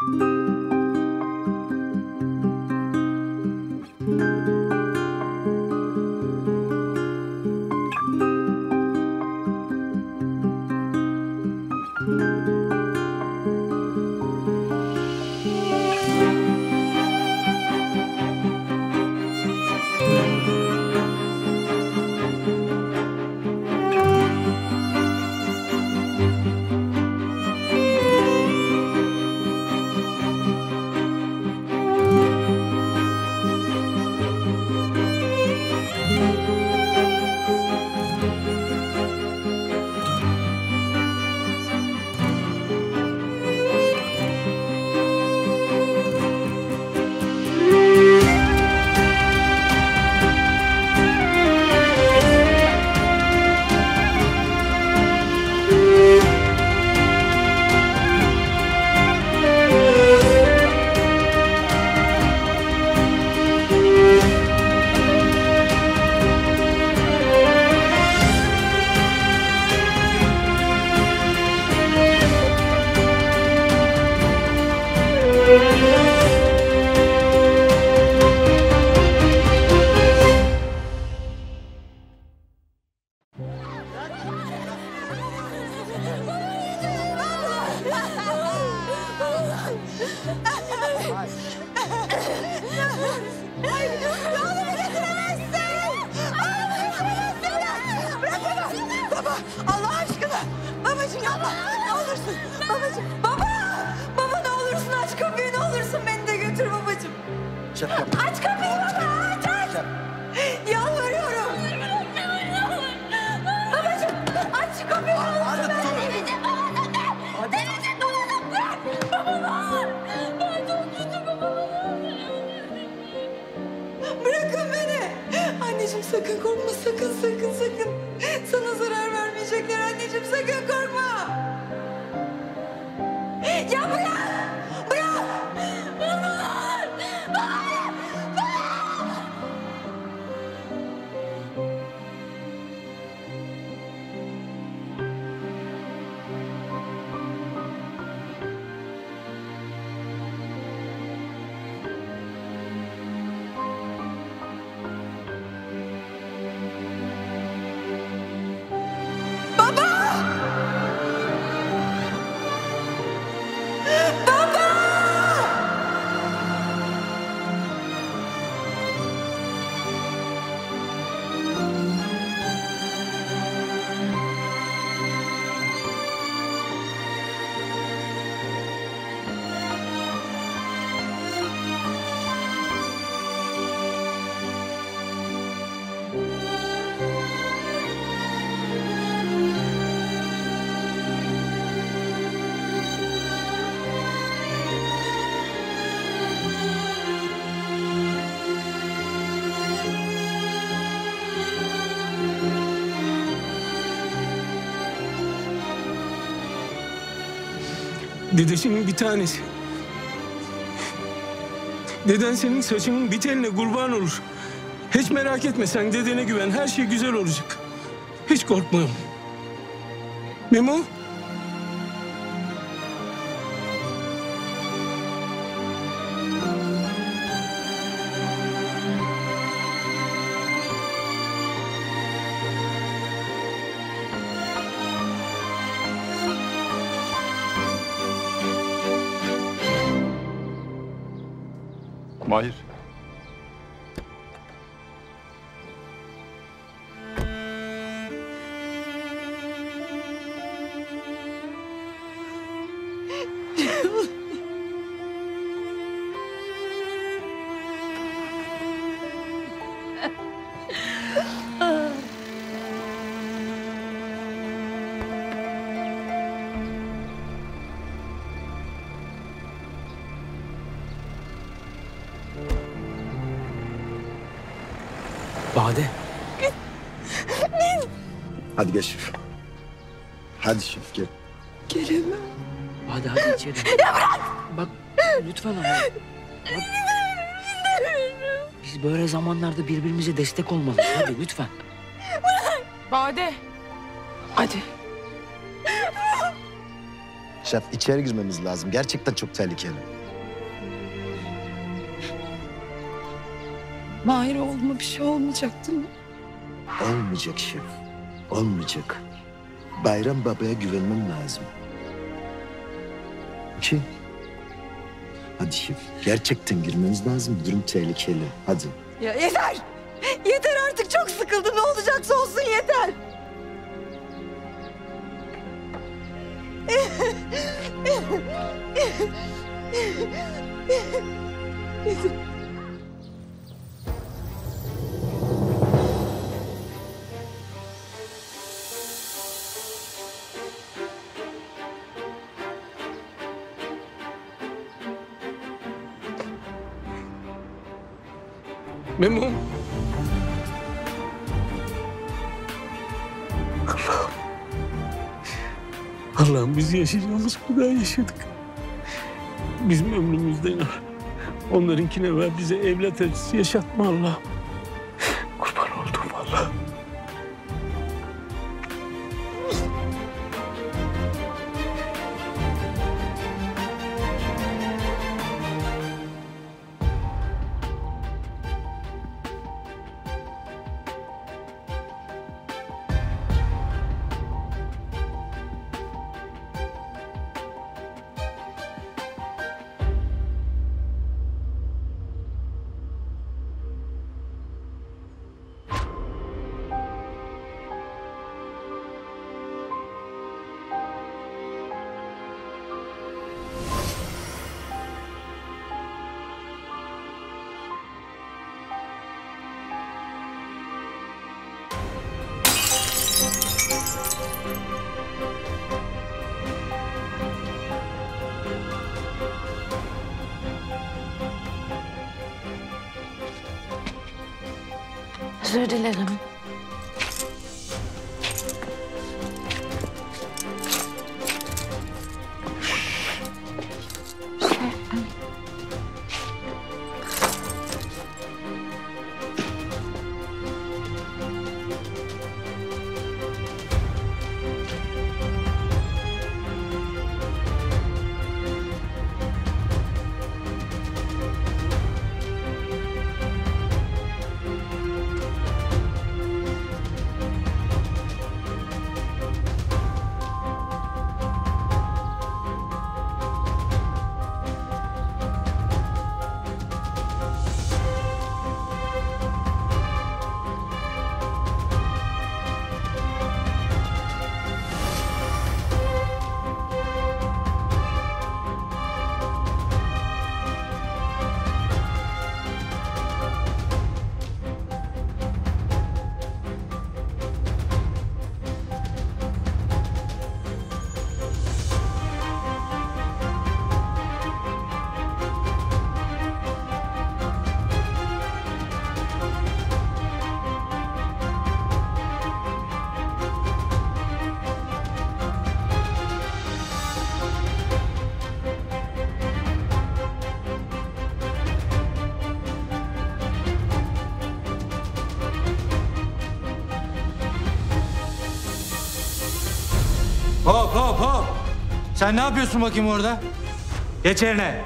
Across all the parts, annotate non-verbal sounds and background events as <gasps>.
Baba Dedesinin bir tanesi. Deden senin saçının bir teline kurban olur. Hiç merak etme sen dedene güven. Her şey güzel olacak. Hiç korkma. Memo? Bade. Hadi gel Şef. Hadi Şef gel. Gelemem. Bade hadi içeri. Ya bırak. Bak lütfen ama. Bak, biz böyle zamanlarda birbirimize destek olmalıyız. Hadi lütfen. Bade. Hadi. Şef içeri girmemiz lazım. Gerçekten çok tehlikeli. Mahir oğluma bir şey olmayacak değil mi? Olmayacak şef. Olmayacak. Bayram Baba'ya güvenmem lazım. Ki? Hadi şef. Gerçekten girmemiz lazım. Durum tehlikeli. Hadi. Ya yeter! Yeter artık çok sıkıldım. Ne olacaksa olsun yeter. Memo. <laughs> biz yaşayacağımız kadar yaşadık. Bizim ömrümüzden. Onlarınkine ver bize evlat acısı yaşatma Allah'ım. Sen ne yapıyorsun bakayım orada? Geç yerine.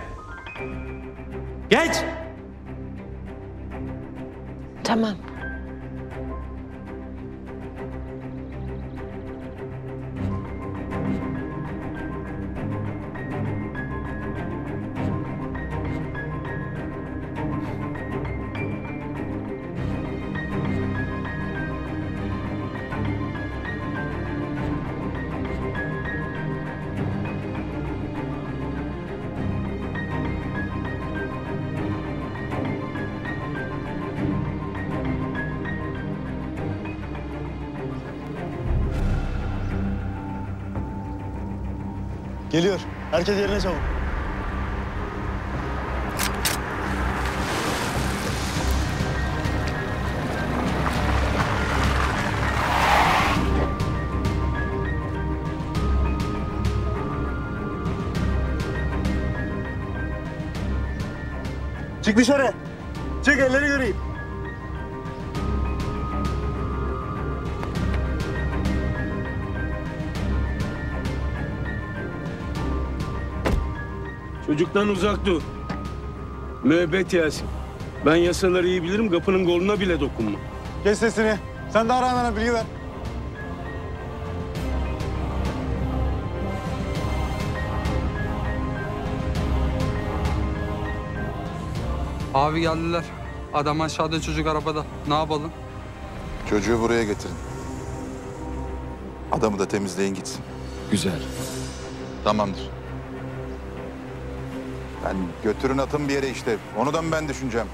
Geliyor. Herkes yerine çabuk. Çık dışarı. Çık elleri Çocuktan uzak dur. Müebbet Yasin. Ben yasaları iyi bilirim, kapının koluna bile dokunma. Kes sesini. Sen de ara hemen bilgi ver. Abi geldiler. Adam aşağıda çocuk arabada. Ne yapalım? Çocuğu buraya getirin. Adamı da temizleyin gitsin. Güzel. Tamamdır. Ben götürün atın bir yere işte. Onu da mı ben düşüneceğim?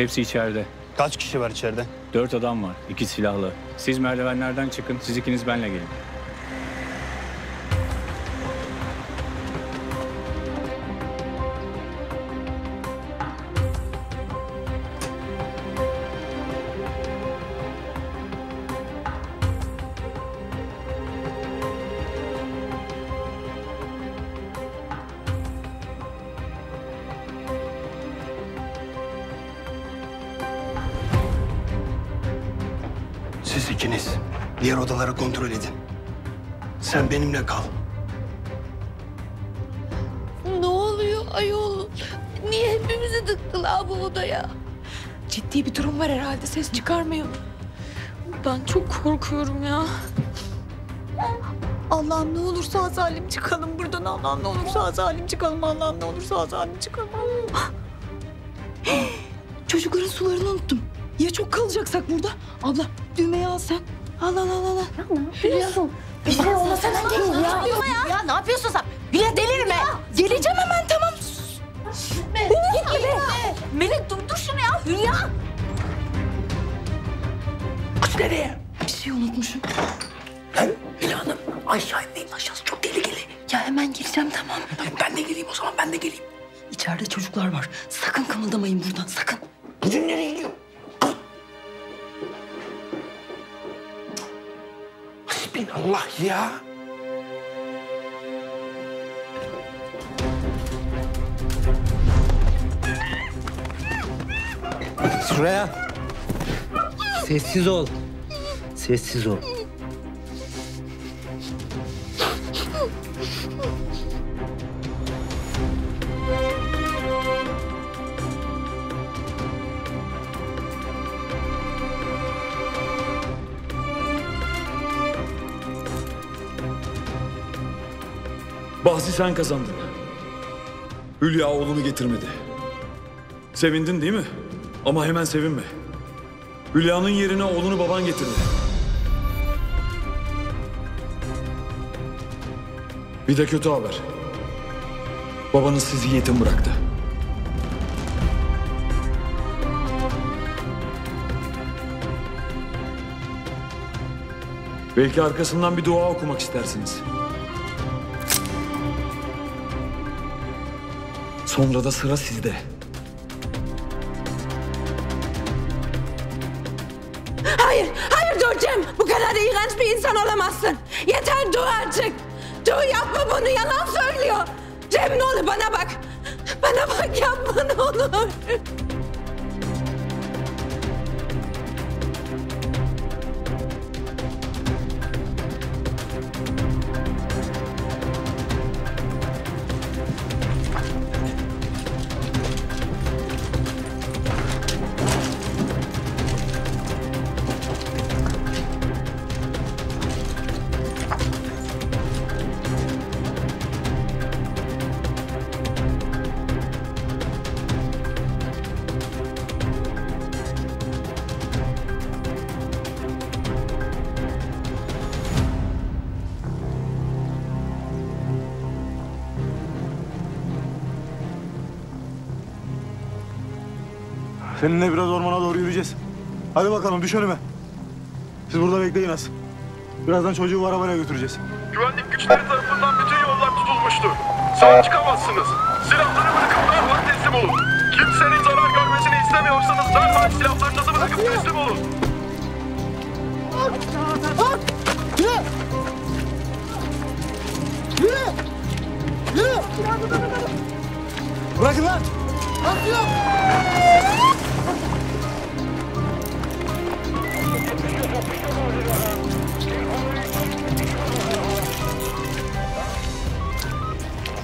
Hepsi içeride. Kaç kişi var içeride? Dört adam var. iki silahlı. Siz merdivenlerden çıkın. Siz ikiniz benle gelin. Diğer odaları kontrol edin. Sen benimle kal. Ne oluyor ayol? Niye hepimizi tıktılar bu odaya? Ciddi bir durum var herhalde. Ses çıkarmıyor. Ben çok korkuyorum ya. Allah'ım ne olur sağ salim çıkalım buradan. Allah'ım ne olur sağ salim çıkalım. Allah'ım ne olur sağ salim çıkalım. <gasps> Çocukların sularını unuttum. Ya çok kalacaksak burada? Abla düğmeyi al sen. Al al al al. al. Biliyorsun. Bir şey olmasa ben geleyim ya. Ya ne yapıyorsun sen? Hülya delirme. Geleceğim hemen tamam. Melek dur dur şunu ya Hülya. Kız nereye? Sessiz ol. Sessiz ol. Bahsi sen kazandın. Hülya oğlunu getirmedi. Sevindin değil mi? Ama hemen sevinme. Hülya'nın yerine oğlunu baban getirdi. Bir de kötü haber. Babanız sizi yetim bıraktı. Belki arkasından bir dua okumak istersiniz. Sonra da sıra sizde. Hayır, hayır dur. Bu kadar iğrenç bir insan olamazsın. Yeter dur artık. Dur yapma bunu yalan söylüyor. Cem ne olur bana bak. Bana bak yapma ne olur. Seninle biraz ormana doğru yürüyeceğiz. Hadi bakalım düş önüme. Siz burada bekleyin az. Birazdan çocuğu arabayla götüreceğiz. Güvenlik güçleri tarafından bütün yollar tutulmuştur. Sağ çıkamazsınız. Silahları bırakıp derhal teslim olun. Kimsenin zarar görmesi edilmesini istemiyorsanız derhal silahlarınızı bırakıp teslim olun. Bırakın lan.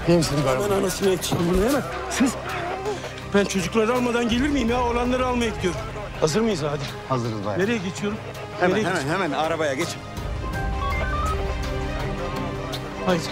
İyi misin Ben anasını yetiştim bunu hemen. Siz? Ben çocukları almadan gelir miyim ya? Olanları almaya gidiyorum. Hazır mıyız hadi? Hazırız bayağı. Nereye geçiyorum? Hemen Nereye hemen geçiyorum? hemen arabaya geç. Haydi.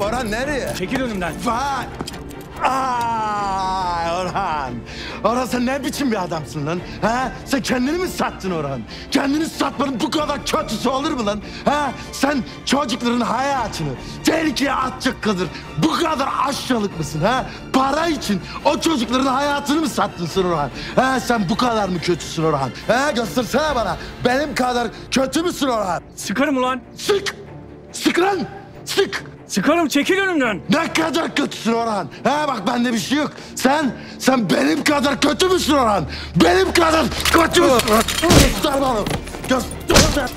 Orhan nereye? Çekil önümden. Vay! Ay Orhan! Orhan sen ne biçim bir adamsın lan? Ha? Sen kendini mi sattın Orhan? Kendini satmanın bu kadar kötüsü olur mu lan? Ha? Sen çocukların hayatını tehlikeye atacak kadar bu kadar aşağılık mısın ha? Para için o çocukların hayatını mı sattın sen Orhan? Ha? Sen bu kadar mı kötüsün Orhan? Ha? Göstersene bana. Benim kadar kötü müsün Orhan? Sıkarım ulan. Sık! Sık lan! Sık! Sıkarım çekil önümden. Ne kadar kötüsün Orhan? He bak bende bir şey yok. Sen, sen benim kadar kötü müsün Orhan? Benim kadar kötü müsün? Göster bana. Göster.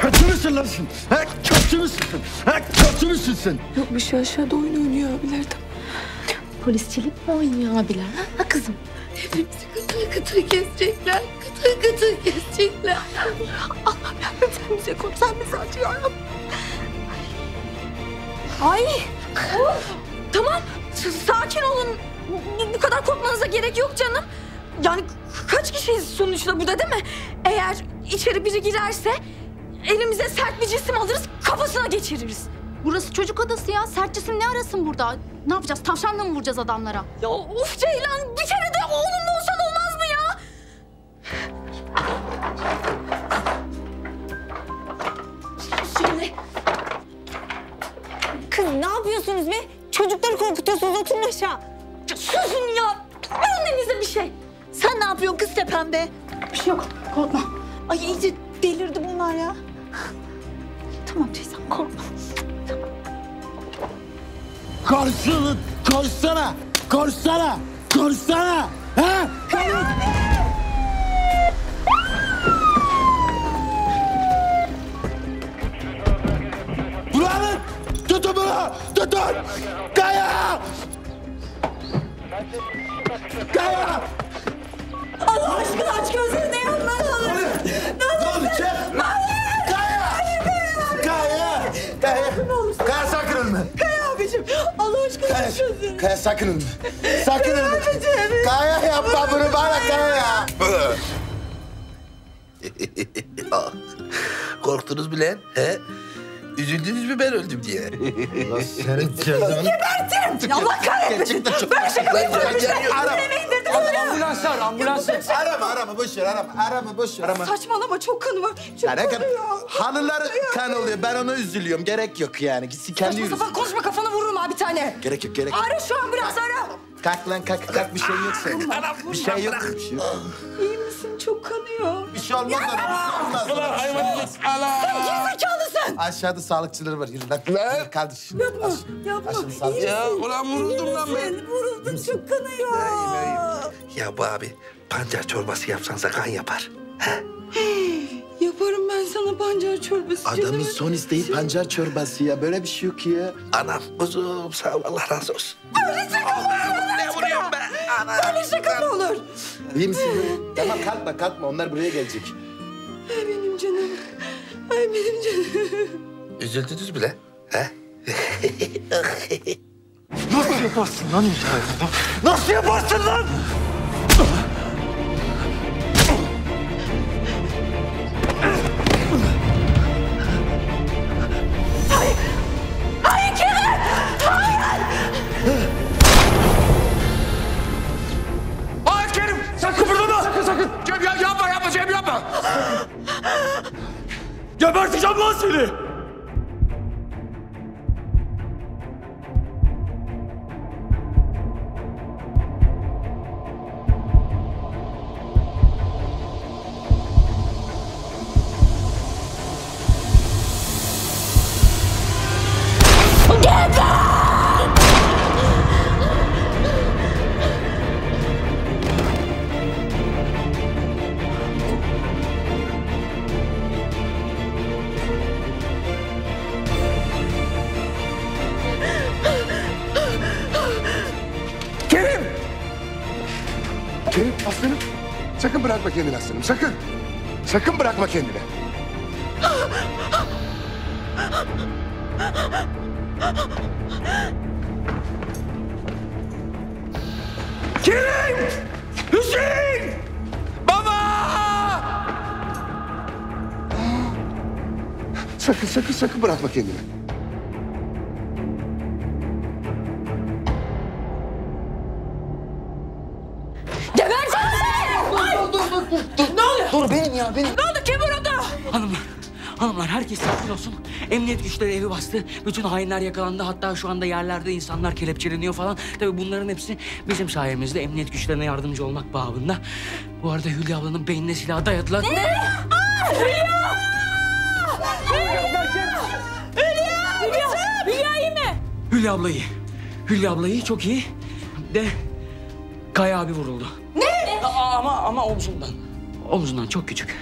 Kötü müsün lan sen? He, kötü müsün sen? He, kötü müsün sen? Yok bir şey aşağıda oyun oynuyor abiler de. Polisçilik mi oynuyor abiler? Ha, ha kızım? Hepimizi kıtır kıtır kesecekler. Kıtır kıtır kesecekler. Allah'ım yarabbim sen bize koru. Sen bizi acı Ay! tamam, s- sakin olun. Bu, bu kadar korkmanıza gerek yok canım. Yani kaç kişiyiz sonuçta burada değil mi? Eğer içeri biri girerse elimize sert bir cisim alırız, kafasına geçiririz. Burası çocuk adası ya. Sert cisim ne arasın burada? Ne yapacağız? Tavşanla mı vuracağız adamlara? Ya of Ceylan, bir kere de oğlumla olsan olmaz mı ya? Kız ne yapıyorsunuz be? Çocukları korkutuyorsunuz, oturun aşağı. Susun ya! Önünüzde bir şey. Sen ne yapıyorsun kız tepemde? Bir şey yok. Korkma. Ay iyice delirdi bunlar ya. Tamam teyzem korkma. Konuşsana, konuşsana, konuşsana, konuşsana. He? Ulanın! Bunu! Tutun! Kaya! Kaya! Allah aşkına aç gözlerini ne yapma ne olur. Ne olur. Kaya! Kaya! Kaya! Ne olur başka Kaya, bir çözüm. Kaya sakın ölme. Sakın ölme. Kaya yapma bunu bana Kaya. <laughs> Korktunuz mu lan? He? Üzüldünüz mü ben öldüm diye? <laughs> Senin cezanı... Gebertin! Allah kahretmesin. Böyle şey Lan yapıyorsun. ya, ya, Arama. Ambulans ar, ambulans ar. Arama, arama, boş ver, arama. Arama, boş ver, arama. Saçmalama çok kanı var. Çok Ya ne kadar... kanıyor. Halılar kan oluyor, ben ona üzülüyorum. Gerek yok yani. Gitsin kendi Saçma yürüsün. sapan konuşma kafanı vururum abi bir tane. Gerek yok, gerek yok. Ara şu ambulans ara. Kalk lan, kalk, kalk. Bir şey yok senin. Bir şey yok, bir şey yok. İyi misin? Çok kanıyor. Bir şey olmaz ona, bir şey olmaz. Sen gerizekalısın. Aşağıda sağlıkçıları var, yürü lan. Yürü, kaldır. Yapma, yapma. Aşağıda sağlıkçı. Ya ulan vuruldum lan ben. İyisin, Vuruldun çok kanıyor. Ya bu abi pancar çorbası yapsansa kan yapar. Yaparım ben sana pancar çorbası. Adamın canım. son isteği pancar çorbası ya. Böyle bir şey yok ya. Anam kuzum sağ ol Allah razı olsun. Öyle şaka mı olur? Ne vuruyorum ben? Anam. Öyle şaka mı olur? İyi misin? tamam kalkma, kalkma. Onlar buraya gelecek. Ay benim canım. Ay benim canım. Üzüldünüz lan? He? Nasıl yaparsın lan imtihanı? Nasıl yaparsın lan? Yapma! Geberteceğim lan seni! Bırakma kendini. Kerim! Hüseyin! Baba! Sakın sakın sakın bırakma kendini. Ay! Dur dur dur dur. Ne oluyor? Dur benim ya benim. Ne oldu? Hanımlar, herkes sakin olsun. Emniyet güçleri evi bastı. Bütün hainler yakalandı. Hatta şu anda yerlerde insanlar kelepçeleniyor falan. Tabii bunların hepsi bizim sayemizde emniyet güçlerine yardımcı olmak babında. Bu arada Hülya ablanın beynine silah dayadılar. Ne? Aa, Hülya! Hülya! Hülya! Hülya iyi mi? Hülya abla iyi. Hülya abla iyi, çok iyi. De Kaya abi vuruldu. Ne? Ama ama omzundan. Omzundan çok küçük.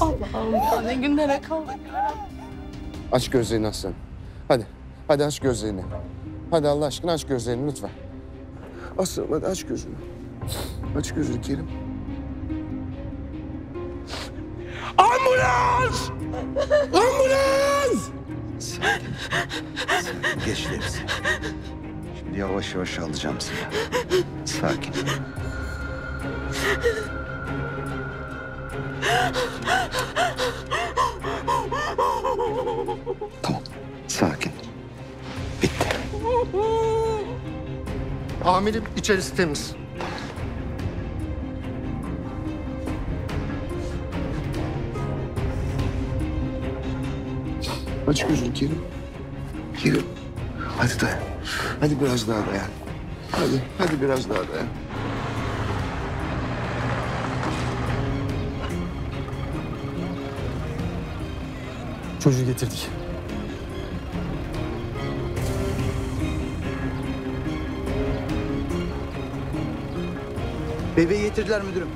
Allah'ım ya ne günlere kaldık. Aç gözlerini aslanım. Hadi. Hadi aç gözlerini. Hadi Allah aşkına aç gözlerini lütfen. Aslanım hadi aç gözünü. Aç gözünü Kerim. Ambulans! Ambulans! Geç hepsi. Şimdi yavaş yavaş alacağım seni. Sakin. Tamam. Sakin. Amirim içerisi temiz. Aç gözünü Kerim. Kerim. Hadi dayan. Hadi biraz daha dayan. Hadi, hadi biraz daha dayan. Çocuğu getirdik. Bebeği getirdiler müdürüm.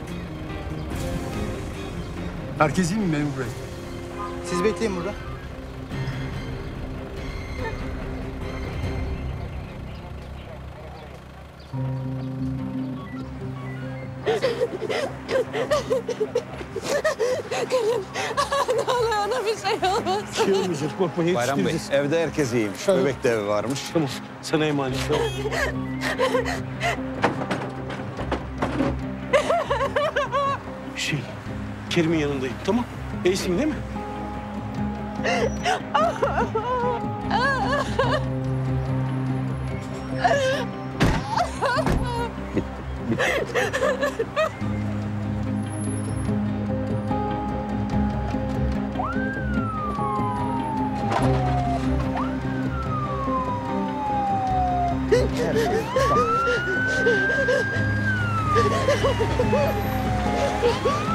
Herkes iyi mi memur bey? Siz bekleyin burada. Kerim. Bir şey olmasın. Bir şey olmayacak korkma Bayram Bey, yetiştireceğiz. evde herkes iyiymiş. Tamam. Bebek de evi varmış. Tamam, sana emanet. Tamam. Şey, Kerim'in yanındayım tamam. İyisin değil mi? やるんですか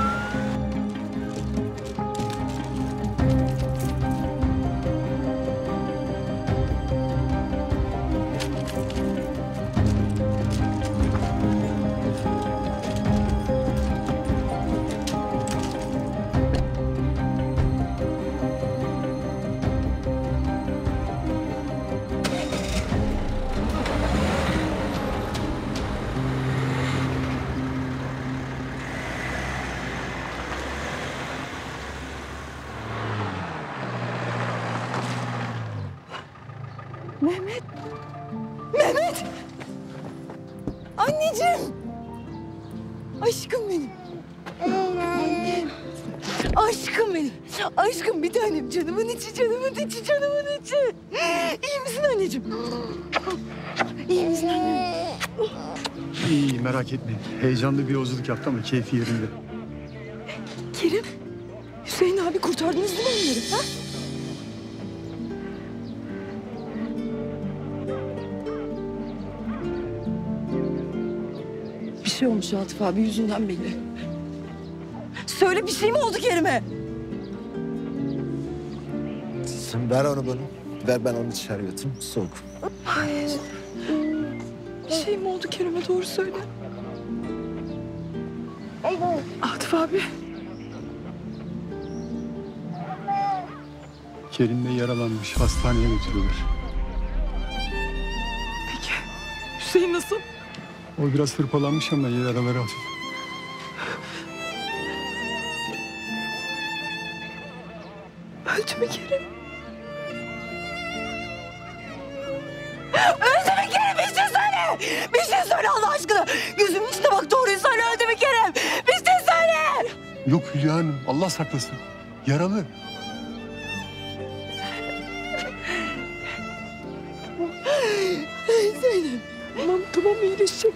Heyecanlı bir yolculuk yaptı ama keyfi yerinde. Kerim. Hüseyin abi kurtardınız mı onları? Ha? Bir şey olmuş Atıf abi yüzünden belli. Söyle bir şey mi oldu Kerim'e? Sen ver onu bana. Ver ben onu dışarı götüreyim. Soğuk. Hayır. Bir şey mi oldu Kerim'e doğru söyle. Atıf abi. Kerim de yaralanmış. Hastaneye götürüyorlar. Peki. Hüseyin nasıl? O biraz hırpalanmış ama yaraları hafif. Öldü mü Kerim? Öldü mü Kerim? Bir şey söyle! Bir şey söyle Allah aşkına! Gözümün içine bak doğruyu söyle öldü mü Kerim? Yok Hülya Hanım. Allah saklasın. Yaralı. Zeynep. Tamam tamam iyileşecek.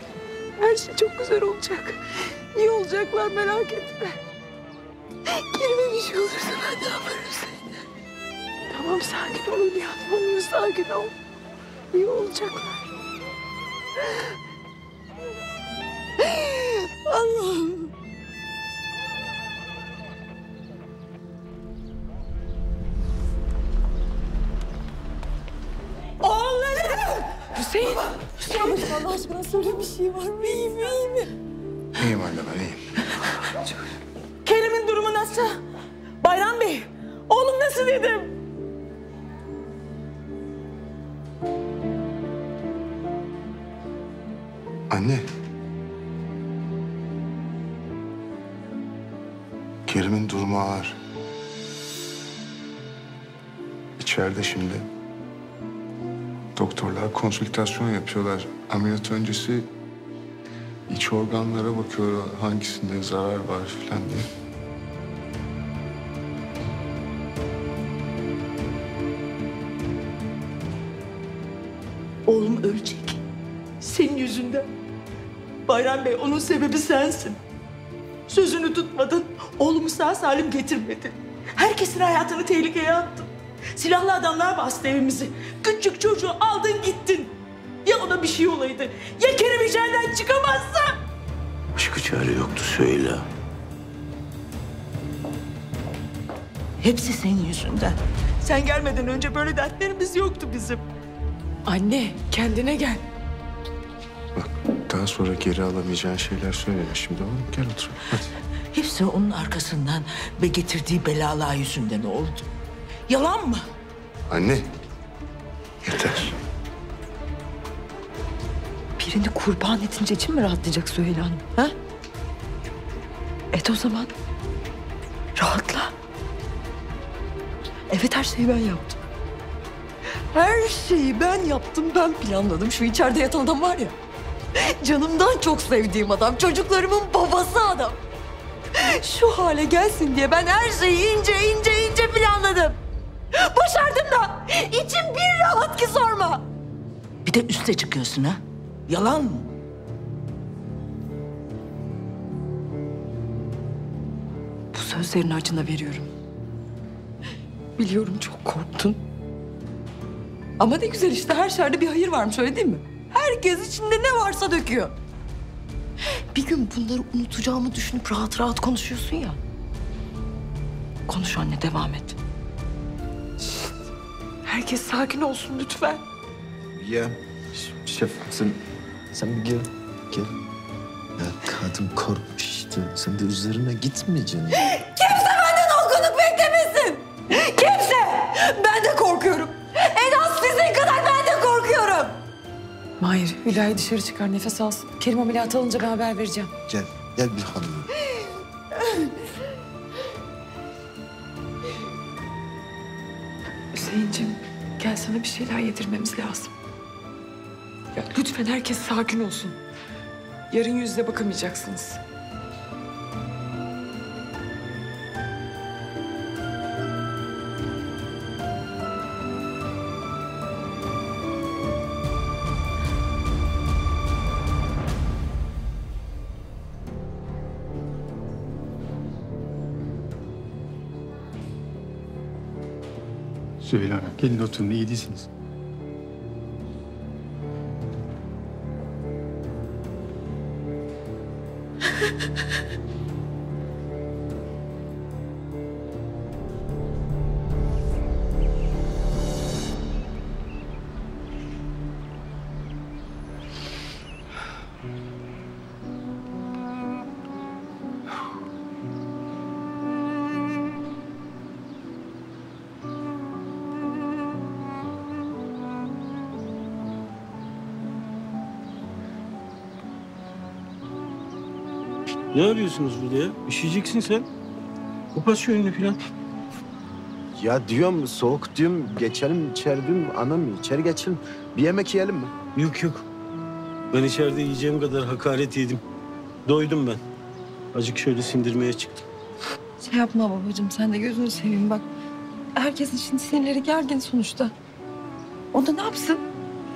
Her şey çok güzel olacak. İyi olacaklar merak etme. Kerim'e bir şey olursa ben ne yaparım Zeynep? Tamam sakin ol Hülya. Tamam sakin ol. İyi olacaklar. Allah'ım. Söyle bir şey var mı? İyi mi? İyi mi? İyiyim anne ben iyiyim. Kerim'in durumu nasıl? Bayram Bey, oğlum nasıl dedim? Anne. Kerim'in durumu ağır. İçeride şimdi. Doktorlar konsültasyon yapıyorlar. Ameliyat öncesi iç organlara bakıyorlar hangisinde zarar var falan diye. Oğlum ölecek. Senin yüzünden. Bayram Bey onun sebebi sensin. Sözünü tutmadın. Oğlumu sağ salim getirmedin. Herkesin hayatını tehlikeye attın. Silahlı adamlar bastı evimizi. Küçük çocuğu aldın gittin. Ya ona bir şey olaydı? Ya Kerem içeriden çıkamazsa? Başka çare yoktu söyle. Hepsi senin yüzünden. Sen gelmeden önce böyle dertlerimiz yoktu bizim. Anne kendine gel. Daha sonra geri alamayacağın şeyler söyleme şimdi oğlum. Gel otur. Hadi. Hepsi onun arkasından ve getirdiği belalar yüzünden oldu. Yalan mı? Anne. Yeter. Birini kurban edince için mi rahatlayacak Süheyla Hanım? Ha? Et o zaman. Rahatla. Evet her şeyi ben yaptım. Her şeyi ben yaptım, ben planladım. Şu içeride yatan adam var ya. Canımdan çok sevdiğim adam, çocuklarımın babası adam. Şu hale gelsin diye ben her şeyi ince ince ince planladım. Başardım da içim bir rahat ki sorma. Bir de üste çıkıyorsun ha. Yalan mı? Bu sözlerin acına veriyorum. Biliyorum çok korktun. Ama ne güzel işte her şerde bir hayır varmış öyle değil mi? Herkes içinde ne varsa döküyor. Bir gün bunları unutacağımı düşünüp rahat rahat konuşuyorsun ya. Konuş anne devam et. Herkes sakin olsun lütfen. Ya şef sen sen bir gel gel. Ya kadın korkmuş işte. Sen de üzerine gitmeyeceksin. Kimse benden olgunluk beklemesin. Kimse. Ben de korkuyorum. En az sizin kadar ben de korkuyorum. Mahir, Hülya'yı dışarı çıkar, nefes alsın. Kerim ameliyat alınca ben haber vereceğim. Gel gel bir hanım. Hüseyin'cim, gel sana bir şeyler yedirmemiz lazım. Ya lütfen herkes sakin olsun. Yarın yüzle bakamayacaksınız. Süheyla Hanım gelin oturun iyi değilsiniz. Ne arıyorsunuz burada ya? Üşüyeceksin sen. Kapat şu önünü falan. Ya diyorum soğuk diyorum geçelim içeri diyorum anam içeri geçelim. Bir yemek yiyelim mi? Yok yok. Ben içeride yiyeceğim kadar hakaret yedim. Doydum ben. Acık şöyle sindirmeye çıktım. Şey yapma babacığım, sen de gözünü seveyim bak. Herkesin şimdi sinirleri gergin sonuçta. O da ne yapsın?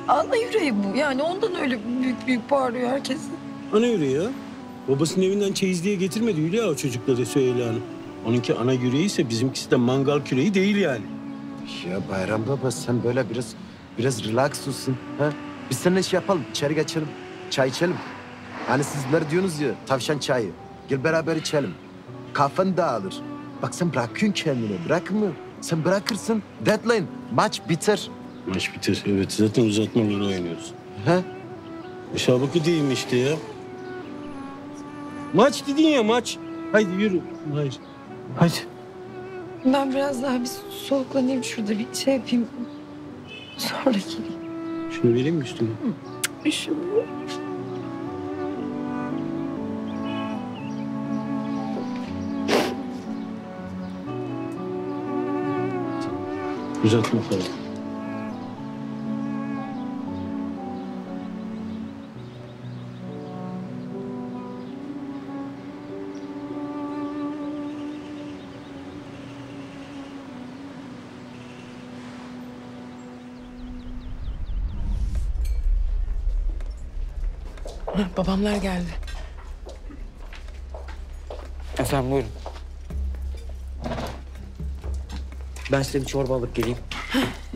Ana yüreği bu. Yani ondan öyle büyük büyük bağırıyor herkes. Ana yüreği ya. Babasının evinden çeyiz diye getirmedi Hülya o çocukları Süheyla Hanım. Onunki ana yüreği ise bizimkisi de mangal küreği değil yani. Ya Bayram Baba sen böyle biraz biraz relax olsun. Ha? Biz seninle iş yapalım. içeri geçelim. Çay içelim. Hani sizler diyorsunuz ya tavşan çayı. Gel beraber içelim. Kafan dağılır. Bak sen bırakıyorsun kendini. Bırakma. Sen bırakırsın. Deadline. Maç biter. Maç biter. Evet zaten uzatmaları oynuyoruz. He? Müsabakı değil mi işte ya? Maç dedin ya maç. Haydi yürü. Hayır. Hadi. Ben biraz daha bir soluklanayım şurada bir şey yapayım. Sonra geleyim. Şunu vereyim mi üstüne? Üşümüyor. Uzatma falan. Babamlar geldi. Efendim buyurun. Ben size bir çorba alıp geleyim.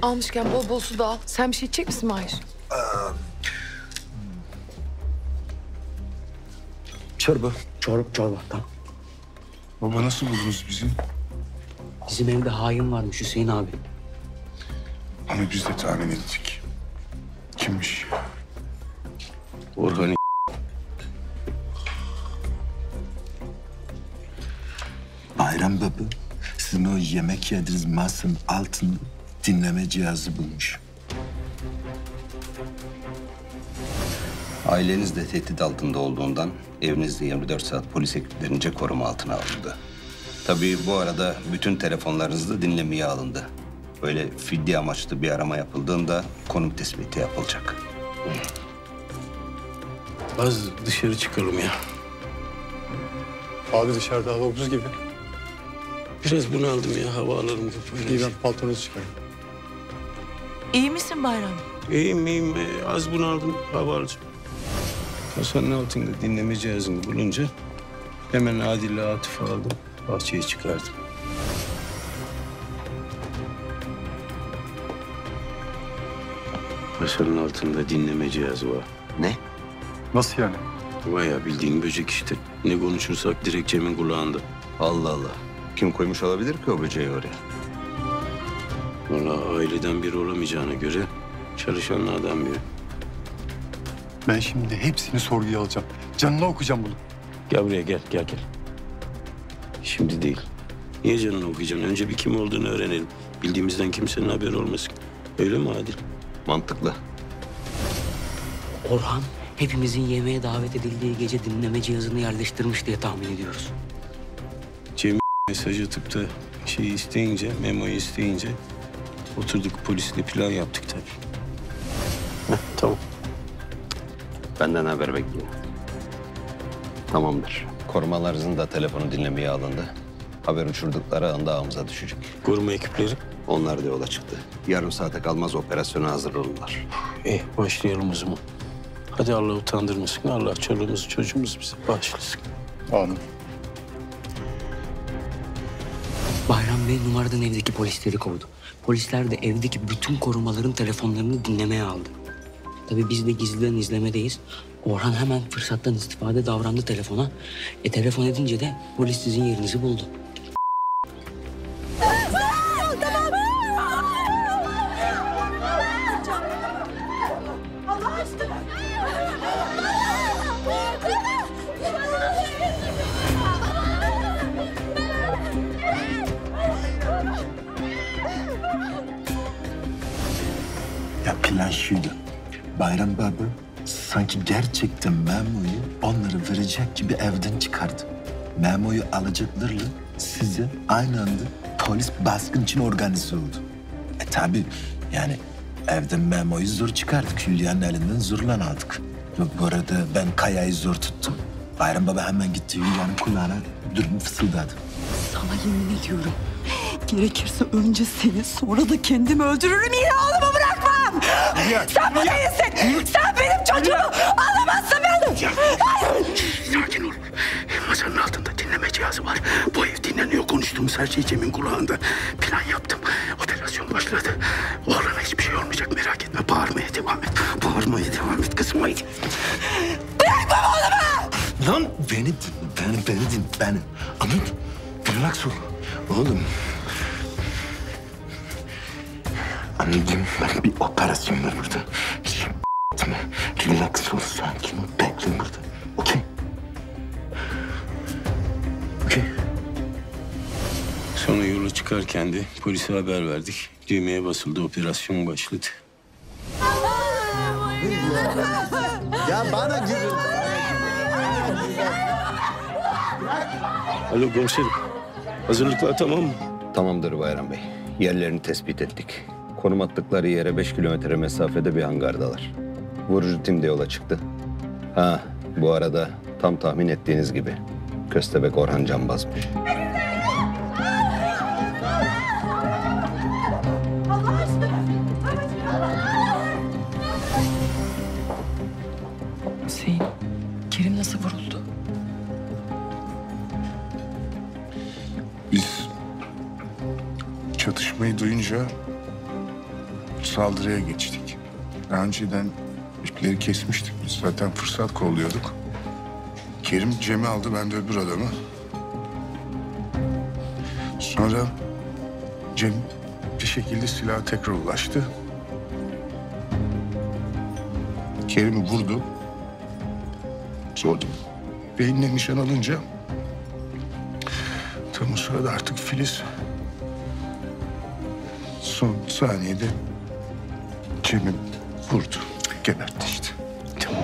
Almışken bol bol su da al. Sen bir şey içecek misin Mahir? Çorba. Çorba, çorba tamam. Baba nasıl buldunuz bizi? Bizim evde hain varmış Hüseyin abi. Onu biz de tahmin ettik. Kimmiş? Orhan Baba sizin o yemek yediğiniz masanın altında dinleme cihazı bulmuş. Aileniz de tehdit altında olduğundan evinizde 24 saat polis ekiplerince koruma altına alındı. Tabii bu arada bütün telefonlarınız da dinlemeye alındı. Böyle fidye amaçlı bir arama yapıldığında konum tespiti yapılacak. Az dışarı çıkalım ya. Abi dışarıda hava buz gibi. Biraz bunaldım ya hava alalım kafayla. İyi ben paltonuzu çıkarayım. İyi misin Bayram? İyiyim iyiyim. Ee, Az bunaldım hava alacağım. Kasanın altında dinleme cihazını bulunca hemen Adil'le Atıf'ı aldım. Bahçeye çıkardım. Kasanın altında dinleme cihazı var. Ne? Nasıl yani? Bayağı bildiğin böcek işte. Ne konuşursak direkt Cem'in kulağında. Allah Allah. Kim koymuş olabilir ki o böceği oraya? Valla aileden biri olamayacağına göre çalışanlardan biri. Ben şimdi hepsini sorguya alacağım. Canına okuyacağım bunu. Gel buraya gel gel gel. Şimdi değil. Niye canını okuyacaksın? Önce bir kim olduğunu öğrenelim. Bildiğimizden kimsenin haberi olmasın. Öyle mi Adil? Mantıklı. Orhan hepimizin yemeğe davet edildiği gece dinleme cihazını yerleştirmiş diye tahmin ediyoruz. Mesaj atıp da şeyi isteyince, memoyu isteyince oturduk polisle plan yaptık tabii. Heh, tamam. Benden haber bekliyor. Tamamdır. Korumalarınızın da telefonu dinlemeye alındı. Haber uçurdukları anda ağımıza düşecek. Koruma ekipleri? Onlar da yola çıktı. Yarım saate kalmaz operasyona hazır olurlar. Eh başlayalım o zaman. Hadi Allah utandırmasın. Allah çoluğumuzu çocuğumuzu bize bağışlasın. Amin. Bayram Bey numaradan evdeki polisleri kovdu. Polisler de evdeki bütün korumaların telefonlarını dinlemeye aldı. Tabii biz de gizliden izlemedeyiz. Orhan hemen fırsattan istifade davrandı telefona. E telefon edince de polis sizin yerinizi buldu. Bayram Baba sanki gerçekten Memo'yu onları verecek gibi evden çıkardı. Memo'yu alacaklarla size aynı anda polis baskın için organize oldu. E tabi yani evden Memo'yu zor çıkardık. Hülya'nın elinden zorlan aldık. Bu arada ben Kaya'yı zor tuttum. Bayram Baba hemen gitti Hülya'nın kulağına durumu fısıldadı. Sana yemin ediyorum. Gerekirse önce seni sonra da kendimi öldürürüm yine oğlumu bırakmam. Sen bu değilsin. Sen benim çocuğumu alamazsın beni. Hayır. Sakin ol. Masanın altında dinleme cihazı var. Bu ev dinleniyor. Konuştuğumuz her şey Cem'in kulağında. Plan yaptım. Operasyon başladı. Oğluna hiçbir şey olmayacak merak etme. Bağırmaya devam et. Bağırmaya devam et kızım haydi. Bırakmam oğlumu. Lan beni beni, beni beni. Anladın? Relax ol. Oğlum. Anladım, ben bir operasyon var burada. Şimdi Relax ol, sakin ol, bekle burada. Okey? Okey. Sonra yola çıkarken de polise haber verdik. Düğmeye basıldı, operasyon başladı. Ya bana gülün. Alo komiserim. Hazırlıklar tamam mı? Tamamdır Bayram Bey. Yerlerini tespit ettik. Konum attıkları yere 5 kilometre mesafede bir hangardalar. Vurucu tim de yola çıktı. Ha, bu arada tam tahmin ettiğiniz gibi Köstebek Orhan Canbazmış. Hüseyin, Kerim nasıl vuruldu? Biz çatışmayı duyunca saldırıya geçtik. Daha önceden ipleri kesmiştik biz. Zaten fırsat kolluyorduk. Kerim Cem'i aldı, ben de öbür adamı. Sonra Cem bir şekilde silaha tekrar ulaştı. Kerim'i vurdu. Sonra beynine nişan alınca tam o sırada artık Filiz son saniyede Cem'i vurdu. Gebertti işte. Tamam.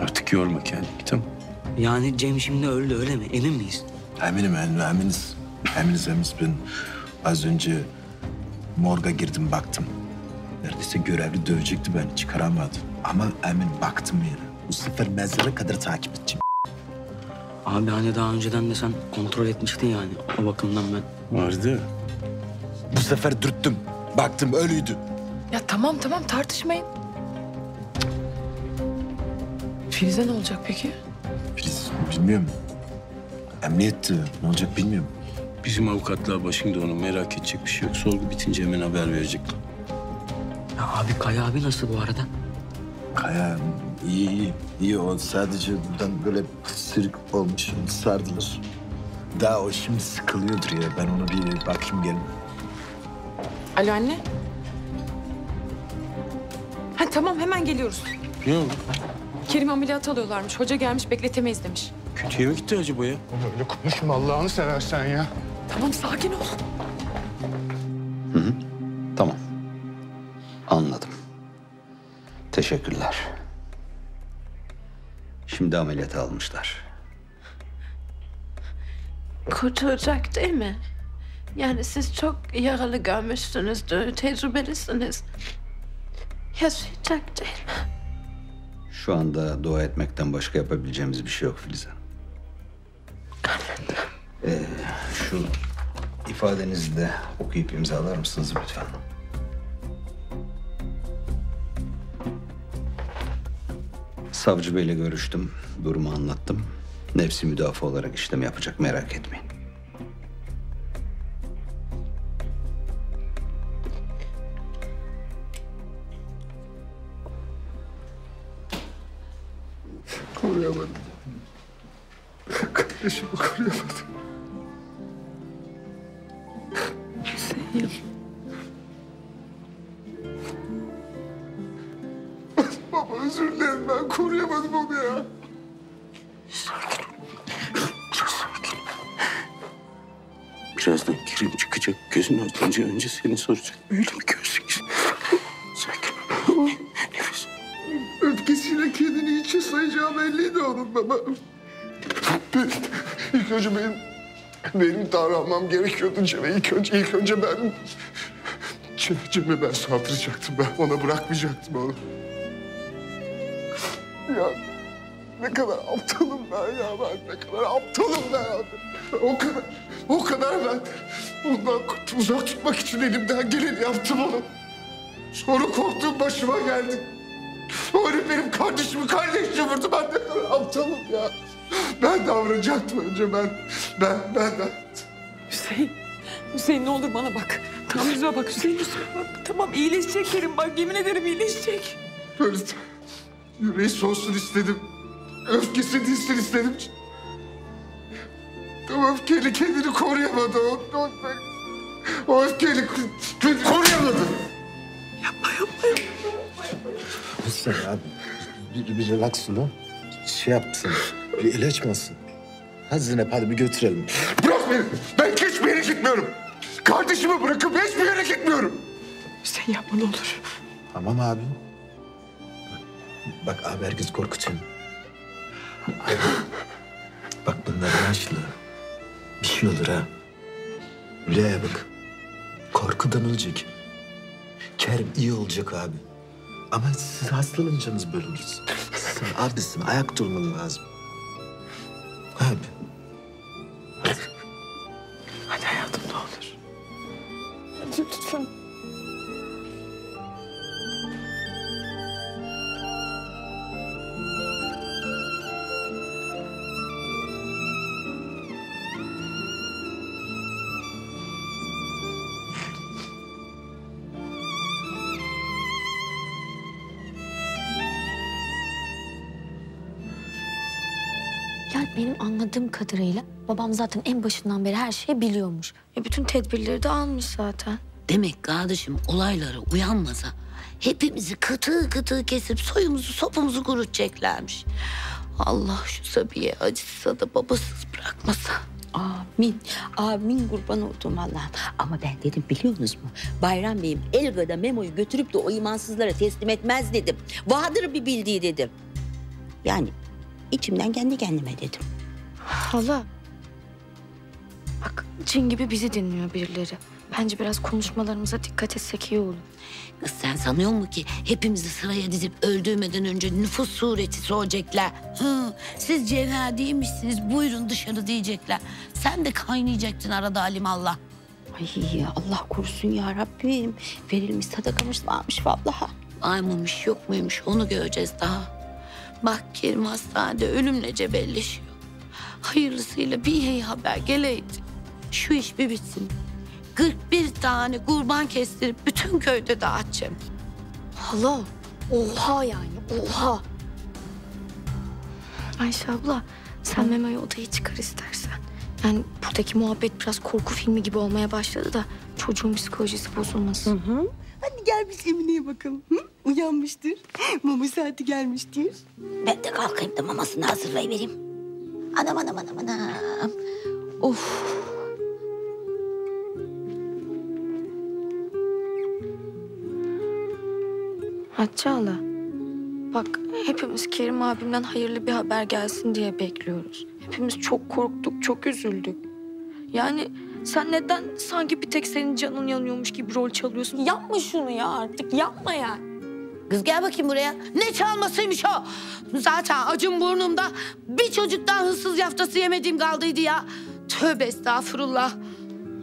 Artık yorma kendini tamam. Yani Cem şimdi öldü öyle mi? Emin miyiz? Eminim, eminim, eminiz. Eminiz ben az önce morga girdim baktım. Neredeyse görevli dövecekti beni çıkaramadı. Ama emin baktım yine. Bu sefer mezara kadar takip edeceğim. Abi hani daha önceden de sen kontrol etmiştin yani. O bakımdan ben. Vardı. Bu sefer dürttüm. Baktım ölüydü. Ya tamam tamam tartışmayın. Filize ne olacak peki? Filiz bilmiyorum. Emniyette ne olacak bilmiyorum. Bizim avukatlar başında onu merak edecek bir şey yok. Sorgu bitince hemen haber verecekler. Ya abi Kaya abi nasıl bu arada? Kaya iyi iyi. İyi o sadece buradan böyle sırık olmuş sardılar. Daha o şimdi sıkılıyordur ya. Ben ona bir bakayım gelin. Alo anne. Ha tamam hemen geliyoruz. Ne oldu? Kerim ameliyat alıyorlarmış. Hoca gelmiş bekletemeyiz demiş. Kötüye mi gitti acaba ya? Öyle konuşma Allah'ını seversen ya. Tamam sakin ol. Tamam. Anladım. Teşekkürler. Şimdi ameliyata almışlar. Kurtulacak değil mi? Yani siz çok yaralı görmüşsünüzdür, tecrübelisiniz. Yaşayacak mi? Şu anda dua etmekten başka yapabileceğimiz bir şey yok Filiz Hanım. Ee, şu ifadenizi de okuyup imzalar mısınız lütfen? Savcı beyle görüştüm, durumu anlattım. Nefsi müdafaa olarak işlem yapacak, merak etmeyin. Koruyamadım. Kardeşimi koruyamadım. Hüseyin. Baba özür dilerim ben koruyamadım onu ya. Birazdan Kerim çıkacak. Gözünü açınca önce seni soracak. Öyle mi görsün? Sakin ol. Öfkesiyle kendini içe sayacağı belliydi onun baba. Ben, ilk önce benim, benim davranmam gerekiyordu Cem'e. İlk önce, ilk önce ben... Ce- Cem'e ben saldıracaktım. Ben ona bırakmayacaktım onu. Ya ne kadar aptalım ben ya ben. Ne kadar aptalım ben abi. O kadar, o kadar ben ondan uzak tutmak için elimden geleni yaptım onu. Sonra korktuğum başıma geldi. O herif benim kardeşimi kardeşçe vurdu. Ben ne kadar aptalım ya. Ben davranacaktım önce ben. Ben, ben de. Hüseyin. Hüseyin ne olur bana bak. Tam yüzüme bak Hüseyin yüzüme bak. Tamam iyileşecek Kerim bak yemin ederim iyileşecek. Böyle yüreği soğusun istedim. Öfkesi dinsin istedim. Ama öfkeyle kendini koruyamadı. O, o, o öfkeyle kendini koruyamadı. Sen abi bir, bir relax ol lan. Şey yapsın. Bir ilaç mı alsın? Hadi Zeynep hadi bir götürelim. Bırak beni. Ben hiçbir yere gitmiyorum. Kardeşimi bırakıp hiçbir yere gitmiyorum. Hüseyin yapma ne olur. Tamam abi. Bak abi herkes korkutuyor. Abi, Bak bunlar yaşlı. Bir şey olur ha. Hülya'ya bak. Korkudan ölecek. Kerim iyi olacak abi. Ama siz hastalanacaksınız böyle olursa. Sen abisin, ayakta olman lazım. Abi. Hadi hayatım ne olur. Hadi lütfen. Benim anladığım kadarıyla babam zaten en başından beri her şeyi biliyormuş. E bütün tedbirleri de almış zaten. Demek kardeşim olaylara uyanmasa hepimizi kıtı kıtı kesip soyumuzu sopumuzu kurutacaklarmış. Allah şu Sabiye acısa da babasız bırakmasa. Amin. Amin kurban olduğum Allah'ım. Ama ben dedim biliyorsunuz mu? Bayram Bey'im Elga'da Memo'yu götürüp de o imansızlara teslim etmez dedim. Vardır bir bildiği dedim. Yani içimden kendi kendime dedim. Hala. Bak Çin gibi bizi dinliyor birileri. Bence biraz konuşmalarımıza dikkat etsek iyi olur. Kız sen sanıyor musun ki hepimizi sıraya dizip öldürmeden önce nüfus sureti olacaklar? Hı, siz cevher değilmişsiniz buyurun dışarı diyecekler. Sen de kaynayacaktın arada alimallah. Ay Allah korusun ya Rabbim. Verilmiş sadakamış varmış vallahi. Ay mıymış yok muymuş onu göreceğiz daha. Bak Kerim hastanede ölümle cebelleşiyor. Hayırlısıyla bir iyi haber geleydi. Şu iş bir bitsin. 41 tane kurban kestirip bütün köyde dağıtacağım. Hala oha yani oha. Ayşe abla sen Memo'yu odaya çıkar istersen. Yani buradaki muhabbet biraz korku filmi gibi olmaya başladı da çocuğun psikolojisi bozulmasın. Hı Hadi gel biz Emine'ye bakalım. Hı? Uyanmıştır. Mama saati gelmiştir. Ben de kalkayım da mamasını hazırlayıvereyim. Anam anam anam anam. Of. Hatice hala. Bak hepimiz Kerim abimden hayırlı bir haber gelsin diye bekliyoruz. Hepimiz çok korktuk, çok üzüldük. Yani sen neden sanki bir tek senin canın yanıyormuş gibi rol çalıyorsun? Yapma şunu ya artık, yapma yani. Kız gel bakayım buraya. Ne çalmasıymış o? Zaten acım burnumda. Bir çocuktan hırsız yaftası yemediğim kaldıydı ya. Tövbe estağfurullah.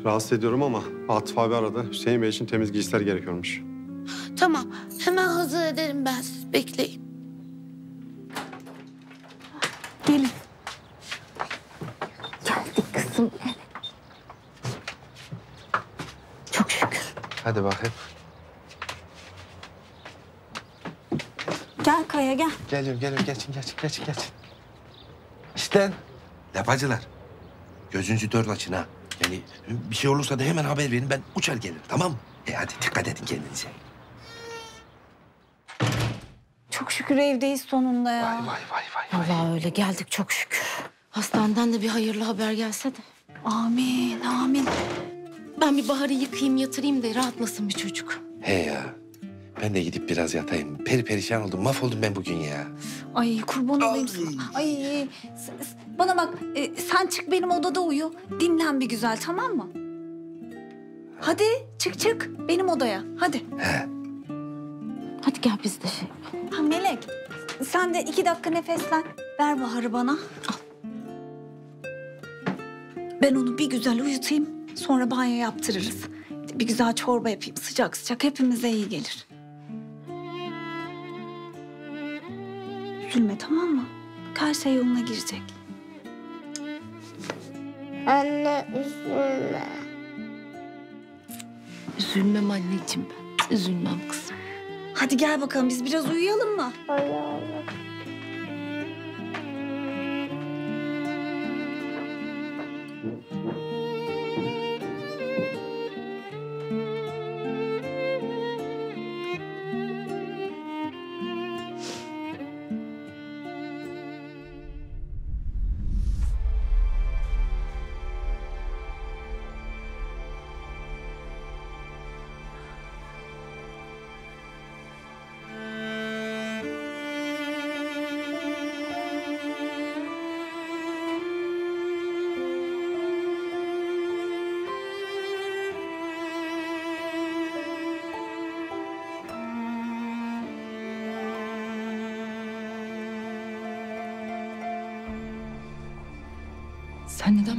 Rahatsız ediyorum ama Atıf abi aradı. Hüseyin Bey için temiz giysiler gerekiyormuş. Tamam hemen hazır ederim ben siz bekleyin. Gelin. Geldik kızım. Çok şükür. Hadi bakayım. Gel Kaya gel. Geliyorum, geliyorum. Geçin, geçin, geçin, geçin. İşte lapacılar. Gözünüzü dört açın ha. Yani bir şey olursa da hemen haber verin. Ben uçar gelirim, tamam mı? E hadi dikkat edin kendinize. Çok şükür evdeyiz sonunda ya. Vay vay vay. Vallahi öyle geldik çok şükür. Hastaneden de bir hayırlı haber gelse de. Amin, amin. Ben bir Bahar'ı yıkayayım yatırayım da rahatlasın bir çocuk. He ya. Ben de gidip biraz yatayım. Peri perişan oldum. Mahvoldum ben bugün ya. Ay kurban olayım sana. Ay s- s- bana bak e, sen çık benim odada uyu. Dinlen bir güzel tamam mı? Hadi çık çık benim odaya hadi. Hadi gel biz de şey. Ha Melek sen de iki dakika nefeslen. Ver Bahar'ı bana. Ben onu bir güzel uyutayım. Sonra banyo yaptırırız. Bir güzel çorba yapayım sıcak sıcak hepimize iyi gelir. Üzülme tamam mı? Bak her şey yoluna girecek. Anne üzülme. Üzülmem anneciğim ben. Üzülmem kızım. Hadi gel bakalım biz biraz uyuyalım mı? Sen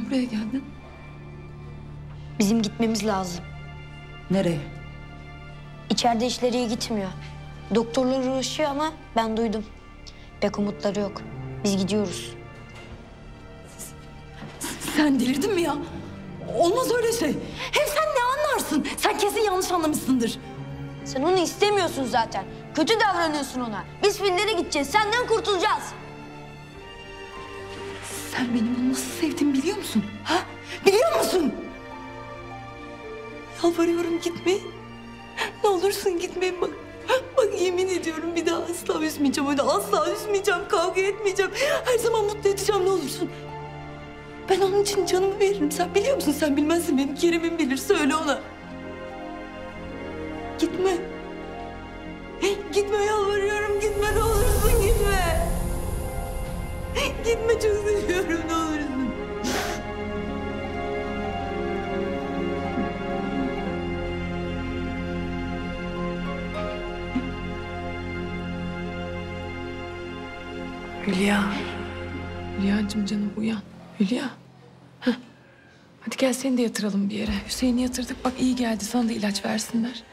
buraya geldin? Bizim gitmemiz lazım. Nereye? İçeride işleri iyi gitmiyor. Doktorlar uğraşıyor ama ben duydum. Pek umutları yok. Biz gidiyoruz. Sen delirdin mi ya? Olmaz öyle şey. Hem sen ne anlarsın? Sen kesin yanlış anlamışsındır. Sen onu istemiyorsun zaten. Kötü davranıyorsun ona. Biz fillere gideceğiz. Senden kurtulacağız. Sen benim onu nasıl sevdiğimi Yalvarıyorum gitmeyin. Ne olursun gitmeyin bak. Bak yemin ediyorum bir daha asla üzmeyeceğim onu. Asla üzmeyeceğim, kavga etmeyeceğim. Her zaman mutlu edeceğim ne olursun. Ben onun için canımı veririm. Sen biliyor musun? Sen bilmezsin benim Kerim'im bilir. Söyle ona. Seni de yatıralım bir yere. Hüseyin'i yatırdık. Bak iyi geldi. Sana da ilaç versinler.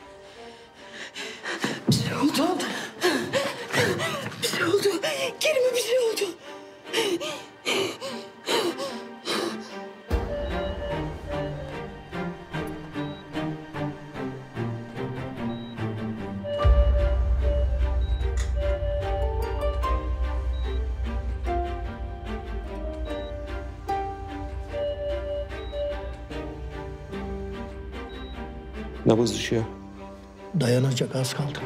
Nabız düşüyor. Dayanacak az kaldı.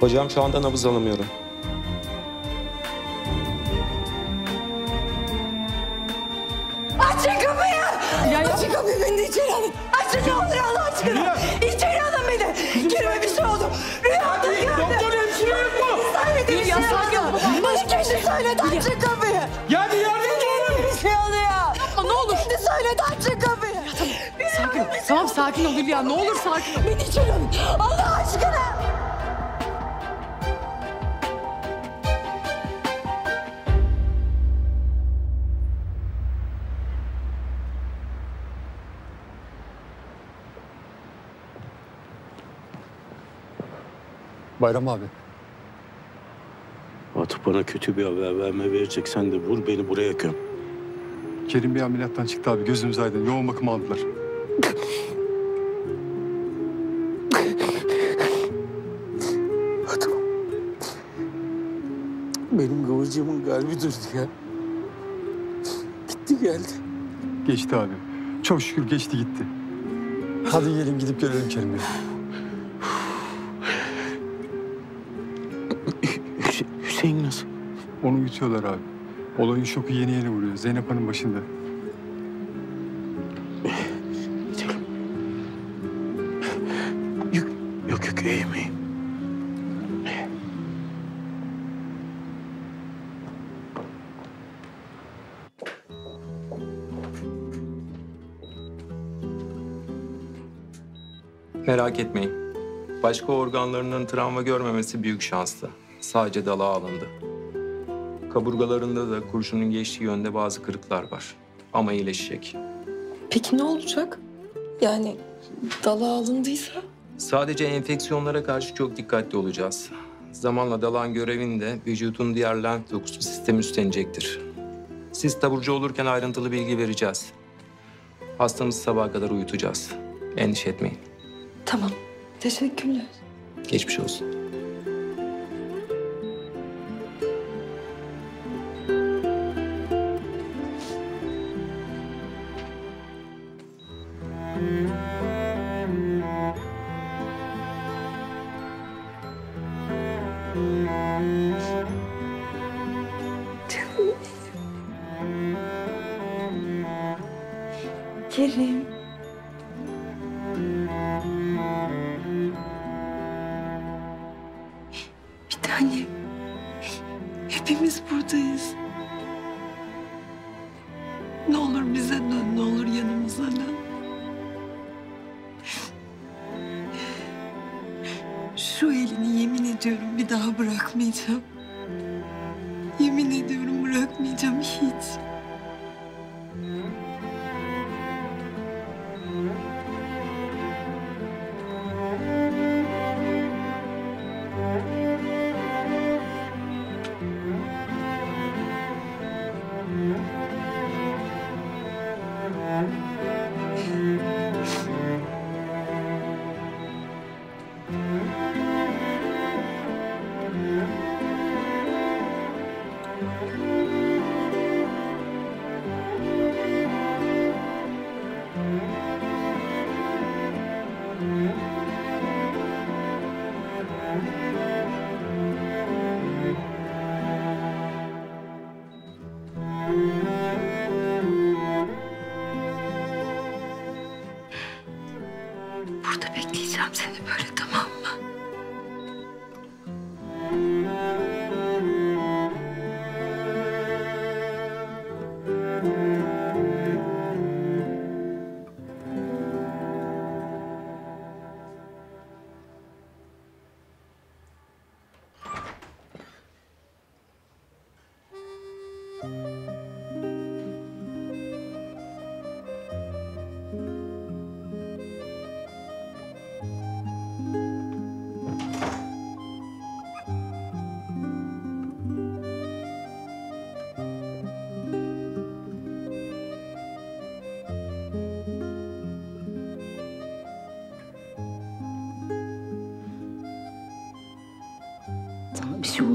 Hocam şu anda nabız alamıyorum. Sakin ol Hülya. Ne olur sakin ol. Beni içeri alın. Allah aşkına. Bayram abi. Atıp bana kötü bir haber verme vereceksen de vur beni buraya göm. Kerim bir ameliyattan çıktı abi. Gözümüz aydın. Yoğun bakım aldılar. Kıvırcığımın kalbi durdu ya. Gitti geldi. Geçti abi. Çok şükür geçti gitti. Hadi gelin gidip görelim Kerim Bey. Hüseyin nasıl? Onu yutuyorlar abi. Olayın şoku yeni yeni vuruyor. Zeynep Hanım başında. Merak etmeyin. Başka organlarının travma görmemesi büyük şanslı. Sadece dalağa alındı. Kaburgalarında da kurşunun geçtiği yönde bazı kırıklar var. Ama iyileşecek. Peki ne olacak? Yani dala alındıysa? Sadece enfeksiyonlara karşı çok dikkatli olacağız. Zamanla dalağın görevini de vücudun diğer lenf dokusu sistemi üstlenecektir. Siz taburcu olurken ayrıntılı bilgi vereceğiz. Hastamızı sabaha kadar uyutacağız. Endişe etmeyin. Tamam. Teşekkürler. Geçmiş olsun.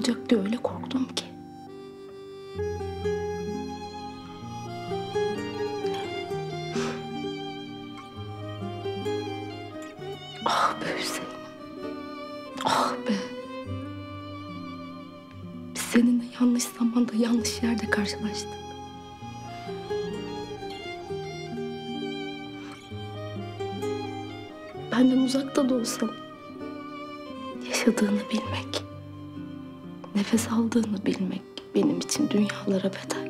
Olacak diye öyle korktum ki. Ah be Hüseyin. Ah be. Biz seninle yanlış zamanda yanlış yerde karşılaştık. Benden uzakta da olsan yaşadığını bilmek, nefes aldığını bilmek benim için dünyalara bedel.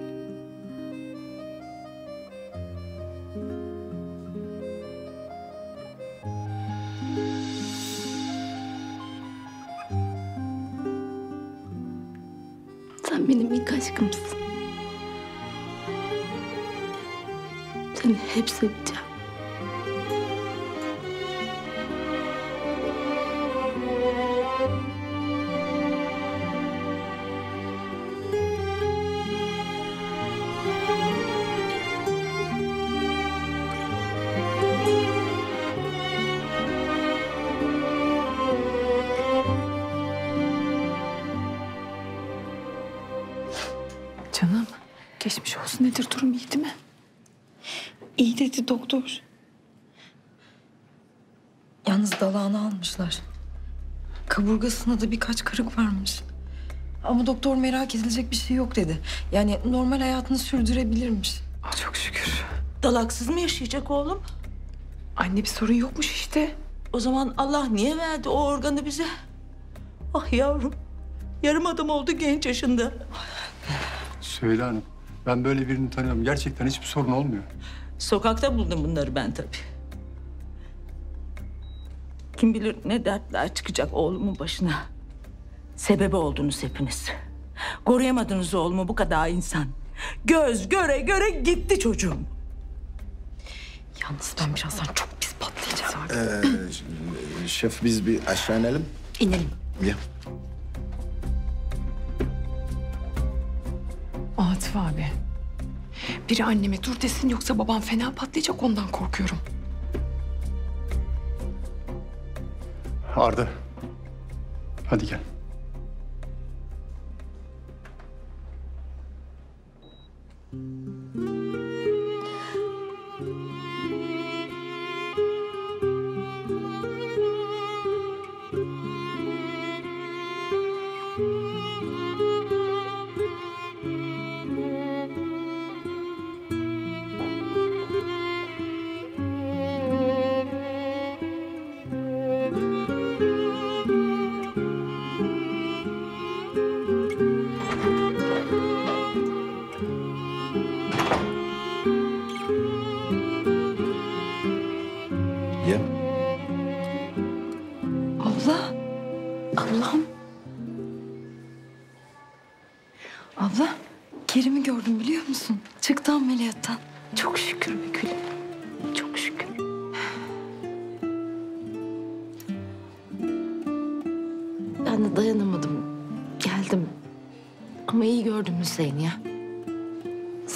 Kaburgasında da birkaç kırık varmış. Ama doktor merak edilecek bir şey yok dedi. Yani normal hayatını sürdürebilirmiş. Ah, çok şükür. Dalaksız mı yaşayacak oğlum? Anne bir sorun yokmuş işte. O zaman Allah niye verdi o organı bize? Ah yavrum. Yarım adam oldu genç yaşında. Söyle hanım. Ben böyle birini tanıyorum. Gerçekten hiçbir sorun olmuyor. Sokakta buldum bunları ben tabii. Kim bilir ne dertler çıkacak oğlumun başına. Sebebi oldunuz hepiniz. Koruyamadınız oğlumu bu kadar insan. Göz göre göre gitti çocuğum. Yalnız ben birazdan çok pis patlayacağım. Ee, şef biz bir aşağı inelim. İnelim. Ya. Atıf abi. Biri anneme dur desin yoksa babam fena patlayacak ondan korkuyorum. Arda. Hadi gel.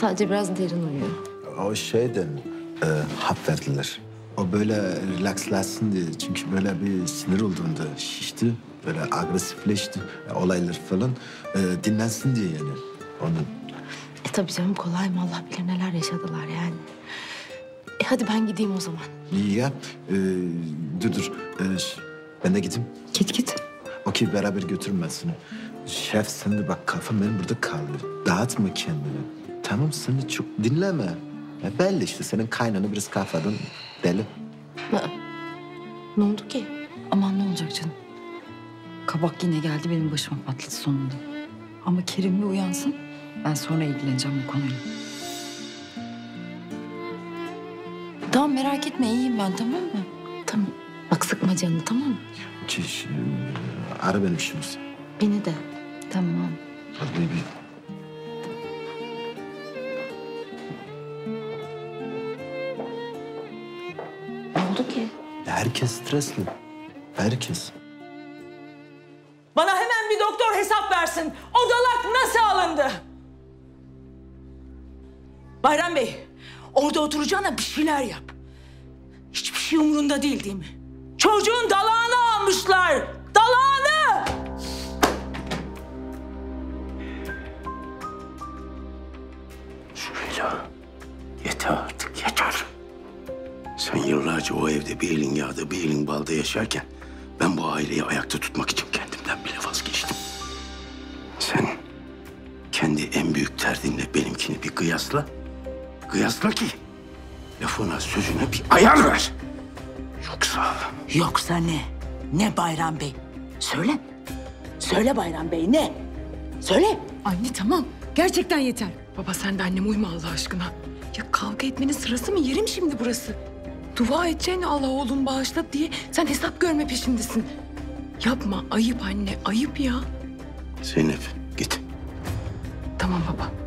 Sadece biraz derin uyuyor. O şeyden e, hap verdiler. O böyle relaxlasın diye. Çünkü böyle bir sinir olduğunda şişti. Böyle agresifleşti. e, Olaylar falan. E, dinlensin diye yani. Onun. E tabii canım kolay mı Allah bilir neler yaşadılar yani. E hadi ben gideyim o zaman. İyi ya. E, dur dur. E, ben de gideyim. Git git. Okey beraber götürün ben seni. Şef sen de bak kafam benim burada kaldı. Dağıtma kendini. Tamam sen de çok dinleme. Ya belli işte senin kaynağını biraz kafadan deli. Ne oldu ki? Aman ne olacak canım. Kabak yine geldi benim başıma patladı sonunda. Ama Kerim bir uyansın. Ben sonra ilgileneceğim bu konuyla. Tamam merak etme iyiyim ben tamam mı? Tamam. Bak sıkma canını tamam mı? Çiş, e, ara benim şimdi. Beni de. Tamam. Hadi baby. Herkes stresli. Herkes. Bana hemen bir doktor hesap versin. O dalak nasıl alındı? Bayram Bey, orada oturacağına bir şeyler yap. Hiçbir şey umurunda değil değil mi? Çocuğun dalağını almışlar. Bir elin yağda bir elin balda yaşarken ben bu aileyi ayakta tutmak için kendimden bile vazgeçtim. Sen kendi en büyük derdinle benimkini bir kıyasla. Kıyasla ki lafına sözüne bir ayar ver. Yoksa Yoksa ne? Ne Bayram Bey? Söyle. Söyle Bayram Bey ne? Söyle. Anne tamam. Gerçekten yeter. Baba sen de anneme uyma Allah aşkına. Ya kavga etmenin sırası mı? Yerim şimdi burası. Dua edeceğine Allah oğlum bağışla diye sen hesap görme peşindesin. Yapma. Ayıp anne. Ayıp ya. Zeynep git. Tamam baba.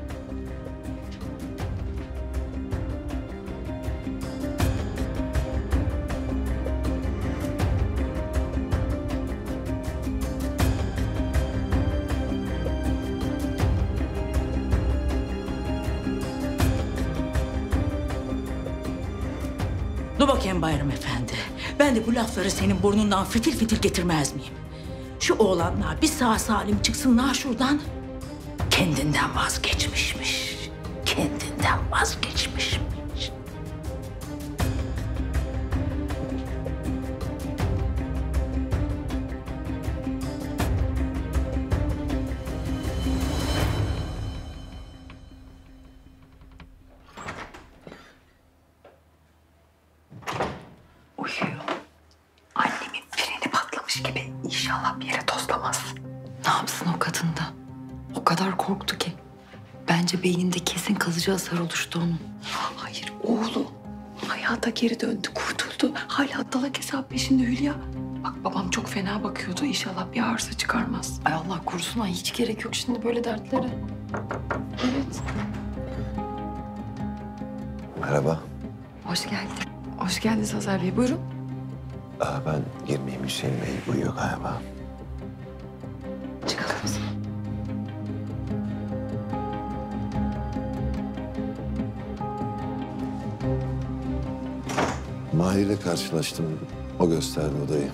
Bayram Efendi. Ben de bu lafları senin burnundan fitil fitil getirmez miyim? Şu oğlanlar bir sağ salim çıksınlar şuradan. Kendinden vazgeçmişmiş. Kendinden vazgeçmişmiş. Kalıcı hasar oluştu onun. Hayır oğlu. Hayata geri döndü, kurtuldu. Hala dalak hesap peşinde Hülya. Bak babam çok fena bakıyordu. İnşallah bir arıza çıkarmaz. Ay Allah korusun ay hiç gerek yok şimdi böyle dertlere. Evet. Merhaba. Hoş geldin. Hoş geldiniz Hazar Bey. Buyurun. Aa, ben girmeyeyim Hüseyin Bey uyuyor galiba. Mahir'le karşılaştım. O gösterdi odayı.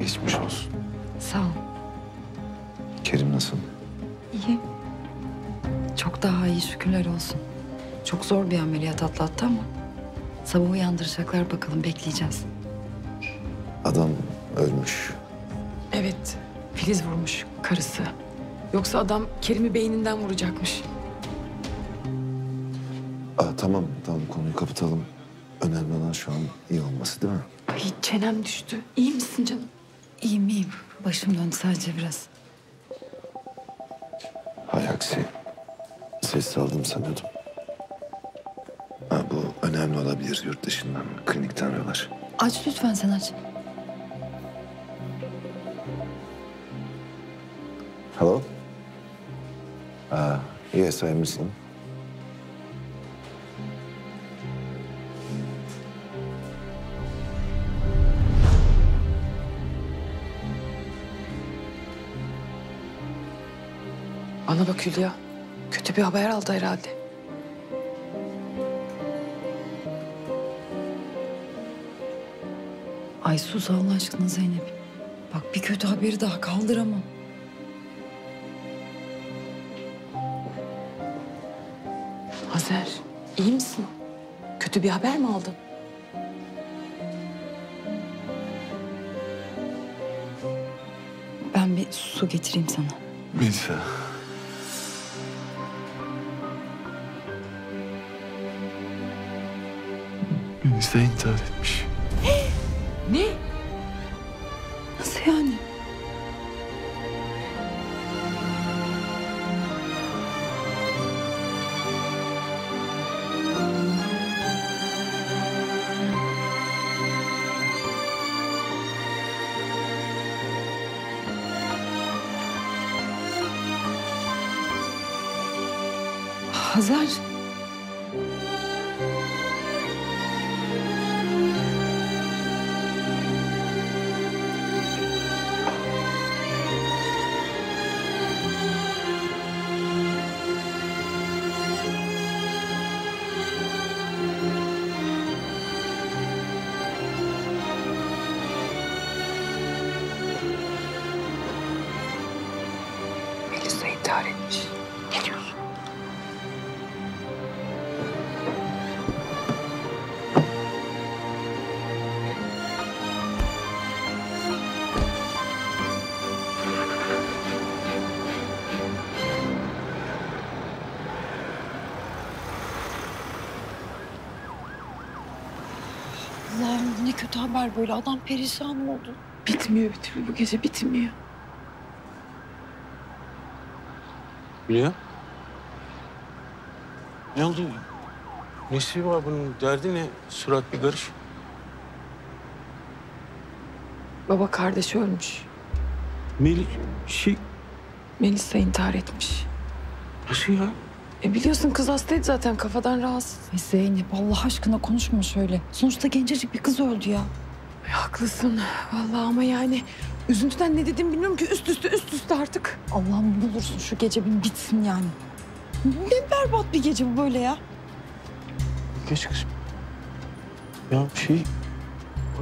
Geçmiş olsun. Sağ ol. Kerim nasıl? İyi. Çok daha iyi şükürler olsun. Çok zor bir ameliyat atlattı ama sabah uyandıracaklar bakalım bekleyeceğiz. Adam ölmüş. Evet. Filiz vurmuş karısı. Yoksa adam Kerim'i beyninden vuracakmış. Aa, tamam tamam konuyu kapatalım. Önemli olan şu an iyi olması değil mi? Ay çenem düştü. İyi misin canım? İyiyim iyiyim. Başım döndü sadece biraz. Hay aksi. Ses aldım sanıyordum. Ha, bu önemli olabilir. Yurt dışından, klinikten arıyorlar. Aç lütfen sen aç. Hello? Uh, yes, I'm listening. Bana bak Hülya. Kötü bir haber aldı herhalde. Ay sus Allah aşkına Zeynep. Bak bir kötü haberi daha kaldıramam. Hazer, iyi misin? Kötü bir haber mi aldın? Ben bir su getireyim sana. Melisa. Melisa intihar. Haber böyle? Adam perişan oldu. Bitmiyor bir türlü bu gece bitmiyor. Hülya. Ne oldu? Nesi var bunun? Derdi ne? Surat bir karış. Baba kardeşi ölmüş. Melih şey... Melisa intihar etmiş. Nasıl ya? E biliyorsun kız hastaydı zaten kafadan rahatsız. Ay Zeynep Allah aşkına konuşma şöyle. Sonuçta gencecik bir kız öldü ya. Haklısın vallahi ama yani üzüntüden ne dediğimi bilmiyorum ki üst üste üst üste artık. Allah'ım bulursun şu gece bir bitsin yani. Ne berbat bir gece bu böyle ya. Geç kızım. Ya şey...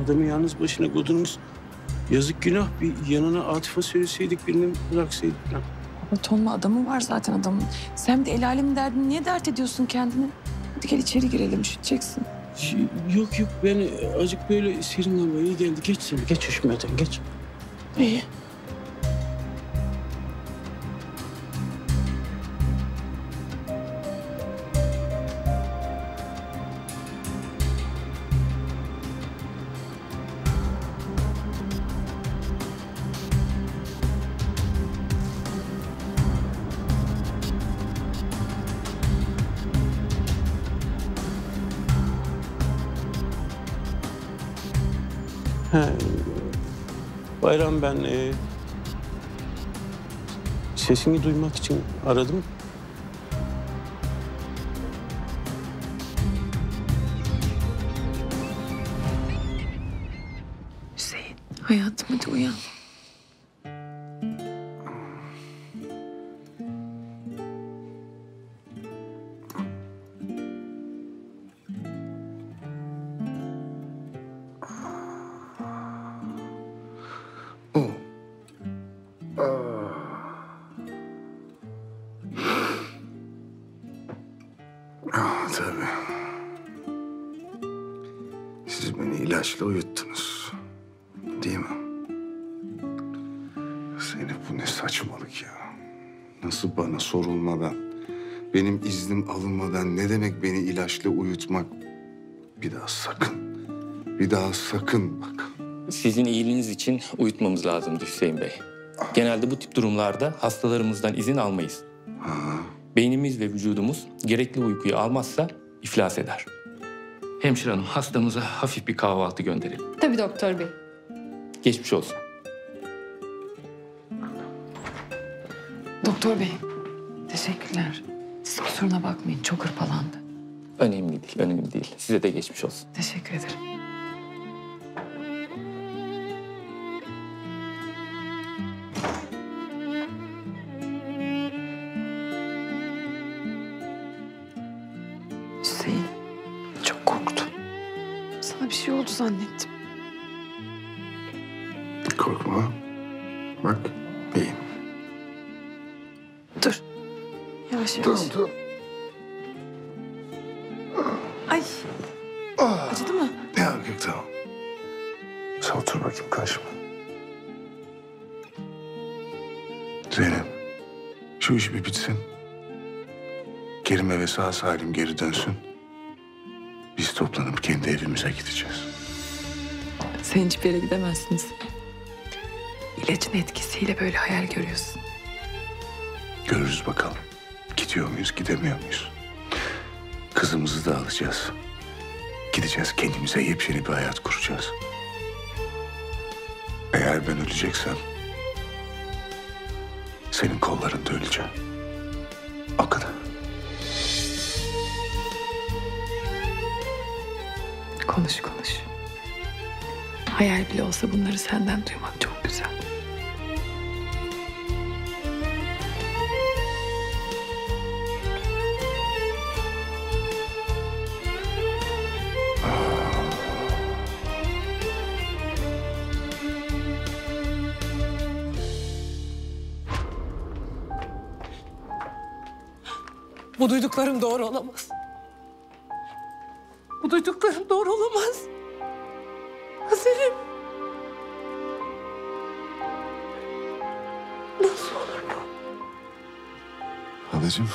Adamı yalnız başına kodunuz. Yazık günah. Bir yanına Atıf'a söyleseydik birini bıraksaydık. falan. Baba tonla adamı var zaten adamın. Sen de el alemin derdini niye dert ediyorsun kendine? Hadi gel içeri girelim üşüteceksin. Yok yok ben azıcık böyle serin hava iyi geldi. Geç sen geç üşümeden geç. İyi. Bayram ben e, sesini duymak için aradım. Sakın bak. Sizin iyiliğiniz için uyutmamız lazımdı Hüseyin Bey. Genelde bu tip durumlarda hastalarımızdan izin almayız. Beynimiz ve vücudumuz gerekli uykuyu almazsa iflas eder. Hemşire hanım hastamıza hafif bir kahvaltı gönderelim. Tabii doktor bey. Geçmiş olsun. Doktor bey teşekkürler. Siz kusuruna bakmayın çok hırpalandı. Önemli değil, önemli değil. Size de geçmiş olsun. Teşekkür ederim. Sağ salim geri dönsün. Biz toplanıp kendi evimize gideceğiz. Sen hiçbir yere gidemezsiniz. İlacın etkisiyle böyle hayal görüyorsun. Görürüz bakalım. Gidiyor muyuz, gidemiyor muyuz? Kızımızı da alacağız. Gideceğiz, kendimize yepyeni bir hayat kuracağız. Eğer ben öleceksem... ...senin kollarında öleceğim. Konuş konuş. Hayal bile olsa bunları senden duymak çok güzel. Bu duyduklarım doğru olamaz. Halacığım.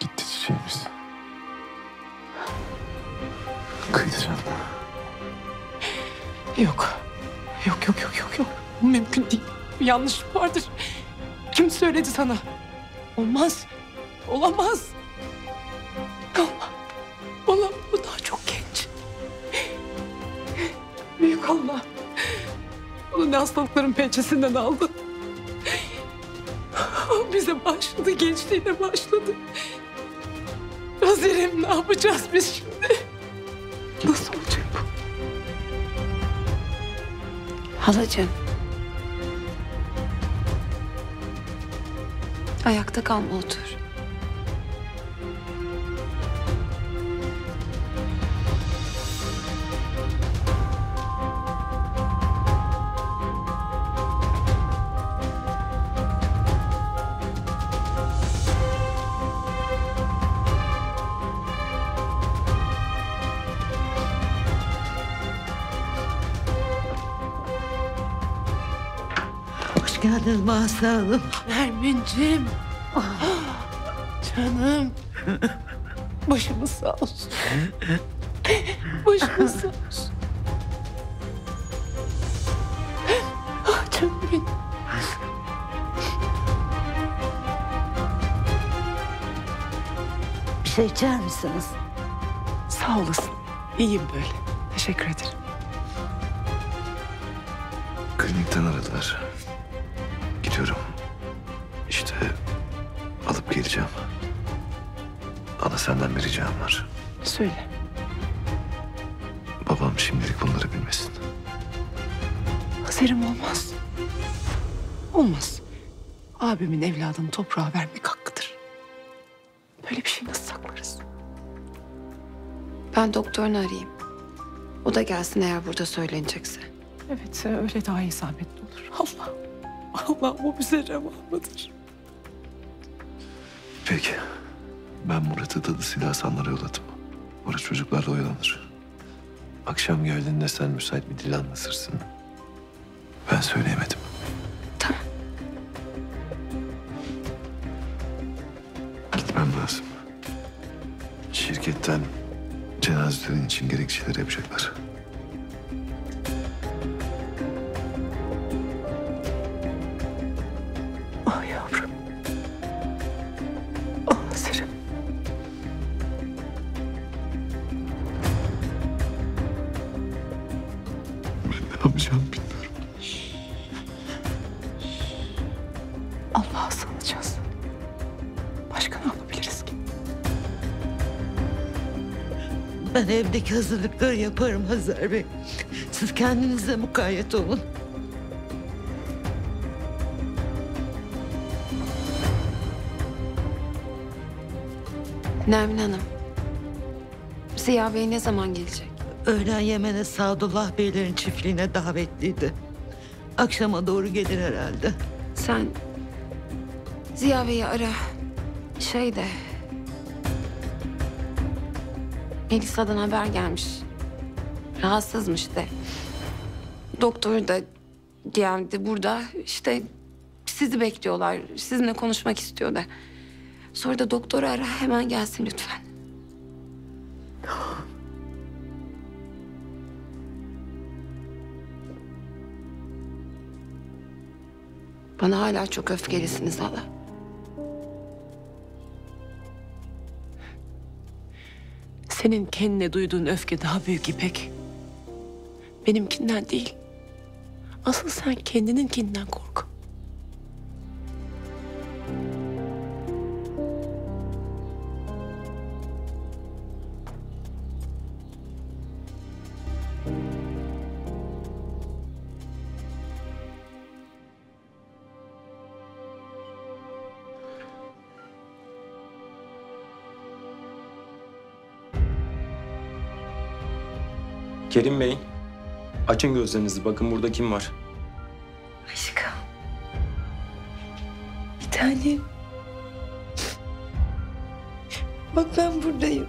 Gitti çiçeğimiz. Kıydıracağım. Yok. Yok yok yok yok yok. Mümkün değil. Bir yanlışlık vardır. Kim söyledi sana? Olmaz. Olamaz. Allah. Allah bu daha çok genç. Büyük Allah. Onu ne hastalıkların pençesinden aldı. Başladı, gençliğine başladı. Azirem ne yapacağız biz şimdi? Nasıl olacak bu? Halacığım. Ayakta kalma otur. Hanım. Nermin'cim. <gasps> Canım. <laughs> Başımız sağ olsun. <laughs> Başımız sağ olsun. <gasps> Ah canım benim. Bir şey içer misiniz? Sağ olasın. İyiyim böyle. Teşekkür ederim. Abimin evladını toprağa vermek hakkıdır. Böyle bir şey nasıl saklarız? Ben doktorunu arayayım. O da gelsin eğer burada söylenecekse. Evet öyle daha isabetli olur. Allah. Allah bu bize reva mıdır? Peki. Ben Murat'ı dadısıyla Hasanlara yolladım. Murat çocuklarla oyalanır. Akşam geldiğinde sen müsait bir dil anlatırsın. Ben söyleyemedim. Şirketten cenazelerin için gerekçeleri yapacaklar. Evdeki hazırlıkları yaparım Hazar Bey. Siz kendinize mukayyet olun. Nermin Hanım. Ziya Bey ne zaman gelecek? Öğlen Yemen'e Sadullah Beylerin çiftliğine davetliydi. Akşama doğru gelir herhalde. Sen Ziya Bey'i ara. Şey de... Melisa'dan haber gelmiş. Rahatsızmış de. Doktor da geldi burada. İşte sizi bekliyorlar. Sizinle konuşmak istiyor da. Sonra da doktoru ara hemen gelsin lütfen. Bana hala çok öfkelisiniz hala. Senin kendine duyduğun öfke daha büyük İpek. Benimkinden değil. Asıl sen kendininkinden kork. Kerim Bey, açın gözlerinizi. Bakın burada kim var? Aşkım. Bir tanem. Bak ben buradayım.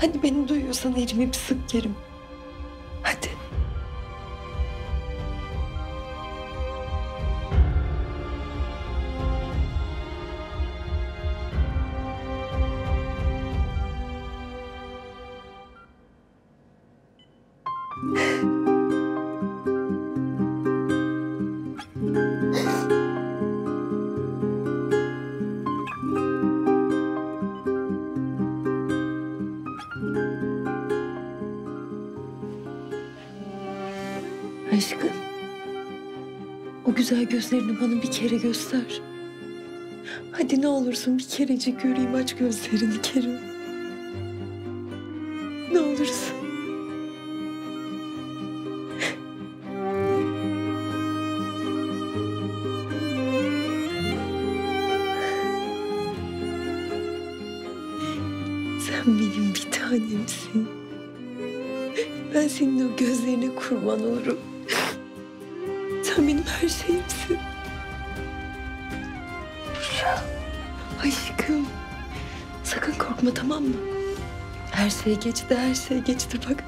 Hadi beni duyuyorsan elimi bir sık Kerim. Gözlerini bana bir kere göster. Hadi ne olursun bir kerecik göreyim aç gözlerini Kerim. Geçti, her şey geçti bak.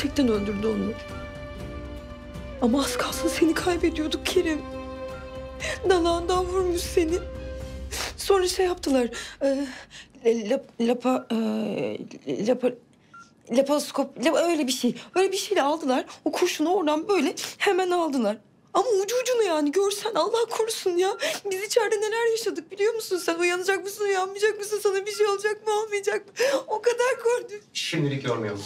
Gerçekten öldürdü onu. Ama az kalsın seni kaybediyorduk Kerim. Dalağından vurmuş seni. Sonra şey yaptılar. E, lap, lapa, e, lapa, lapaskop, lapa, öyle bir şey. Öyle bir şeyle aldılar. O kurşunu oradan böyle hemen aldılar. Ama ucu ucuna yani görsen Allah korusun ya. Biz içeride neler yaşadık biliyor musun sen? Uyanacak mısın, uyanmayacak mısın? Sana bir şey olacak mı, olmayacak mı? O kadar korktum. Şimdilik yormayalım.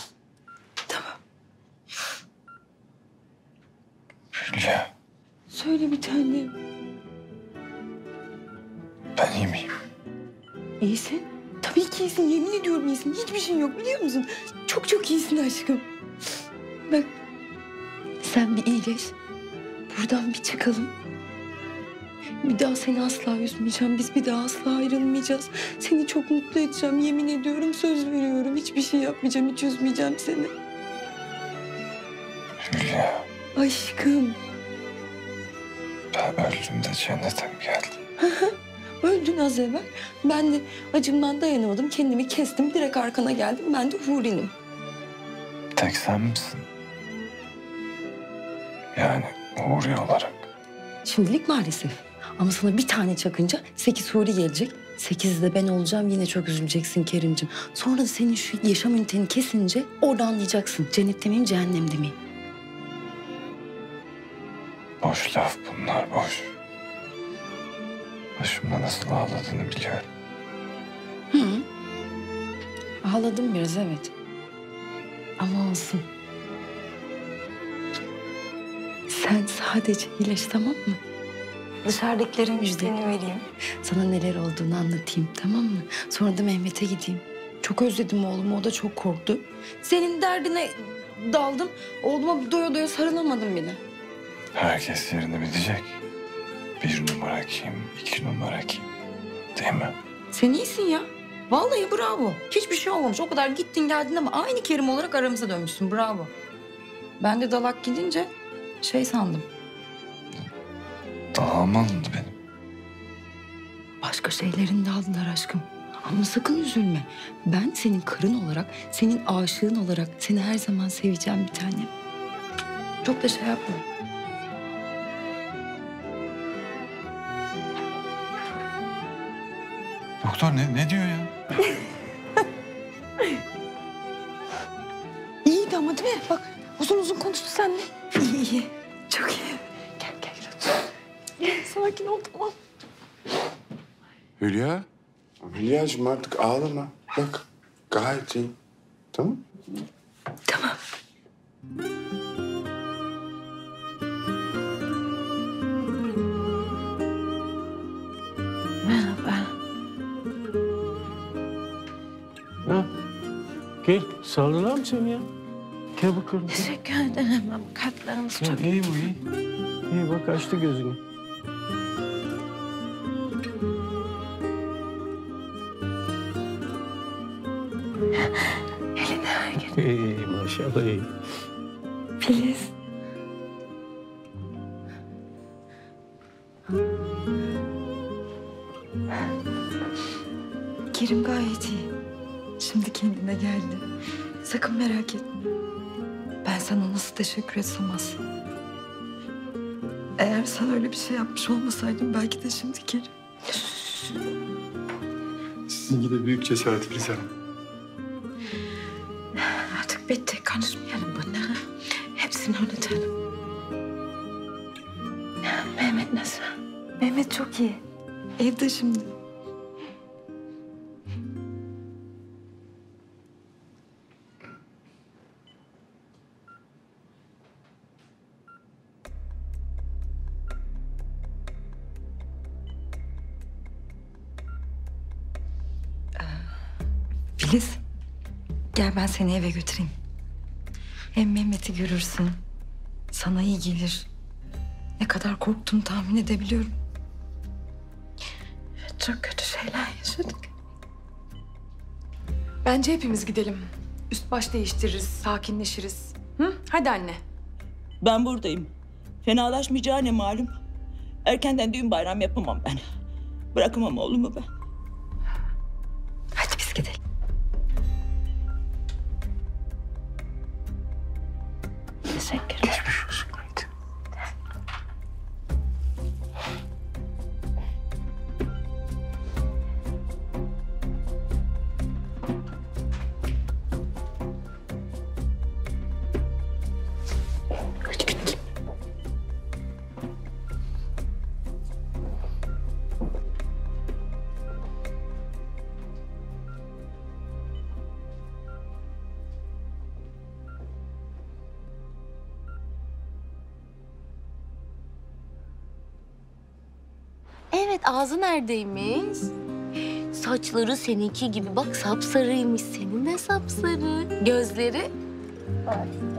Hülya Söyle bir tanem. ben iyi miyim? İyisin. Tabii ki iyisin. Yemin ediyorum iyisin. Hiçbir şeyin yok biliyor musun? Çok çok iyisin aşkım. Bak sen bir iyileş. Buradan bir çıkalım. Bir daha seni asla üzmeyeceğim. Biz bir daha asla ayrılmayacağız. Seni çok mutlu edeceğim. Yemin ediyorum, söz veriyorum. Hiçbir şey yapmayacağım, hiç üzmeyeceğim seni. Hülya Aşkım. ben öldüğümde cennete mi geldim? Öldün az evvel. Ben de acımdan dayanamadım. Kendimi kestim. Direkt arkana geldim. Ben de Huri'nim. Tek sen misin? Yani Uğur'u olarak. Şimdilik maalesef. Ama sana bir tane çakınca sekiz huri gelecek. Sekiz de ben olacağım yine çok üzüleceksin Kerimcim. Sonra da senin şu yaşam üniteni kesince orada anlayacaksın. Cennette miyim cehennemde miyim? Boş laf bunlar boş. Başımda nasıl ağladığını biliyorum. Hı. Ağladım biraz evet. Ama olsun. Sen sadece iyileş tamam mı? Dışarıdakilere müjdeni vereyim. Sana neler olduğunu anlatayım tamam mı? Sonra da Mehmet'e gideyim. Çok özledim oğlumu o da çok korktu. Senin derdine daldım. Oğluma doya doya sarılamadım bile. Herkes yerini bilecek. Bir numara kim, iki numara kim? Değil mi? Sen iyisin ya. Vallahi bravo. Hiçbir şey olmamış. O kadar gittin geldin ama aynı Kerim olarak aramıza dönmüşsün. Bravo. Ben de dalak gidince şey sandım. Dalağım alındı benim. Başka şeylerini de aldılar aşkım. Ama sakın üzülme. Ben senin karın olarak, senin aşığın olarak seni her zaman seveceğim bir tanem. Çok da şey yapma. Doktor ne, ne diyor ya? <laughs> İyiydi ama değil mi? Bak uzun uzun konuştu seninle. İyi iyi. Çok iyi. Gel gel lütfen. Sakin ol tamam. Hülya. Hülya'cığım artık ağlama. Bak gayet iyi. Tamam Tamam. Ha, gel sarılalım seni ya. Gel bakalım. Teşekkür ederim avukatlarımız Ya, çok iyi bu iyi. İyi bak açtı gözünü. <laughs> Elini hareket. İyi maşallah iyi. Filiz. Kerim gayet iyi. Şimdi kendine geldi. Sakın merak etme. Ben sana nasıl teşekkür etsem az. Eğer sen öyle bir şey yapmış olmasaydın belki de şimdi Kerim. Sizinki de büyük cesaret Filiz Hanım. Artık bitti. Konuşmayalım bunları. Hepsini unutalım. Mehmet nasıl? Mehmet çok iyi. Evde şimdi. Gel ben seni eve götüreyim. Hem Mehmet'i görürsün. Sana iyi gelir. Ne kadar korktuğunu tahmin edebiliyorum. Çok kötü şeyler yaşadık. Bence hepimiz gidelim. Üst baş değiştiririz, sakinleşiriz. Hı? Hadi anne. Ben buradayım. Fenalaşmayacağı ne malum. Erkenden düğün bayram yapamam ben. Bırakamam oğlumu ben. Ağzı neredeymiş? Saçları seninki gibi bak sapsarıymış. Senin de sapsarı. Gözleri?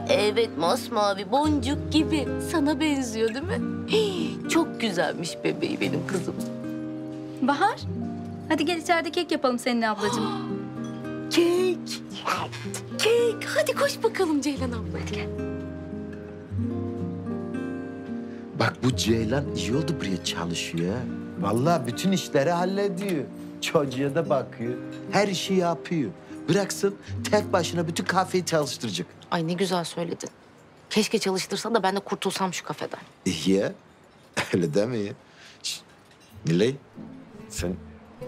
Evet masmavi boncuk gibi. Sana benziyor değil mi? Hii, <gasps> Çok güzelmiş bebeği benim kızım. Bahar, hadi gel içeride kek yapalım seninle ablacığım. <gasps> Kek. Kek. Hadi koş bakalım Ceylan abla. Hadi gel. Bak bu Ceylan iyi oldu buraya çalışıyor. ha. Vallahi bütün işleri hallediyor. Çocuğa da bakıyor. Her işi yapıyor. Bıraksın tek başına bütün kafeyi çalıştıracak. Ay ne güzel söyledin. Keşke çalıştırsan da ben de kurtulsam şu kafeden. Ya öyle deme ya. Nilay sen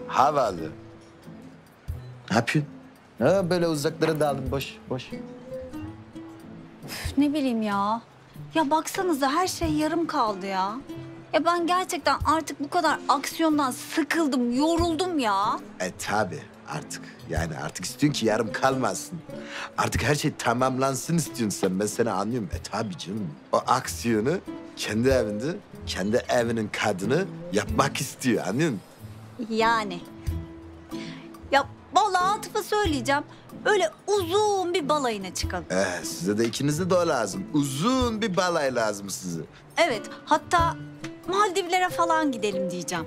havalı. Ne yapıyorsun? Ha, böyle uzaklara daldın boş boş. Üf, ne bileyim ya. Ya baksanıza her şey yarım kaldı ya. Ya ben gerçekten artık bu kadar aksiyondan sıkıldım, yoruldum ya. E tabi artık yani artık istiyorsun ki yarım kalmasın. Artık her şey tamamlansın istiyorsun sen. Ben seni anlıyorum. E tabi canım. O aksiyonu kendi evinde, kendi evinin kadını yapmak istiyor anlıyor musun? Yani. Ya vallahi Atıf'a söyleyeceğim. Böyle uzun bir balayına çıkalım. Eh, size de ikinize de o lazım. Uzun bir balay lazım size. Evet, hatta Maldivlere falan gidelim diyeceğim.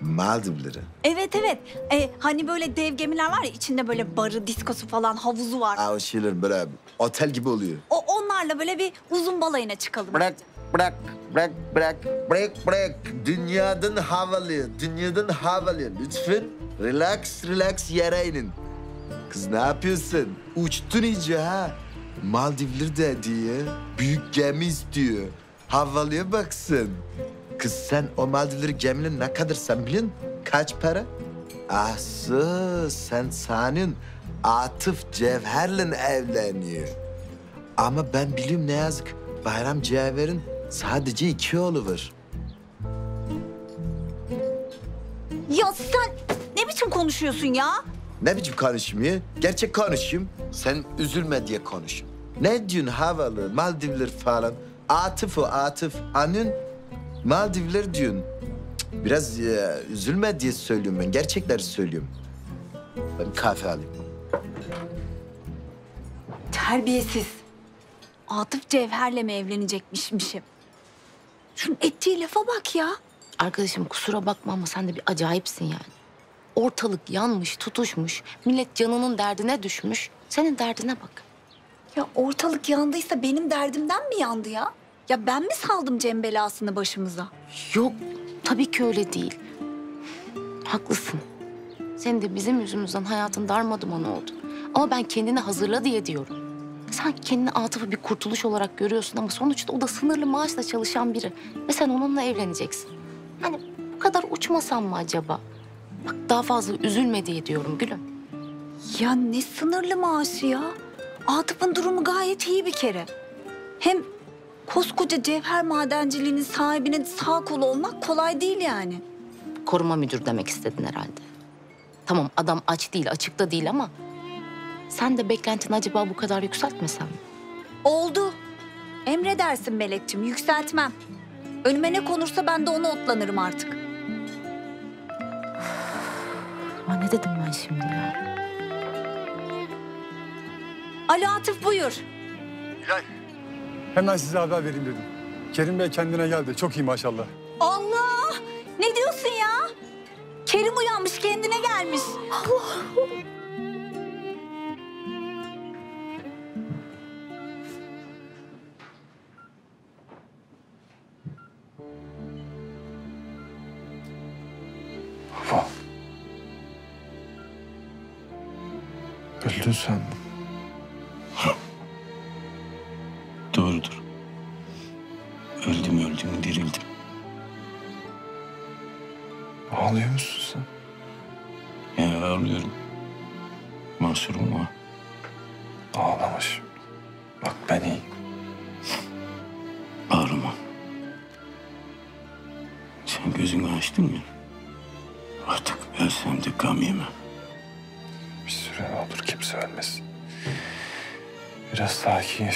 Maldivlere. Evet evet. E, hani böyle dev gemiler var ya içinde böyle barı, diskosu falan, havuzu var. Aa, o şeyler böyle otel gibi oluyor. O onlarla böyle bir uzun balayına çıkalım. Bırak, bırak, bırak, bırak, bırak, bırak. Dünyadan havalı, dünyadan havalı. Lütfen relax, relax yere inin. Kız ne yapıyorsun? Uçtun iyice ha. Maldivler de diye büyük gemi istiyor. Havalıya baksın. Kız sen o Maldivleri geminin ne kadar sen musun? Kaç para? Ahsı sen sanın Atıf Cevher'le evleniyor. Ama ben biliyorum ne yazık. Bayram Cevher'in sadece iki oğlu var. Ya sen ne biçim konuşuyorsun ya? Ne biçim konuşayım ya? Gerçek konuşayım. Sen üzülme diye konuş. Ne diyorsun havalı, Maldivler falan. Atıf o Atıf. Anın Maldivler diyorsun. Cık, Biraz e, üzülme diye söylüyorum ben. Gerçekleri söylüyorum. Ben bir kahve alayım. Terbiyesiz. Atıf Cevher'le mi evlenecekmişmişim? Şunun ettiği lafa bak ya. Arkadaşım kusura bakma ama sen de bir acayipsin yani. Ortalık yanmış, tutuşmuş. Millet canının derdine düşmüş. Senin derdine bak. Ya ortalık yandıysa benim derdimden mi yandı ya? Ya ben mi saldım Cem belasını başımıza? Yok, tabii ki öyle değil. Haklısın. Senin de bizim yüzümüzden hayatın darmaduman oldu. Ama ben kendini hazırla diye diyorum. Sen kendini Atıf'ı bir kurtuluş olarak görüyorsun ama sonuçta o da sınırlı maaşla çalışan biri. Ve sen onunla evleneceksin. Hani bu kadar uçmasan mı acaba? Bak daha fazla üzülme diye diyorum gülüm. Ya ne sınırlı maaşı ya? Atıf'ın durumu gayet iyi bir kere. Hem koskoca cevher madenciliğinin sahibinin sağ kolu olmak kolay değil yani. Koruma müdür demek istedin herhalde. Tamam adam aç değil, açıkta değil ama... ...sen de beklentini acaba bu kadar yükseltmesen mi? Oldu. Emredersin Melekçim, yükseltmem. Önüme ne konursa ben de ona otlanırım artık. <sighs> Ama ne dedim ben şimdi ya? Alo Atıf buyur. Hemen size haber vereyim dedim. Kerim Bey kendine geldi. Çok iyi maşallah. Allah! Ne diyorsun ya? Kerim uyanmış, kendine gelmiş. Allah! Öldün sen. Doğrudur.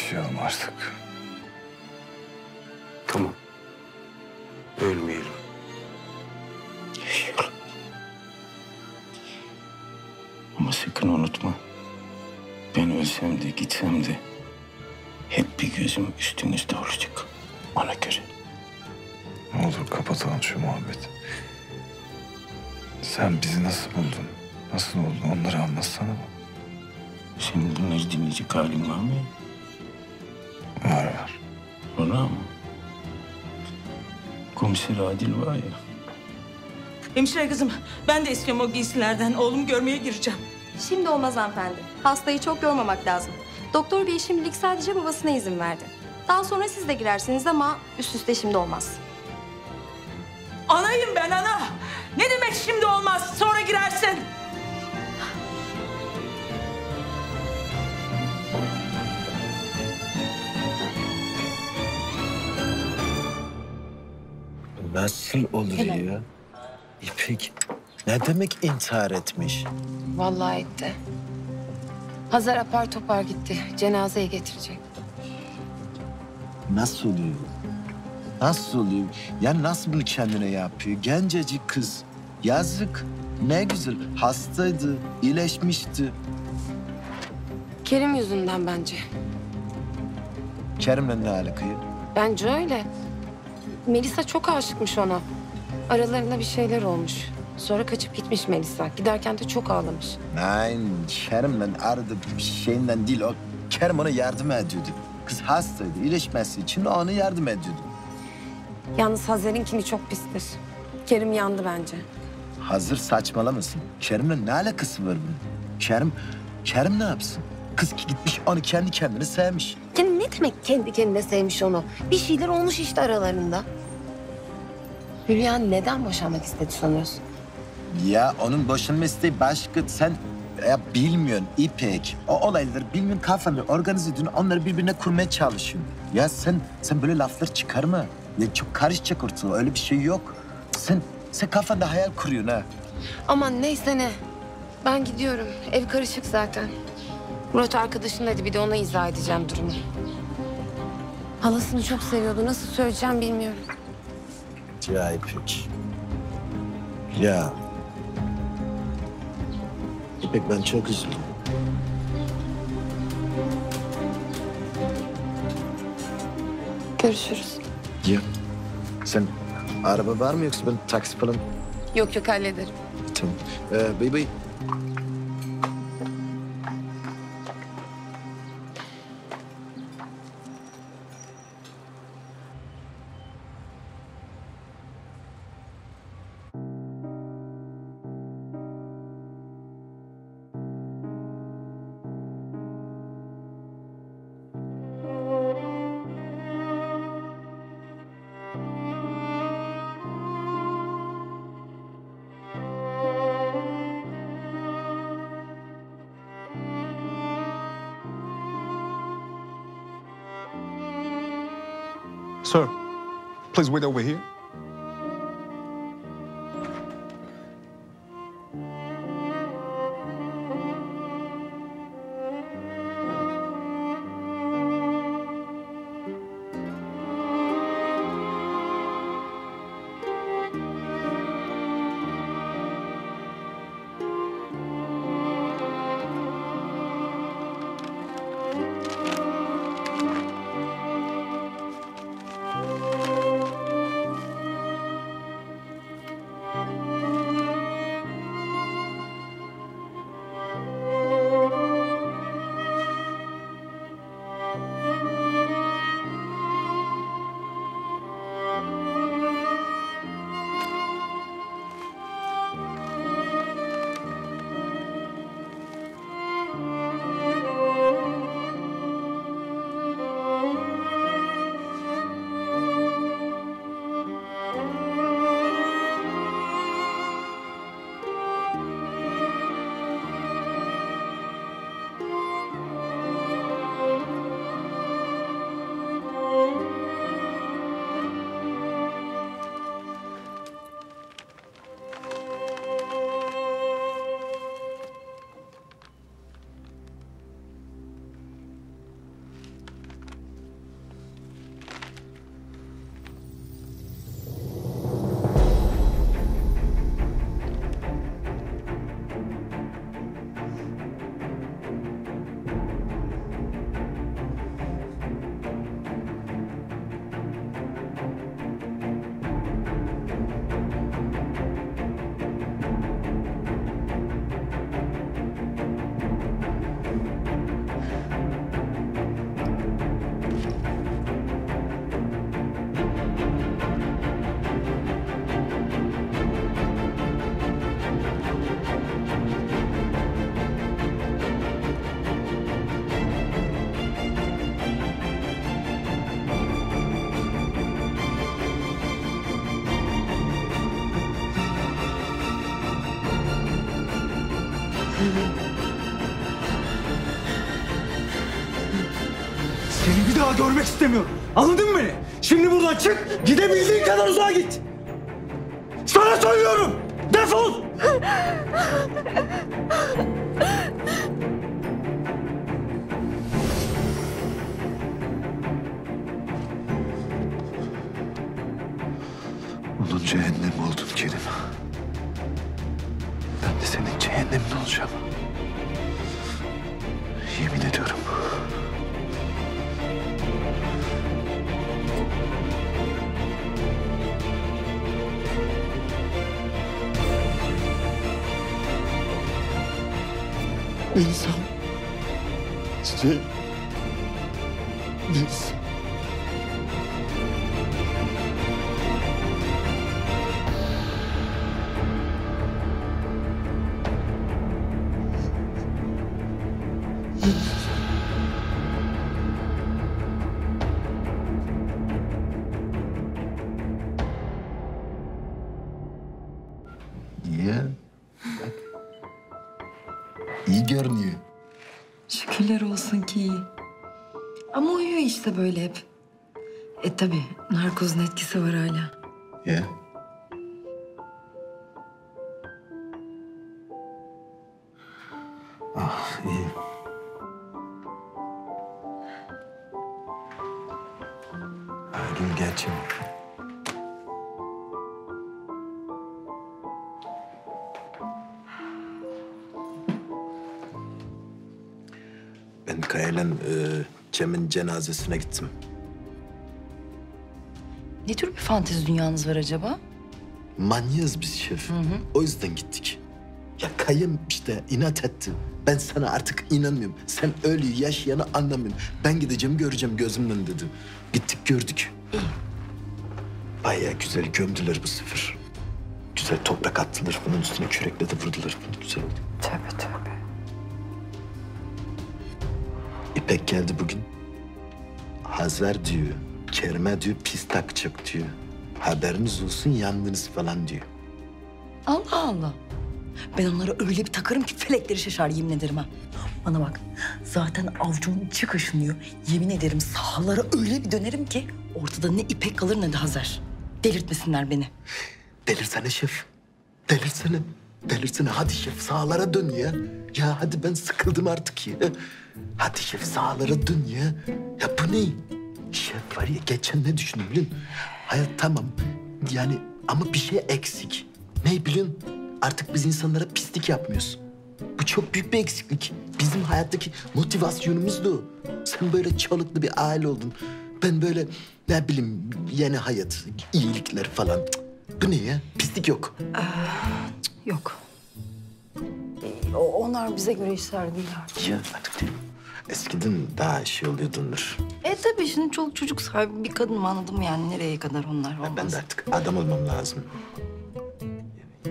Yaşayalım artık. Tamam. Ölmeyelim. Yaşayalım. Ama sakın unutma. Ben ölsem de gitsem de hep bir gözüm üstünüzde olacak. Ona göre. Ne olur kapatalım şu muhabbeti. Sen bizi nasıl buldun? Nasıl oldu onları anlatsana bana. Senin bunları dinleyecek halin var mı? Var Komiser Adil var ya. Hemşire kızım ben de istiyorum o giysilerden. Oğlumu görmeye gireceğim. Şimdi olmaz hanımefendi. Hastayı çok yormamak lazım. Doktor bey şimdilik sadece babasına izin verdi. Daha sonra siz de girersiniz ama üst üste şimdi olmaz. Anayım ben ana. Ne demek şimdi olmaz sonra girersin. Nasıl olur ya? İpek ne demek intihar etmiş? Vallahi etti. Hazar apar topar gitti. Cenazeyi getirecek. Nasıl oluyor? Nasıl oluyor? Ya nasıl bunu kendine yapıyor? Gencecik kız. Yazık. Ne güzel. Hastaydı, iyileşmişti. Kerim yüzünden bence. Kerim'le ne alakayı? Bence öyle. Melisa çok aşıkmış ona. Aralarında bir şeyler olmuş. Sonra kaçıp gitmiş Melisa. Giderken de çok ağlamış. Nein, Kerim'le arada bir şeyinden değil. O Kerim ona yardım ediyordu. Kız hastaydı, iyileşmesi için ona yardım ediyordu. Yalnız Hazer'inkini çok pistir. Kerim yandı bence. Hazır saçmalamasın. Kerim'le ne alakası var bunun? Kerim, Kerim ne yapsın? Kız ki gitmiş onu kendi kendine sevmiş. Ya ne demek kendi kendine sevmiş onu? Bir şeyler olmuş işte aralarında. Hülya neden boşanmak istedi sanıyorsun? Ya onun boşanma isteği başka. Sen ya bilmiyorsun İpek. O olayları bilmiyorsun kafanda organize ediyorsun. Onları birbirine kurmaya çalışıyorsun. Ya sen sen böyle laflar çıkarma. Ya çok karışacak ortalık. Öyle bir şey yok. Sen sen kafanda hayal kuruyorsun ha. Aman neyse ne. Ben gidiyorum. Ev karışık zaten. Murat arkadaşın dedi bir de ona izah edeceğim durumu. Halasını çok seviyordu. Nasıl söyleyeceğim bilmiyorum. Ya İpek. Ya. İpek ben çok üzüldüm. Görüşürüz. Ya. Sen araba var mı yoksa ben taksi falan? Yok yok hallederim. Tamam. Ee, bay bay. Sir, please wait over here. İstemiyorum. Anladın mı beni? Şimdi buradan çık, gidebildiğin kadar uzağa git. Narkozun etkisi var hala. Ya. Ah. Aygül geçin. Ben Kaya'yla e, Cem'in cenazesine gittim. Ne tür bir fantezi dünyanız var acaba? Manyağız biz şef. O yüzden gittik. Ya Kayım işte inat etti. Ben sana artık inanmıyorum. Sen ölüyü yaşayanı anlamıyorsun. Ben gideceğim göreceğim gözümden dedi. Gittik gördük. Bayağı güzel gömdüler bu sefer. Güzel toprak attılar. Bunun üstüne kürekle de vurdular. Güzel oldu. Tövbe tövbe. İpek geldi bugün. Hazar diyor. Kerime diyor pis takacak diyor. Haberiniz olsun yandınız falan diyor. Allah Allah. Ben onlara öyle bir takarım ki felekleri şaşar yemin ederim ha. Bana bak zaten avcumun içi kaşınıyor. Yemin ederim sahalara öyle bir dönerim ki ortada ne ipek kalır ne de Hazar. Delirtmesinler beni. Delirsene şef. Delirsene. Delirsene. Hadi şef sahalara dön ya. Ya hadi ben sıkıldım artık ya. Hadi şef sahalara dön ya. Ya bu ne? Şef var ya geçen ne düşündüm musun? Hayat tamam. Yani ama bir şey eksik. Ne biliyorsun? Artık biz insanlara pislik yapmıyoruz. Bu çok büyük bir eksiklik. Bizim hayattaki motivasyonumuz da o. Sen böyle çoluklu bir aile oldun. Ben böyle ne bileyim yeni hayat, iyilikler falan. Cık, Bu ne ya? Pislik yok. Yok. Ee, o- onlar bize göre işler değil artık. Ya artık değil mi? Eskiden daha şey oluyordundur. E tabii şimdi çoluk çocuk sahibi bir kadın mı anladım yani nereye kadar onlar olmaz. Ben de artık adam olmam lazım.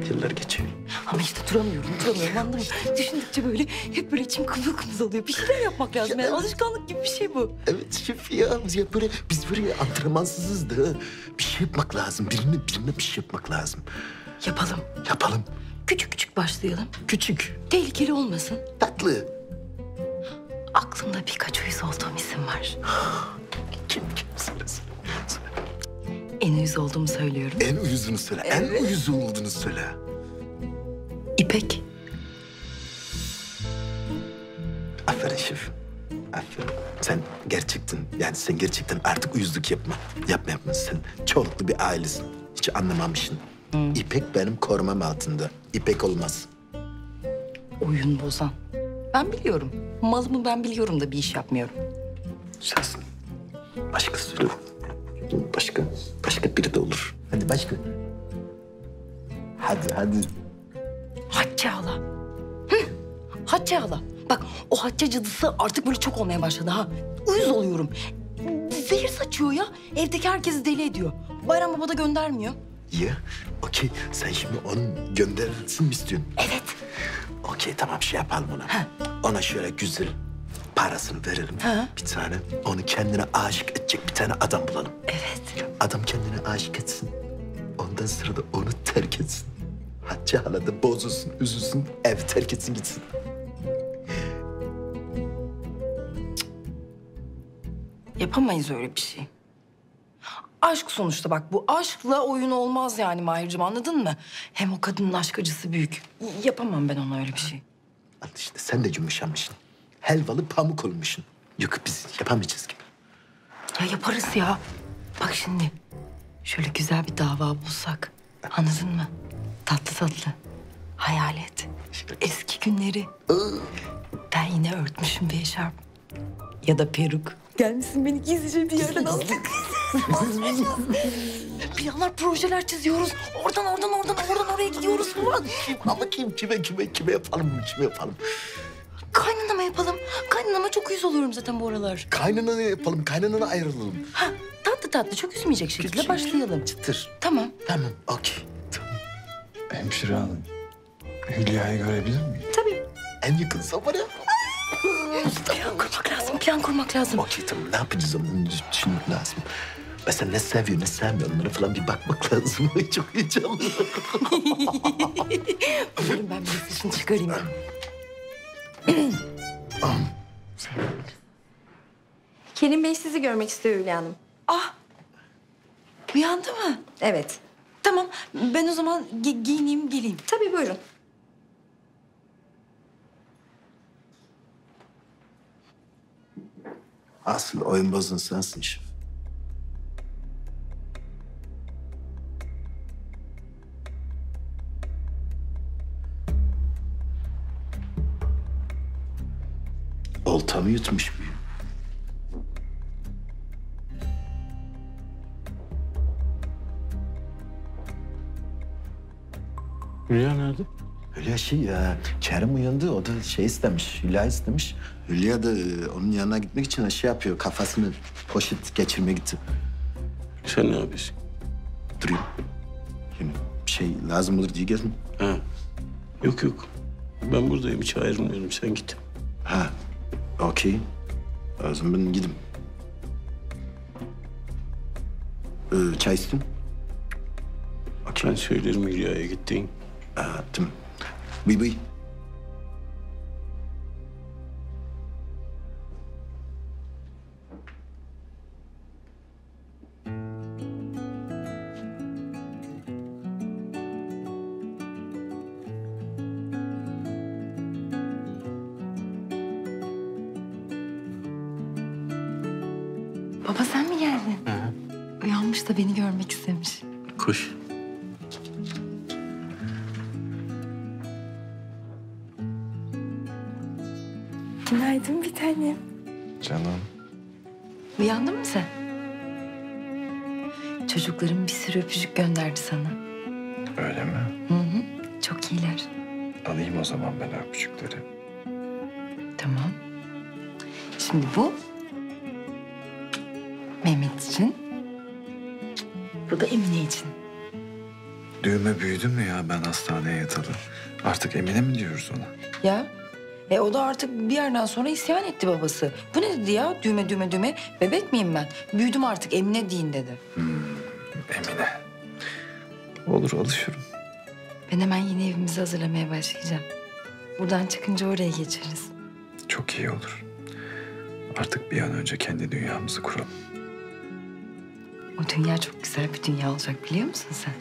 Yıllar geçiyor. Ama işte duramıyorum, duramıyorum anladın mı? Düşündükçe böyle hep böyle içim kımıl kımıl oluyor. Bir şeyler yapmak lazım yani. Alışkanlık gibi bir şey bu. Evet şef ya. ya böyle, biz böyle antrenmansızız da bir şey yapmak lazım. Birine, birine bir şey yapmak lazım. Yapalım. Yapalım. Küçük küçük başlayalım. Küçük. Tehlikeli olmasın. Tatlı. Aklımda birkaç uyuz olduğum isim var. <gasps> Kim kim söylesin. En uyuz olduğumu söylüyorum. En uyuzunu söyle. En uyuz olduğunu söyle. İpek. Aferin şef. Aferin. Sen gerçekten yani sen gerçekten artık uyuzluk yapma. Yapma yapma. Sen çoluklu bir ailesin. Hiç anlamamışsın. İpek benim korumam altında. İpek olmaz. Oyun bozan. Ben biliyorum. Malımı ben biliyorum da bir iş yapmıyorum. Sensin. Başka söyle. Başka, başka biri de olur. Hadi başka. Hadi hadi. Hatice hala. Hı. Hatice hala. Bak o Hatice cadısı artık böyle çok olmaya başladı ha. Uyuz oluyorum. Zehir saçıyor ya. Evdeki herkesi deli ediyor. Bayram Baba da göndermiyor. Ya okey sen şimdi onu gönderirsin mi istiyorsun? Evet. Okey tamam şey yapalım ona. Ona şöyle güzel parasını verelim. Ha. Bir tane onu kendine aşık edecek bir tane adam bulalım. Evet. Adam kendine aşık etsin. Ondan sonra da onu terk etsin. Hatice hala da bozulsun, üzülsün, ev terk etsin gitsin. Yapamayız öyle bir şey. Aşk sonuçta bak bu aşkla oyun olmaz yani Mahir'cim anladın mı? Hem o kadının aşk acısı büyük. Y- Yapamam ben ona öyle bir şey. Al işte sen de yumuşamışsın. Helvalı pamuk olmuşsun. Yok biz yapamayacağız gibi. Ya yaparız ya. Bak şimdi şöyle güzel bir dava bulsak. Anladın mı? Tatlı tatlı. Hayal et. Eski günleri. Ben yine örtmüşüm bir eşarp. Ya da peruk. Gelmişsin beni gizlice bir yerden aldık. <laughs> Planlar, projeler çiziyoruz. Oradan, oradan, oradan, oradan oraya gidiyoruz falan. Ama kim, kime, kime, kime yapalım bunu, kime yapalım? Kaynanama yapalım. Kaynanama çok uyuz oluyorum zaten bu aralar. Kaynanana yapalım, kaynanana ayrılalım. Ha, tatlı tatlı, çok üzmeyecek şekilde başlayalım. Çıtır. Tamam. Tamam, okey. Hemşire hanım, Hülya'yı görebilir miyim? Tabii. En yakın zamana. Plan kurmak lazım, plan kurmak lazım. Okey tamam, ne yapacağız onu düşünmek lazım. Mesela ne seviyor, ne sevmiyor onlara falan bir bakmak <laughs> lazım. Çok heyecanlı. Buyurun ben bir sesini çıkarayım. Kerim Bey sizi görmek istiyor Hülya Hanım. Ah! Uyandı mı? Evet. Tamam, ben o zaman gi- giyineyim, geleyim. Tabii buyurun. Asıl oyun sensin şef. Oltamı yutmuş bu. Hülya nerede? Hülya şey ya, Kerim uyandı. O da şey istemiş, Hülya istemiş. Hülya da e, onun yanına gitmek için şey yapıyor. Kafasını poşet geçirmeye gitti. Sen ne yapıyorsun? Durayım. Şimdi bir şey lazım olur diye gezme. Ha. Yok yok. Ben buradayım hiç ayrılmıyorum. Sen git. Ha, okey. O zaman ben gideyim. Ee, çay istin? Ben söylerim Hülya'ya gittiğin. Ha, tamam. Bıy bıy. Yerden sonra isyan etti babası. Bu ne dedi ya? Düğme düğme düğme. Bebek miyim ben? Büyüdüm artık Emine deyin dedi. Emine. Olur alışırım. Ben hemen yeni evimizi hazırlamaya başlayacağım. Buradan çıkınca oraya geçeriz. Çok iyi olur. Artık bir an önce kendi dünyamızı kuralım. O dünya çok güzel bir dünya olacak biliyor musun sen?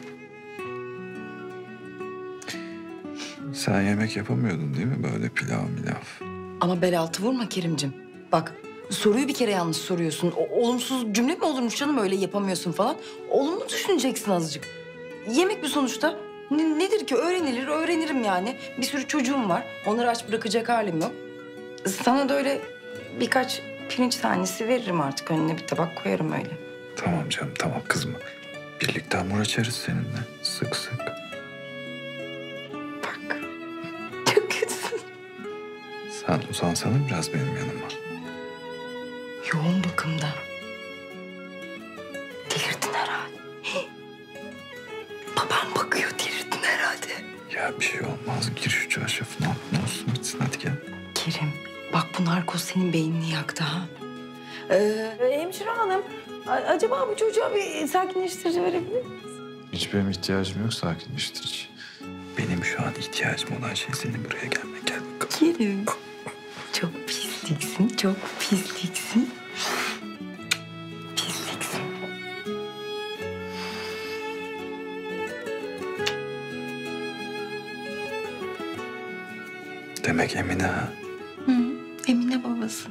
Sen yemek yapamıyordun değil mi böyle pilav milav? Ama bel altı vurma Kerimcim. Bak soruyu bir kere yanlış soruyorsun. O, olumsuz cümle mi olurmuş canım öyle yapamıyorsun falan. Olumlu düşüneceksin azıcık. Yemek bir sonuçta. Ne- nedir ki öğrenilir öğrenirim yani. Bir sürü çocuğum var. Onları aç bırakacak halim yok. Sana da öyle birkaç pirinç tanesi veririm artık önüne bir tabak koyarım öyle. Tamam canım tamam kızma. Birlikte hamur açarız seninle. Sık sık. Sen uzansana biraz benim yanıma. Yoğun bakımda. Delirdin herhalde. <gasps> Babam bakıyor delirdin herhalde. Ya bir şey olmaz. Gir şu çarşafına. Ne olsun bitsin hadi gel. Kerim bak bu narkoz senin beynini yaktı ha. Ee, hemşire hanım acaba bu çocuğa bir sakinleştirici verebilir miyiz? Hiç benim ihtiyacım yok sakinleştirici. Benim şu an ihtiyacım olan şey senin buraya gelmek. Gel bakalım. Kerim çok pisliksin çok pisliksin. Pisliksin. Demek Emine ha. Hı, Emine babası.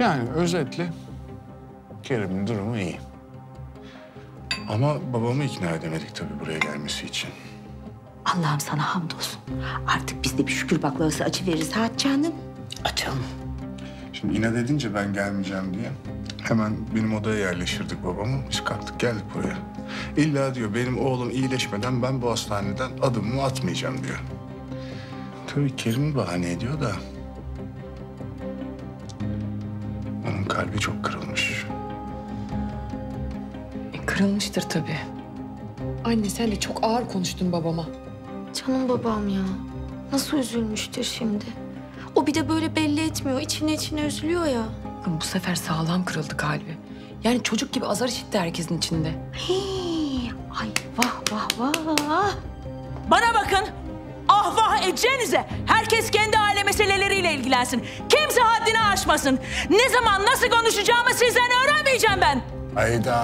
Yani özetle Kerim'in durumu iyi. Ama babamı ikna edemedik tabii buraya gelmesi için. Allah'ım sana hamdolsun. Artık biz de bir şükür baklavası açı veririz ha canım. Açalım. Şimdi inat edince ben gelmeyeceğim diye hemen benim odaya yerleştirdik babamı. Biz kalktık geldik buraya. İlla diyor benim oğlum iyileşmeden ben bu hastaneden adımımı atmayacağım diyor. Tabii Kerim bahane ediyor da... Onun kalbi çok kırılmış. Kırılmıştır tabii. Anne sen de çok ağır konuştun babama. Canım babam ya. Nasıl üzülmüştür şimdi. O bir de böyle belli etmiyor. İçine içine üzülüyor ya. Bakın bu sefer sağlam kırıldı kalbi. Yani çocuk gibi azar işitti herkesin içinde. Hii, ay vah vah vah. Bana bakın. Ah vah edeceğinize. Herkes kendi aile meseleleriyle ilgilensin. Kimse haddini aşmasın. Ne zaman nasıl konuşacağımı sizden öğrenmeyeceğim ben. Hayda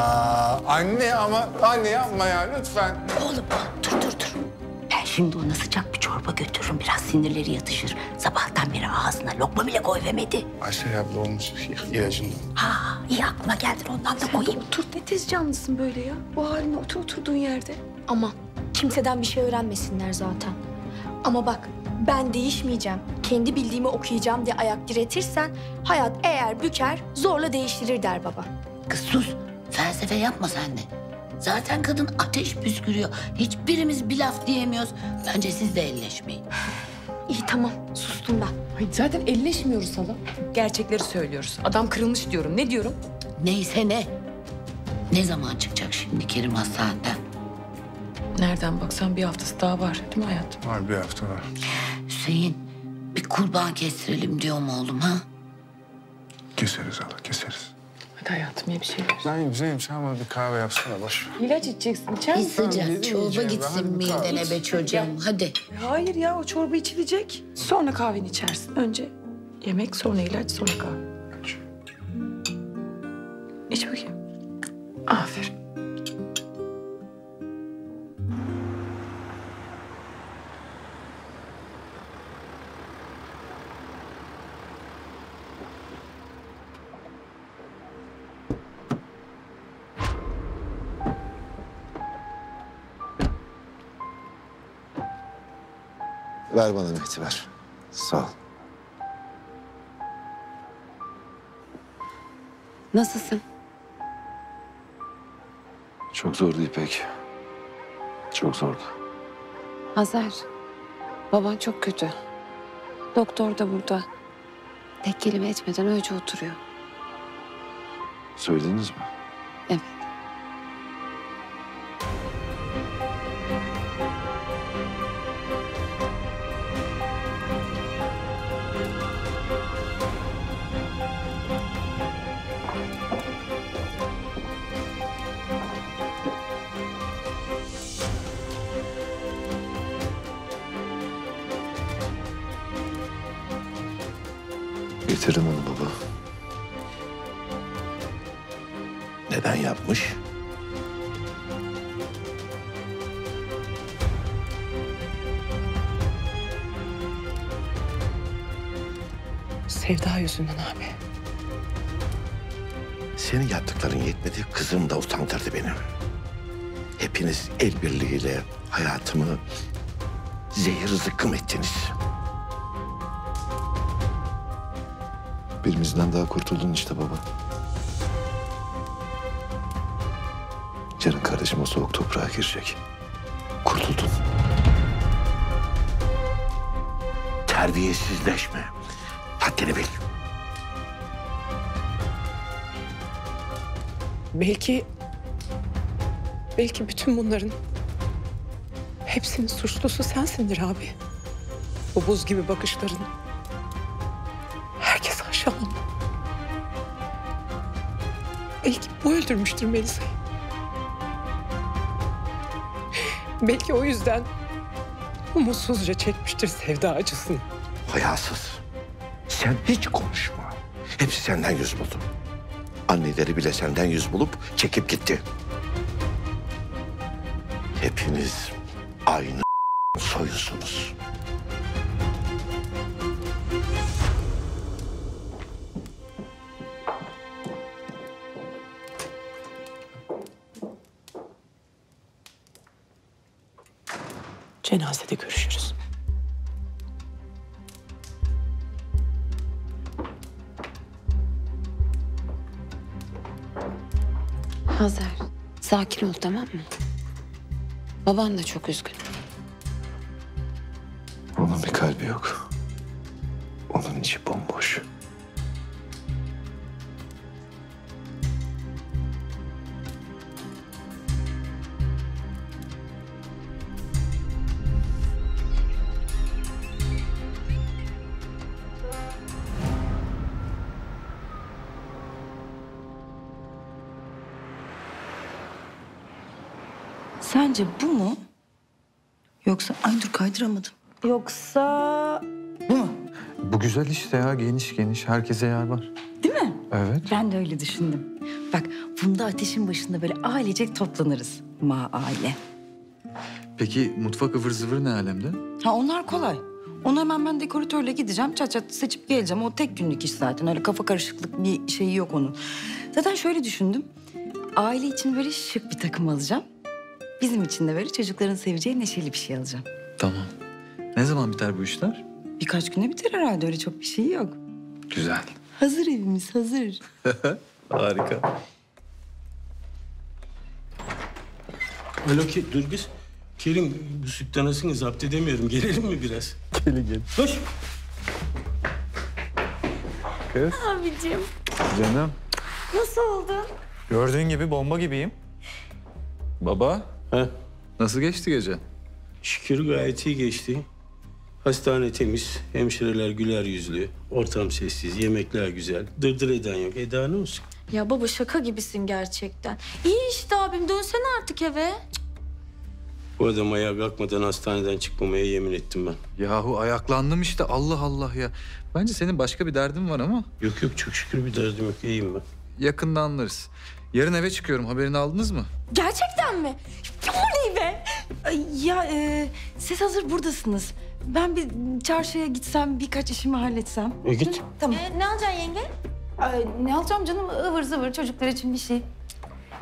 anne ama anne yapma ya lütfen. Oğlum dur dur dur. Ben şimdi ona sıcak bir çorba götürürüm. Biraz sinirleri yatışır. Sabahtan beri ağzına lokma bile koyvermedi. Ayşe abla olmuş ilacını. Ha iyi aklıma geldin ondan da koyayım. Otur ne tez canlısın böyle ya. Bu haline otur oturduğun yerde. Aman kimseden bir şey öğrenmesinler zaten. Ama bak ben değişmeyeceğim. Kendi bildiğimi okuyacağım diye ayak diretirsen hayat eğer büker zorla değiştirir der baba. Kız sus. Felsefe yapma sen de. Zaten kadın ateş püskürüyor. Hiçbirimiz bir laf diyemiyoruz. Bence siz de elleşmeyin. İyi tamam sustum ben. Ay zaten elleşmiyoruz hala. Gerçekleri söylüyoruz. Adam kırılmış diyorum. Ne diyorum? Neyse ne. Ne zaman çıkacak şimdi Kerim hastaneden? Nereden baksan bir haftası daha var. Değil mi hayatım? Var bir hafta var. Hüseyin bir kurban kestirelim diyorum oğlum ha? Keseriz hala keseriz. Hadi hayatım ye bir şey. Zeynep Zeynep sen bana bir kahve yapsana boş ver. İlaç içeceksin. İçer Bir misin? sıcak çorba gitsin midene be çocuğum. Hadi. Hayır ya o çorba içilecek. Sonra kahveni içersin. Önce yemek sonra ilaç sonra kahve. İç bakayım. Aferin. Ver bana Mehdi ver. Sağ ol. Nasılsın? Çok zordu İpek. Çok zordu. Hazar. Baban çok kötü. Doktor da burada. Tek kelime etmeden öyle oturuyor. Söylediniz mi? Evet. Getirdim onu baba. Neden yapmış? Sevda yüzünden abi. Senin yaptıkların yetmedi, kızım da utandırdı beni. Hepiniz el birliğiyle hayatımı zehir zıkkım ettiniz. Birimizden daha kurtuldun işte baba. Yarın kardeşim o soğuk toprağa girecek. Kurtuldun. Terbiyesizleşme. Haddini bil. Belki... Belki bütün bunların... Hepsinin suçlusu sensindir abi. Bu buz gibi bakışların. Aşağılama. Belki bu öldürmüştür Melisa'yı. Belki o yüzden umutsuzca çekmiştir sevda acısını. Hayasız. Sen hiç konuşma. Hepsi senden yüz buldu. Anneleri bile senden yüz bulup çekip gitti. Hepiniz aynı soyusunuz. Cenazede görüşürüz. Hazar. Sakin ol tamam mı? Baban da çok üzgün. Onun bir kalbi yok. Onun içi bomboş. Sence bu mu? Yoksa ay dur kaydıramadım. Yoksa bu mu? Bu güzel işte ya geniş geniş herkese yer var. Değil mi? Evet. Ben de öyle düşündüm. Bak bunda ateşin başında böyle ailecek toplanırız. Ma aile. Peki mutfak ıvır zıvır ne alemde? Ha onlar kolay. Onu hemen ben dekoratörle gideceğim. Çat çat seçip geleceğim. O tek günlük iş zaten. Öyle kafa karışıklık bir şeyi yok onun. Zaten şöyle düşündüm. Aile için böyle şık bir takım alacağım. Bizim için de böyle çocukların seveceği neşeli bir şey alacağım. Tamam. Ne zaman biter bu işler? Birkaç güne biter herhalde. Öyle çok bir şey yok. Güzel. Hazır evimiz hazır. <laughs> Harika. Alo ki dur kız. Kerim bu süt tanasını zapt edemiyorum. Gelelim mi biraz? Gelin gelin. Koş. Kız. Abicim Canım. nasıl oldu? Gördüğün gibi bomba gibiyim. Baba. He? Nasıl geçti gece? Şükür gayet iyi geçti. Hastane temiz, hemşireler güler yüzlü, ortam sessiz, yemekler güzel. Dırdır eden yok. Eda ne olsun? Ya baba şaka gibisin gerçekten. İyi işte abim dönsene artık eve. Bu adam ayağa kalkmadan hastaneden çıkmamaya yemin ettim ben. Yahu ayaklandım işte Allah Allah ya. Bence senin başka bir derdin var ama. Yok yok çok şükür bir derdim yok. İyiyim ben. Yakında anlarız. Yarın eve çıkıyorum haberini aldınız mı? Gerçekten mi? Oley be! Ay, Ya e, siz hazır buradasınız. Ben bir çarşıya gitsem, birkaç işimi halletsem. E git. Tamam. Ee, ne alacaksın yenge? Ay, ne alacağım canım? ıvır zıvır çocuklar için bir şey.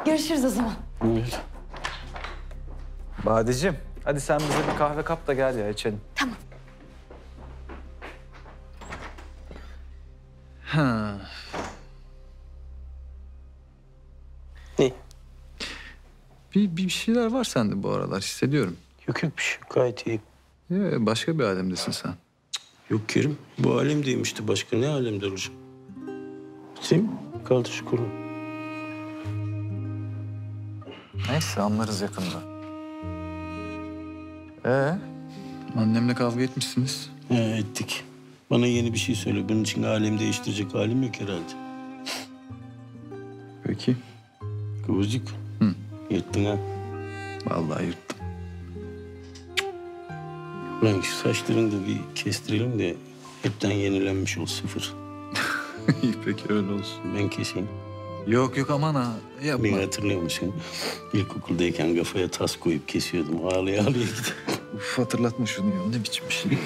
Görüşürüz o zaman. Badeciğim, hadi sen bize bir kahve kap da gel ya içelim. Tamam. Ha, Bir, bir şeyler var sende bu aralar hissediyorum. Yok yok bir şey gayet iyi. Ya, başka bir alemdesin sen. Yok Kerim bu alemdeyim işte başka ne alemde olacağım? Mi? Kaldı şu konu. Neyse anlarız yakında. Ee, annemle kavga etmişsiniz. He, ettik. Bana yeni bir şey söyle. Bunun için alem değiştirecek halim yok herhalde. Peki. Kıvırcık. Hı. Yırttın ha. Vallahi yırttım. Lan şu saçlarını da bir kestirelim de hepten yenilenmiş ol sıfır. <laughs> İyi peki öyle olsun. Ben keseyim. Yok yok aman ha. Yapma. Beni hatırlıyor musun? İlkokuldayken kafaya tas koyup kesiyordum. Ağlaya ağlaya gidiyorum. Uf hatırlatma şunu ya. Ne biçim bir şey. <laughs>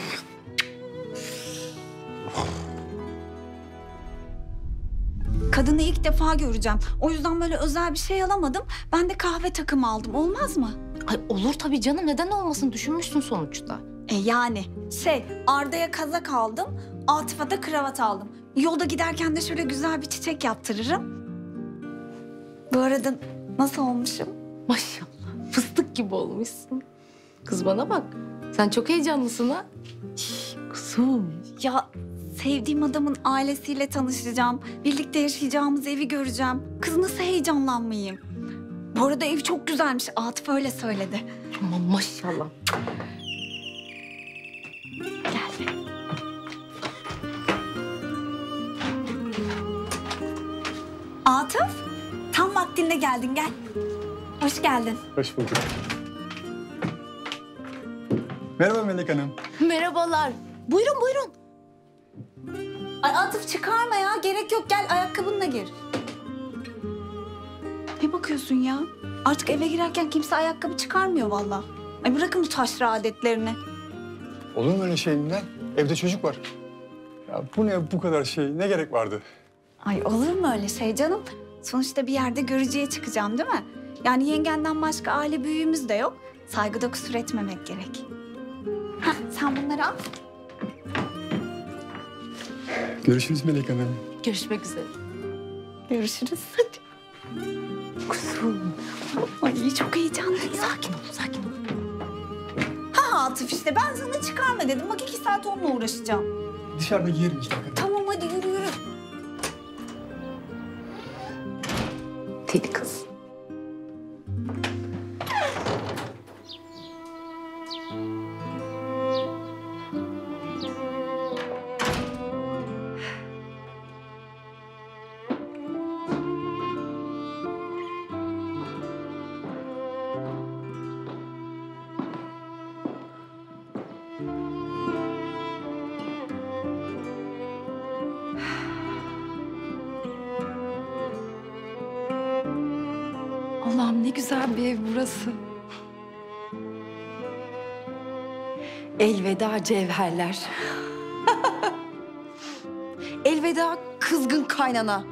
Kadını ilk defa göreceğim. O yüzden böyle özel bir şey alamadım. Ben de kahve takımı aldım. Olmaz mı? Ay olur tabii canım neden olmasın düşünmüşsün sonuçta. E yani şey Arda'ya kazak aldım. Atıf'a da kravat aldım. Yolda giderken de şöyle güzel bir çiçek yaptırırım. Bu arada nasıl olmuşum? Maşallah fıstık gibi olmuşsun. Kız bana bak sen çok heyecanlısın ha. Kuzum. Ya sevdiğim adamın ailesiyle tanışacağım. Birlikte yaşayacağımız evi göreceğim. Kız nasıl heyecanlanmayayım? Bu arada ev çok güzelmiş. Atıf öyle söyledi. Aman maşallah. Atıf, tam vaktinde geldin gel. Hoş geldin. Hoş bulduk. Merhaba Melek Hanım. Merhabalar. Buyurun buyurun. Ay Atıf çıkarma ya. Gerek yok. Gel ayakkabınla gir. Ne bakıyorsun ya? Artık eve girerken kimse ayakkabı çıkarmıyor vallahi. Ay bırakın bu taşra adetlerini. Olur mu öyle şey Milen? Evde çocuk var. Ya bu ne bu kadar şey? Ne gerek vardı? Ay olur mu öyle şey canım? Sonuçta bir yerde görücüye çıkacağım değil mi? Yani yengenden başka aile büyüğümüz de yok. Saygıda kusur etmemek gerek. Heh, sen bunları al. Görüşürüz Melek Hanım. Görüşmek üzere. Görüşürüz. Hadi. Kuzum. Ay çok heyecanlıyım. Sakin ol, sakin ol. Ha Atıf işte ben sana çıkarma dedim. Bak iki saat onunla uğraşacağım. Dışarıda giyerim işte. Tamam hadi yürü yürü. Deli kız. Burası. Elveda cevherler. <laughs> elveda kızgın kaynana.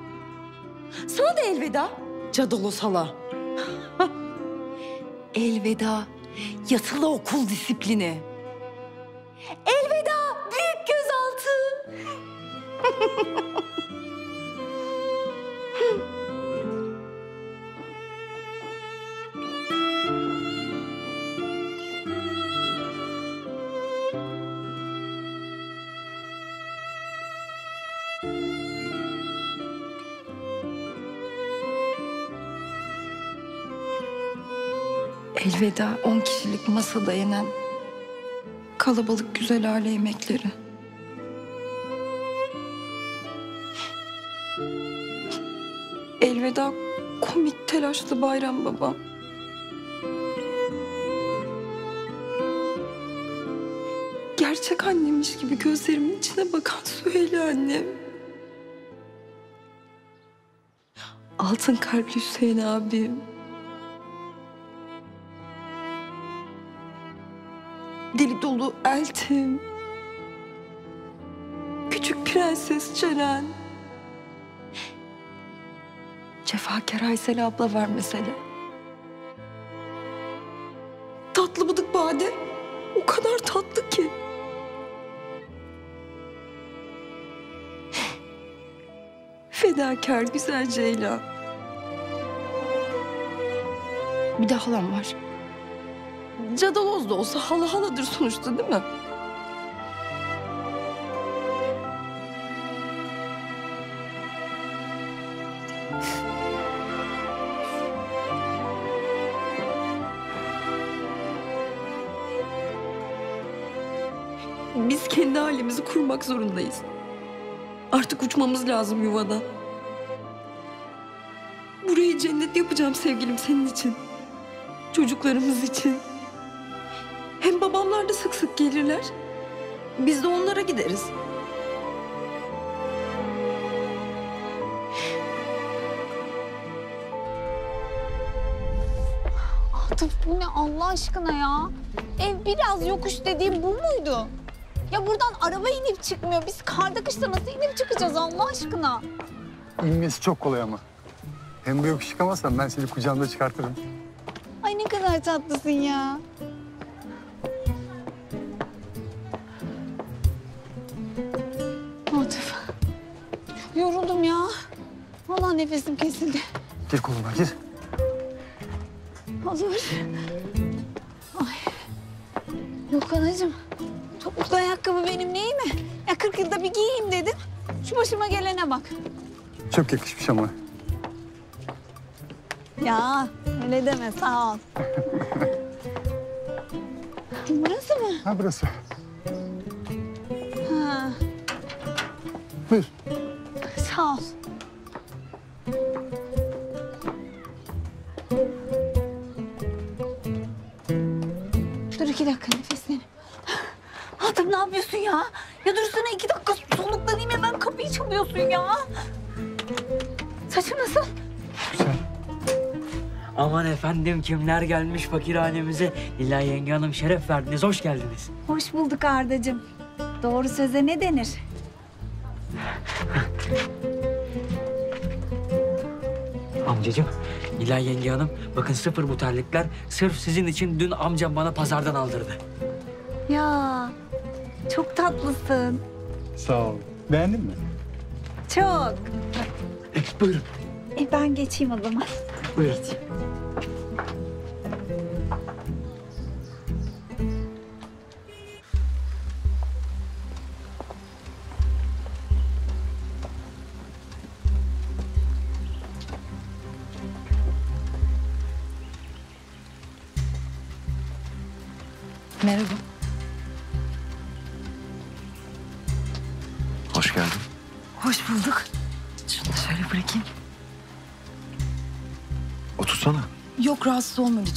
Sana da elveda cadolu sala. <laughs> elveda yatılı okul disiplini. Elveda büyük gözaltı. <laughs> Elveda on kişilik masada yenen kalabalık güzel aile yemekleri. Elveda komik telaşlı bayram babam. Gerçek annemiş gibi gözlerimin içine bakan Süheyla annem. Altın kalpli Hüseyin abim. Dolu Eltim. Küçük prenses Ceren. Cefakar Aysel abla var mesela. Tatlı bıdık Bade. O kadar tatlı ki. fedakar güzel Ceylan. Bir de halam var. Cadaloz da olsa hala haladır sonuçta değil mi? Biz kendi halimizi kurmak zorundayız. Artık uçmamız lazım yuvadan. Burayı cennet yapacağım sevgilim senin için. Çocuklarımız için. Babamlar da sık sık gelirler. Biz de onlara gideriz. Atıf bu ne Allah aşkına ya? Ev biraz yokuş dediğim bu muydu? Ya buradan araba inip çıkmıyor. Biz karda kışta nasıl inip çıkacağız Allah aşkına? İnmesi çok kolay ama. Hem bu yokuş çıkamazsan ben seni kucağımda çıkartırım. Ay ne kadar tatlısın ya. Nefesim kesildi. Gir koluma gir. Olur. Ay. Yok anacığım. Topuklu ayakkabı benim neyime? Ya 40 yılda bir giyeyim dedim. Şu başıma gelene bak. Çok yakışmış ama. Ya öyle deme sağ ol. Burası mı? Ha burası. Ha. Buyur. Ya? Ya dursana iki dakika soluklanayım hemen kapıyı çalıyorsun ya. Saçım nasıl? Aman efendim kimler gelmiş fakirhanemize. Nilay yenge hanım şeref verdiniz. Hoş geldiniz. Hoş bulduk Ardacığım. Doğru söze ne denir? Amcacığım, Nilay yenge hanım bakın sıfır bu terlikler sırf sizin için dün amcam bana pazardan aldırdı. Ya çok tatlısın. Sağ ol. Beğendin mi? Çok. buyurun. E ben geçeyim o zaman. Buyurun. Merhaba.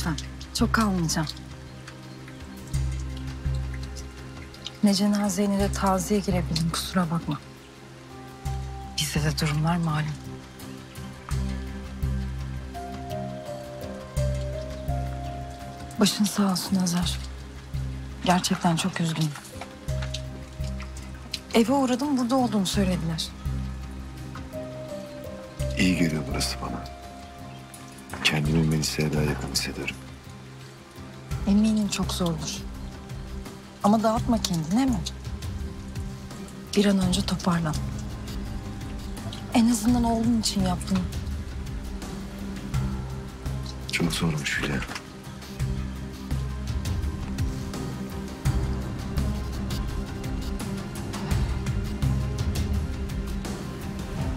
Lütfen. Çok kalmayacağım. Ne cenazeye ne de taziye girebildim kusura bakma. Bizde de durumlar malum. Başın sağ olsun Azar. Gerçekten çok üzgünüm. Eve uğradım burada olduğunu söylediler. İyi geliyor burası bana. Melisa'ya daha yakın hissediyorum. Eminim çok zordur. Ama dağıtma kendini hemen. Bir an önce toparlan. En azından oğlun için yaptım. Çok zormuş Hülya.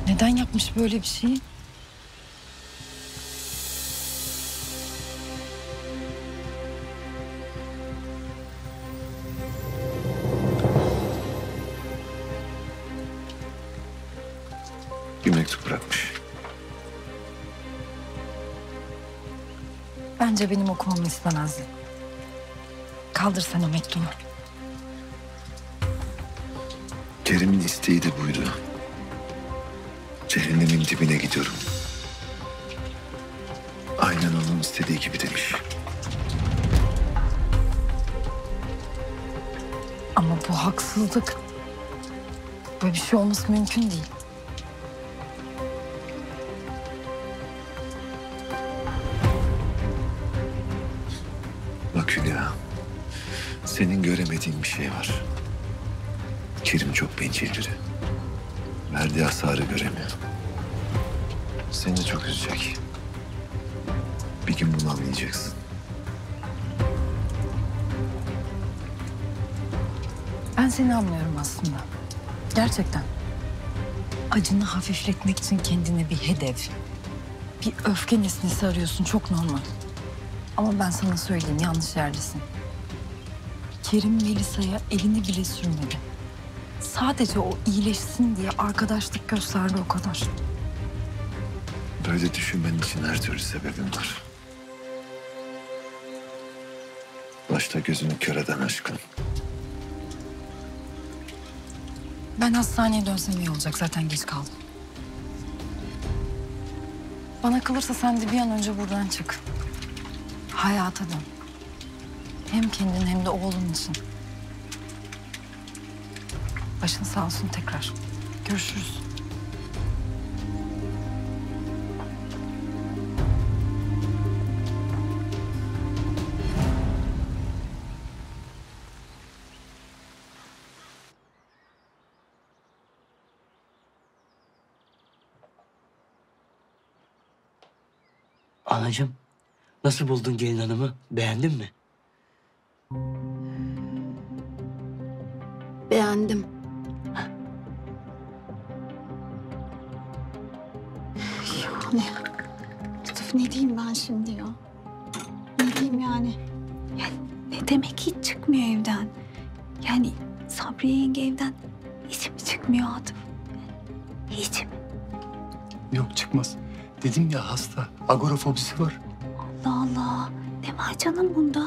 Neden yapmış böyle bir şeyi? Bence benim okumamı istemezdi. Kaldır sen o mektubu. Kerim'in isteği de buydu. Cehennemin dibine gidiyorum. Aynen onun istediği gibi demiş. Ama bu haksızlık. Böyle bir şey olması mümkün değil. Şey var. Kerim çok bencil biri. Verdiği hasarı göremiyor. Seni de çok üzecek. Bir gün bunu anlayacaksın. Ben seni anlıyorum aslında. Gerçekten. Acını hafifletmek için kendine bir hedef, bir öfke nesnesi arıyorsun. Çok normal. Ama ben sana söyleyeyim yanlış yerdesin. Kerim Melisa'ya elini bile sürmedi. Sadece o iyileşsin diye arkadaşlık gösterdi o kadar. Böyle düşünmen için her türlü sebebim var. Başta gözünü kör eden aşkın. Ben hastaneye dönsem iyi olacak. Zaten geç kaldım. Bana kalırsa sen de bir an önce buradan çık. Hayata dön. Hem kendin hem de oğlun için. Başın sağ olsun tekrar. Görüşürüz. Anacığım, nasıl buldun gelin hanımı? Beğendin mi? Beğendim. Yani Mustafa ne diyeyim ben şimdi ya? Ne diyeyim yani? Ya ne demek hiç çıkmıyor evden? Yani Sabriye yenge evden hiç mi çıkmıyor Atıf? Hiç mi? Yok çıkmaz. Dedim ya hasta. Agorafobisi var. Allah Allah. Ne var canım bunda?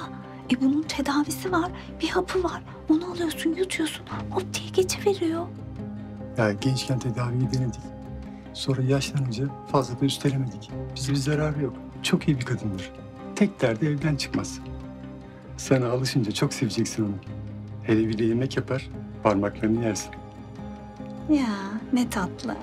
E bunun tedavisi var. Bir hapı var. Onu alıyorsun, yutuyorsun. Hop diye geçiveriyor. Ya gençken tedaviyi denedik. Sonra yaşlanınca fazla da üstelemedik. Bize bir zararı yok. Çok iyi bir kadındır. Tek derdi evden çıkmaz. Sana alışınca çok seveceksin onu. Hele bir de yemek yapar, parmaklarını yersin. Ya ne tatlı.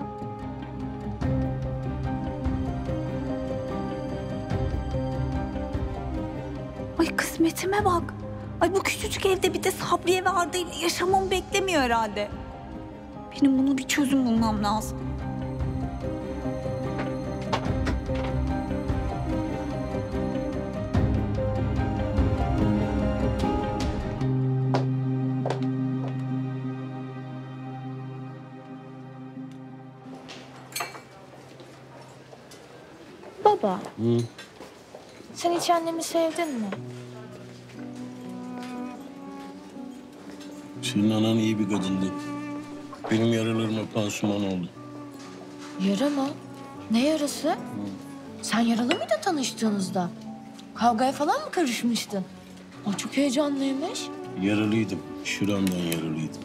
Kısmetime bak. Ay bu küçücük evde bir de Sabriye ve Arda ile yaşamamı beklemiyor herhalde. Benim bunu bir çözüm bulmam lazım. Baba, sen hiç annemi sevdin mi? Senin anan iyi bir kadındı. Benim yaralarıma pansuman oldu. Yara mı? Ne yarası? Sen yaralı mıydın tanıştığınızda? Kavgaya falan mı karışmıştın? O çok heyecanlıymış. Yaralıydım. Şuramdan yaralıydım.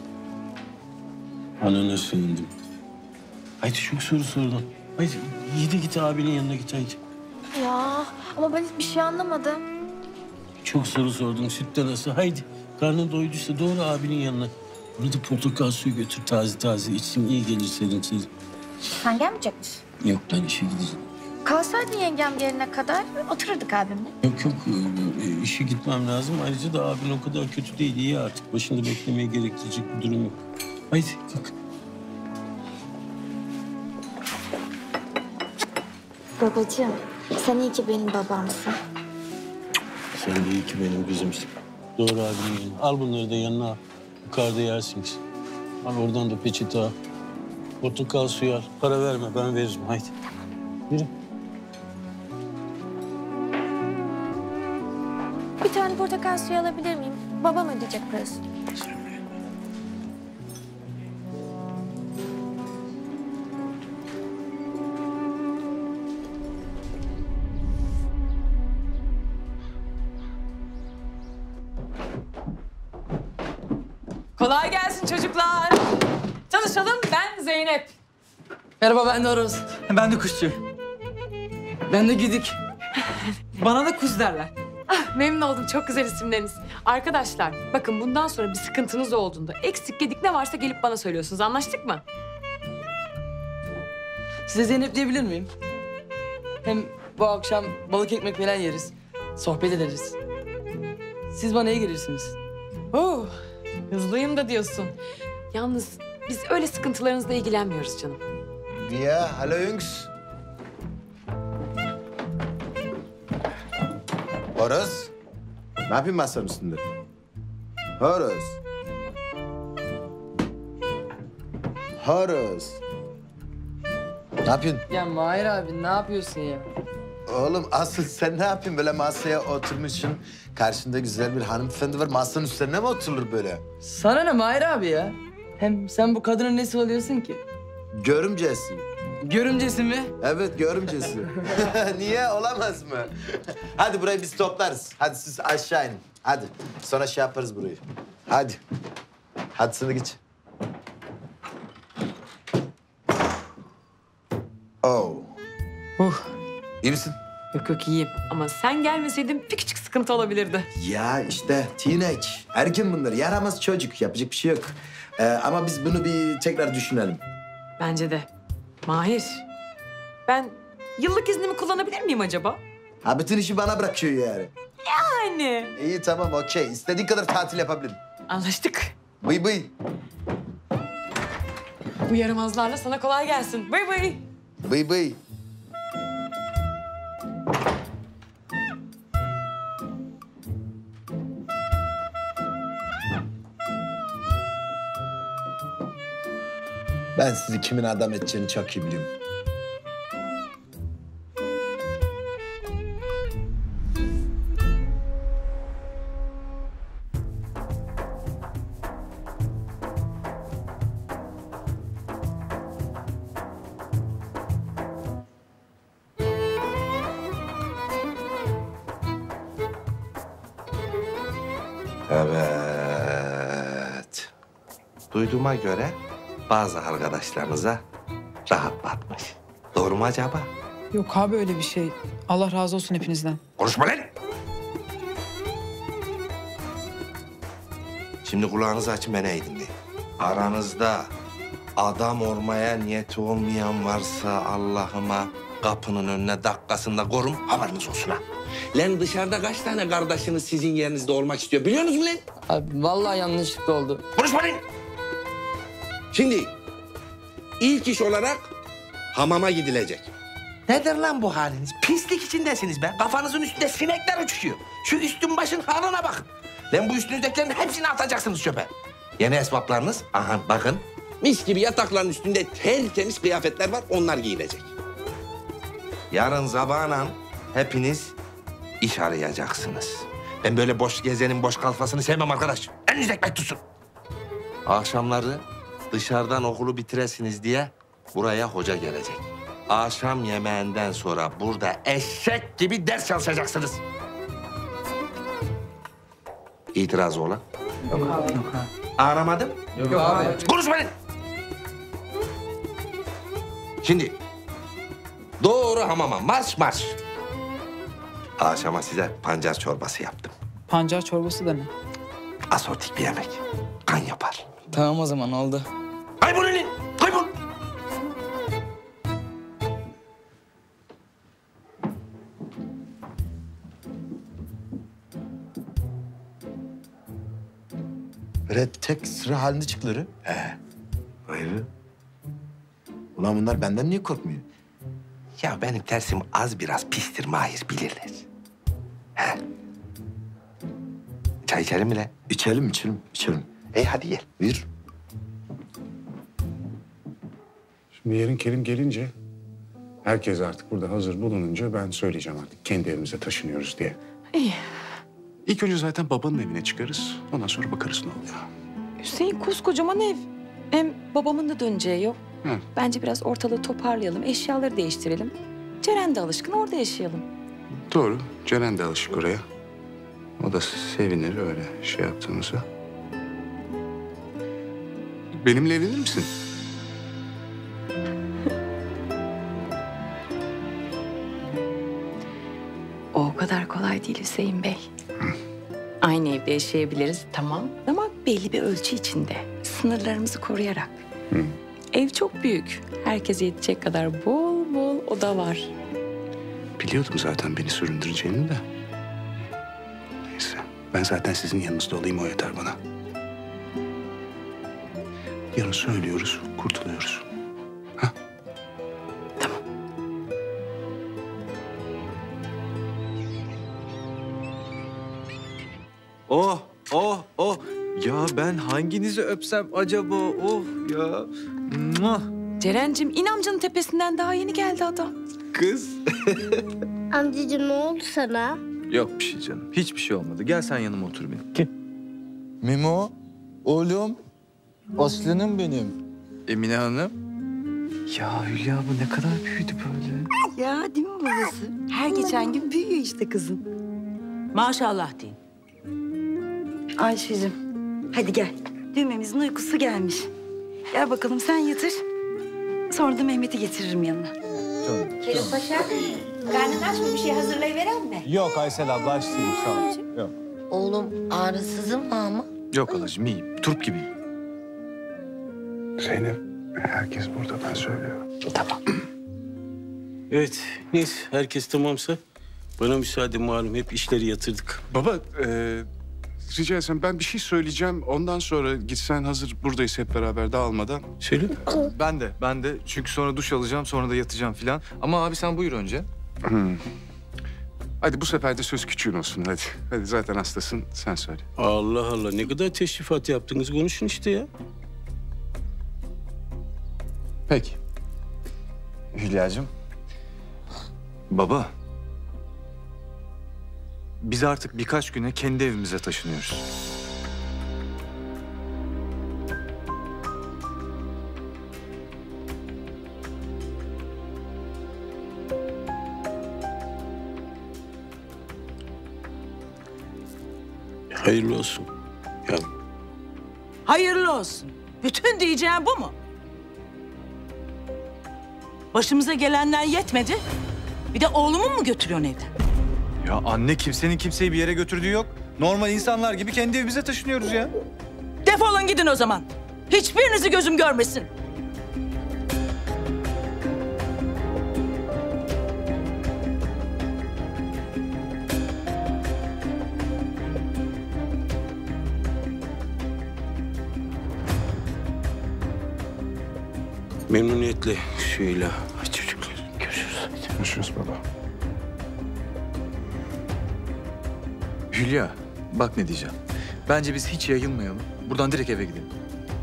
Anana sığındım. Haydi çok soru sordun. Haydi de git abinin yanına git haydi. Ya ama ben hiçbir şey anlamadım. Çok soru sordum. Sütten nasıl? Haydi. Karnın doyduysa doğru abinin yanına. Burada portakal suyu götür taze taze içsin iyi gelir senin senin. Sen gelmeyecek misin? Yok ben işe gideceğim. Kalsaydın yengem gelene kadar otururduk abimle. Yok yok e, işe gitmem lazım. Ayrıca da abin o kadar kötü değil iyi artık. Başında beklemeye gerektirecek bir durum yok. Haydi kalk. Babacığım sen iyi ki benim babamsın. Sen de iyi ki benim kızımsın. Doğru abinin yanına. Al bunları da yanına al. Yukarıda yersiniz. Al oradan da peçete al. Portakal suyu al. Para verme ben veririm haydi. Yürü. Bir tane portakal suyu alabilir miyim? Babam ödeyecek parasını. Merhaba ben de Aros. Ben de kuşçu. Ben de Güdük. <laughs> Bana da kuz derler. Ah, memnun oldum. Çok güzel isimleriniz. Arkadaşlar bakın bundan sonra bir sıkıntınız olduğunda eksik gedik ne varsa gelip bana söylüyorsunuz. Anlaştık mı? Size Zeynep diyebilir miyim? Hem bu akşam balık ekmek falan yeriz. Sohbet ederiz. Siz bana iyi gelirsiniz. Oo, hızlıyım da diyorsun. Yalnız biz öyle sıkıntılarınızla ilgilenmiyoruz canım. Wir, hallo Jungs. Horoz. Ne yapayım masanın üstünde? Horoz. Horoz. Ne yapıyorsun? Ya Mahir abi ne yapıyorsun ya? Oğlum asıl sen ne yapıyorsun böyle masaya oturmuşsun. Karşında güzel bir hanımefendi var. Masanın üstüne mi oturulur böyle? Sana ne Mahir abi ya? Hem sen bu kadının nesi oluyorsun ki? Görümcesi. Görümcesi mi? Evet görümcesi. <laughs> Niye olamaz mı? Hadi burayı biz toplarız. Hadi siz aşağı inin. Hadi. Sonra şey yaparız burayı. Hadi. Hadi sınıf geç. Oh. Uh. İyi misin? Yok yok iyiyim. Ama sen gelmeseydin bir küçük sıkıntı olabilirdi. Ya işte teenage. Erken bunlar. Yaramaz çocuk. Yapacak bir şey yok. Ee, ama biz bunu bir tekrar düşünelim. Bence de. Mahir. Ben yıllık iznimi kullanabilir miyim acaba? Ha bütün işi bana bırakıyor yani. Yani. İyi tamam okey. İstediğin kadar tatil yapabilirim. Anlaştık. Bıy bıy. Bu yaramazlarla sana kolay gelsin. Bay bay. Bıy bıy. Ben sizi kimin adam edeceğini çok iyi biliyorum. Evet. Duyduğuma göre bazı arkadaşlarınıza rahat batmış. Doğru mu acaba? Yok abi öyle bir şey. Allah razı olsun hepinizden. Konuşma lan! Şimdi kulağınızı açın beni iyi dinleyin. Aranızda adam olmaya niyeti olmayan varsa Allah'ıma kapının önüne dakikasında korum haberiniz olsun ha. Lan dışarıda kaç tane kardeşiniz sizin yerinizde olmak istiyor biliyor musunuz lan? Abi vallahi yanlışlıkla oldu. Konuşma lan! Şimdi ilk iş olarak hamama gidilecek. Nedir lan bu haliniz? Pislik içindesiniz be. Kafanızın üstünde sinekler uçuşuyor. Şu üstün başın haline bakın. Lan bu üstünüzdekilerin hepsini atacaksınız çöpe. Yeni esbaplarınız, aha bakın. Mis gibi yatakların üstünde tertemiz kıyafetler var, onlar giyilecek. Yarın sabahla hepiniz iş arayacaksınız. Ben böyle boş gezenin boş kalfasını sevmem arkadaş. Eliniz ekmek tutsun. Akşamları dışarıdan okulu bitiresiniz diye buraya hoca gelecek. Akşam yemeğinden sonra burada eşek gibi ders çalışacaksınız. İtiraz olan? Yok abi. Yok Aramadım. Yok abi. Konuşmayın. Şimdi doğru hamama marş marş. Akşama size pancar çorbası yaptım. Pancar çorbası da ne? Asortik bir yemek. Kan yapar. Tamam o zaman oldu. Kaybol elin. Kaybol. Böyle tek sıra halinde çıkları. He. Ayrı. Ulan bunlar benden niye korkmuyor? Ya benim tersim az biraz pistir Mahir bilirler. He. Çay içelim mi lan? İçelim, içelim, içelim. E hadi gel. Bir. Yarın Kerim gelince herkes artık burada hazır bulununca ben söyleyeceğim artık kendi evimize taşınıyoruz diye. İyi. İlk önce zaten babanın evine çıkarız. Ondan sonra bakarız ne oluyor. Hüseyin koskocaman ev. Hem babamın da döneceği yok. Hı. Bence biraz ortalığı toparlayalım, eşyaları değiştirelim. Ceren de alışkın, orada yaşayalım. Doğru. Ceren de alışık oraya. O da sevinir öyle şey yaptığımıza. Benimle evlenir misin? Kolay değil Hüseyin Bey. Aynı evde yaşayabiliriz tamam ama belli bir ölçü içinde. Sınırlarımızı koruyarak. Ev çok büyük. Herkese yetecek kadar bol bol oda var. Biliyordum zaten beni süründüreceğini de. Neyse. Ben zaten sizin yanınızda olayım o yeter bana. Yarın söylüyoruz, kurtuluyoruz. Oh, oh, oh. Ya ben hanginizi öpsem acaba? Oh ya. Muah. Ceren'cim in amcanın tepesinden daha yeni geldi adam. Kız. <laughs> Amcacığım ne oldu sana? Yok bir şey canım. Hiçbir şey olmadı. Gel sen yanıma otur benim. Kim? Memo. Oğlum. Aslanım benim. Emine Hanım. Ya Hülya bu ne kadar büyüdü böyle. Ya değil mi babası? Her geçen gün büyüyor işte kızım. Maşallah deyin. Ayşe'cim hadi gel. Düğmemizin uykusu gelmiş. Gel bakalım sen yatır. Sonra da Mehmet'i getiririm yanına. Kerim Paşa, karnın aç mı bir şey hazırlayıveren mi? Yok Aysel abla aç değilim sağ ol. Yok. Oğlum ağrısızın var mı? Yok halacığım iyiyim. Turp gibiyim. Zeynep, herkes burada ben söylüyorum. Tamam. Evet, neyse herkes tamamsa bana müsaade malum hep işleri yatırdık. Baba, e, rica etsem ben bir şey söyleyeceğim. Ondan sonra gitsen hazır buradayız hep beraber dağılmadan. Söyle. Ben de, ben de. Çünkü sonra duş alacağım, sonra da yatacağım filan. Ama abi sen buyur önce. Hmm. Hadi bu sefer de söz küçüğün olsun hadi. Hadi zaten hastasın sen söyle. Allah Allah ne kadar teşrifat yaptınız konuşun işte ya. Peki. Hülya'cığım. Baba. Biz artık birkaç güne kendi evimize taşınıyoruz. Hayırlı olsun. Ya Hayırlı olsun. Bütün diyeceğim bu mu? Başımıza gelenler yetmedi. Bir de oğlumu mu götürüyorsun evden? Ya anne kimsenin kimseyi bir yere götürdüğü yok. Normal insanlar gibi kendi evimize taşınıyoruz ya. Defolun gidin o zaman. Hiçbirinizi gözüm görmesin. memnuniyetle şöyle. Ay çocuklar görüşürüz. Görüşürüz baba. Hülya, bak ne diyeceğim. Bence biz hiç yayılmayalım. Buradan direkt eve gidelim.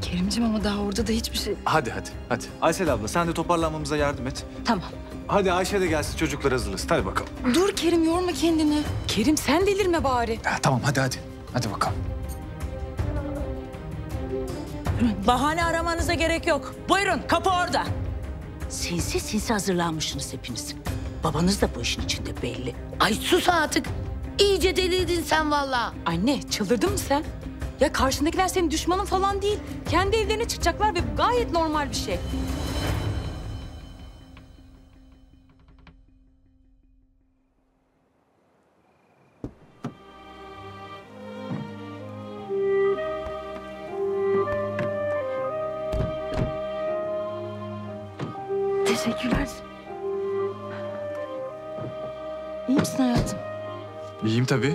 Kerimcim ama daha orada da hiçbir şey... Hadi hadi, hadi. Aysel abla sen de toparlanmamıza yardım et. Tamam. Hadi Ayşe de gelsin çocuklar hazırlasın. Hadi bakalım. Dur Kerim yorma kendini. Kerim sen delirme bari. Ha, tamam hadi hadi. Hadi bakalım. Bahane aramanıza gerek yok. Buyurun kapı orada. Sinsi sinsi hazırlanmışsınız hepiniz. Babanız da bu işin içinde belli. Ay sus artık. İyice delirdin sen vallahi. Anne çıldırdın mı sen? Ya karşındakiler senin düşmanın falan değil. Kendi evlerine çıkacaklar ve bu gayet normal bir şey. Tabii.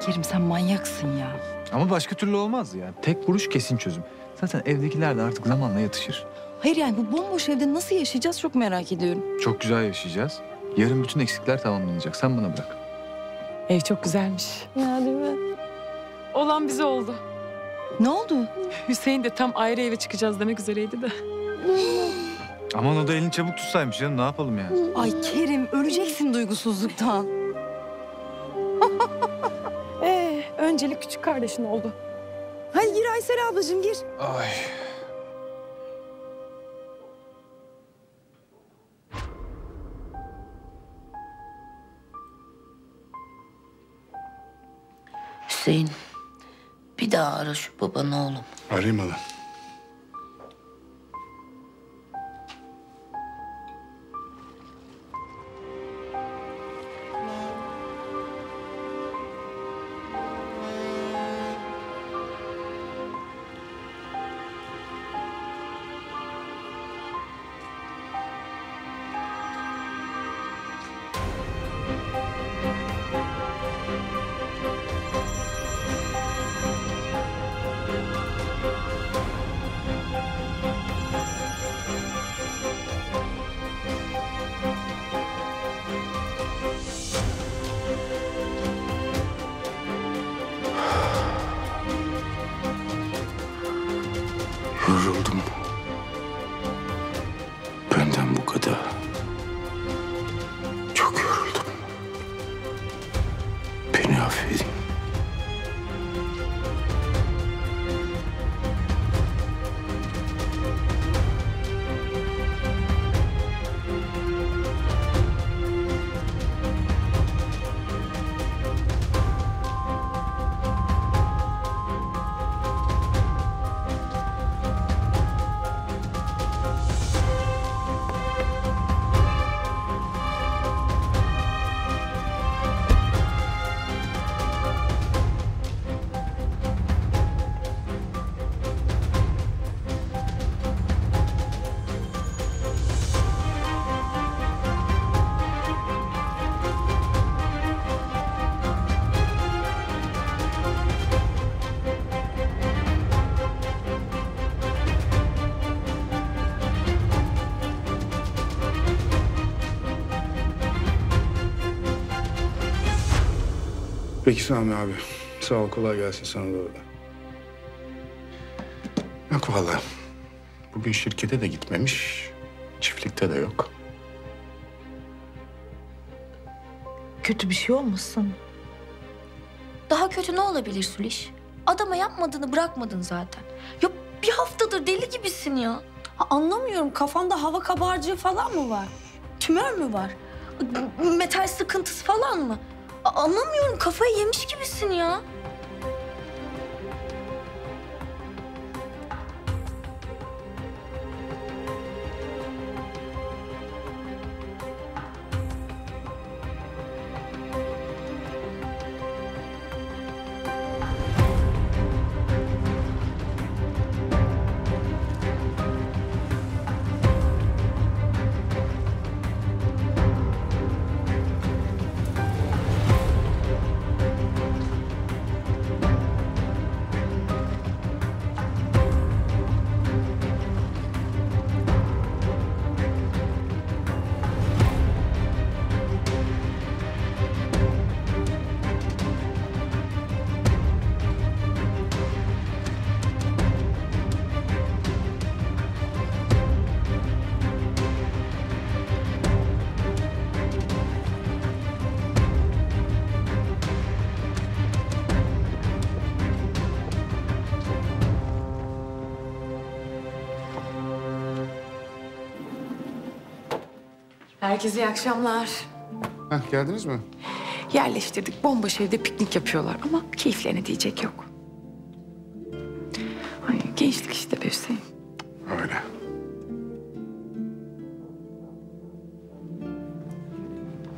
Kerim sen manyaksın ya. Ama başka türlü olmaz yani. Tek vuruş kesin çözüm. Zaten evdekiler de artık zamanla yatışır. Hayır yani bu bomboş evde nasıl yaşayacağız çok merak ediyorum. Çok güzel yaşayacağız. Yarın bütün eksikler tamamlanacak. Sen bana bırak. Ev çok güzelmiş. Ya değil mi? Olan bize oldu. Ne oldu? Hüseyin de tam ayrı eve çıkacağız demek üzereydi de. <laughs> Aman o da elini çabuk tutsaymış canım. Ne yapalım yani? Ay Kerim öleceksin duygusuzluktan. <laughs> ee, öncelik küçük kardeşin oldu. Hadi gir Aysel ablacığım gir. Ay. Hüseyin bir daha ara şu babanı oğlum. Arayayım hala. Peki Sami abi. Sağ ol kolay gelsin sana da orada. Yok vallahi. Bugün şirkete de gitmemiş. Çiftlikte de yok. Kötü bir şey olmasın? Daha kötü ne olabilir Süliş? Adama yapmadığını bırakmadın zaten. Ya bir haftadır deli gibisin ya. Ha, anlamıyorum kafanda hava kabarcığı falan mı var? Tümör mü var? Metal sıkıntısı falan mı? Anlamıyorum kafayı yemiş gibisin ya. Herkese iyi akşamlar. Heh, geldiniz mi? Yerleştirdik. Bomboş evde piknik yapıyorlar ama keyiflerine diyecek yok. Ay gençlik işte be Hüseyin. Öyle.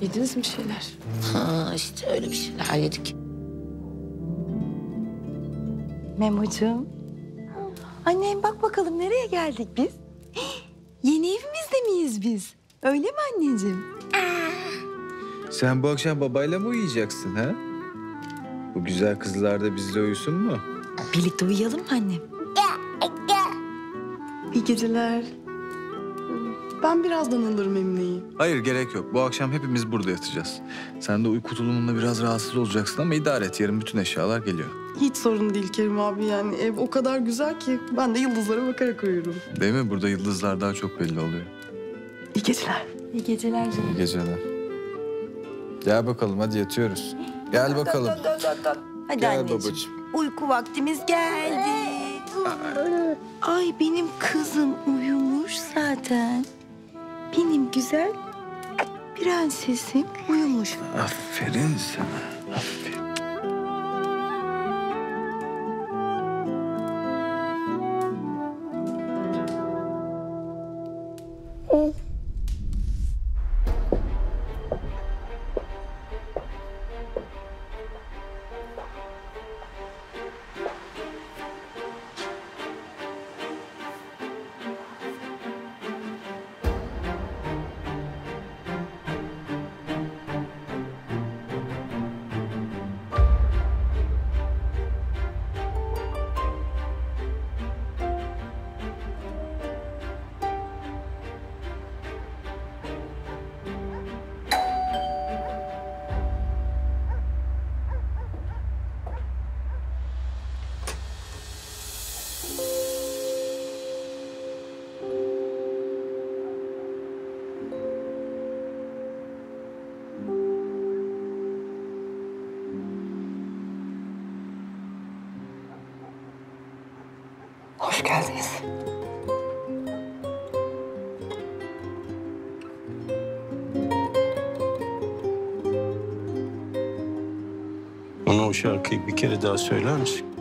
Yediniz mi bir şeyler? Ha işte öyle bir şeyler yedik. Memocuğum. Annem bak bakalım nereye geldik biz? <gasps> Yeni evimizde miyiz biz? Öyle mi anneciğim? Sen bu akşam babayla mı uyuyacaksın ha? Bu güzel kızlar da bizle uyusun mu? Birlikte uyuyalım mı annem? İyi geceler. Ben birazdan alırım Emine'yi. Hayır gerek yok. Bu akşam hepimiz burada yatacağız. Sen de uyku tulumunda biraz rahatsız olacaksın ama idare et. Yarın bütün eşyalar geliyor. Hiç sorun değil Kerim abi yani ev o kadar güzel ki ben de yıldızlara bakarak uyuyorum. Değil mi? Burada yıldızlar daha çok belli oluyor. İyi geceler. İyi geceler canım. İyi geceler. Gel bakalım hadi yatıyoruz. Gel bakalım. Dön, dön, dön, dön. Hadi Gel anneciğim. babacığım. Uyku vaktimiz geldi. Ay benim kızım uyumuş zaten. Benim güzel prensesim uyumuş. Aferin sana. Aferin. Oh, şarkıyı bir kere daha söyler misin?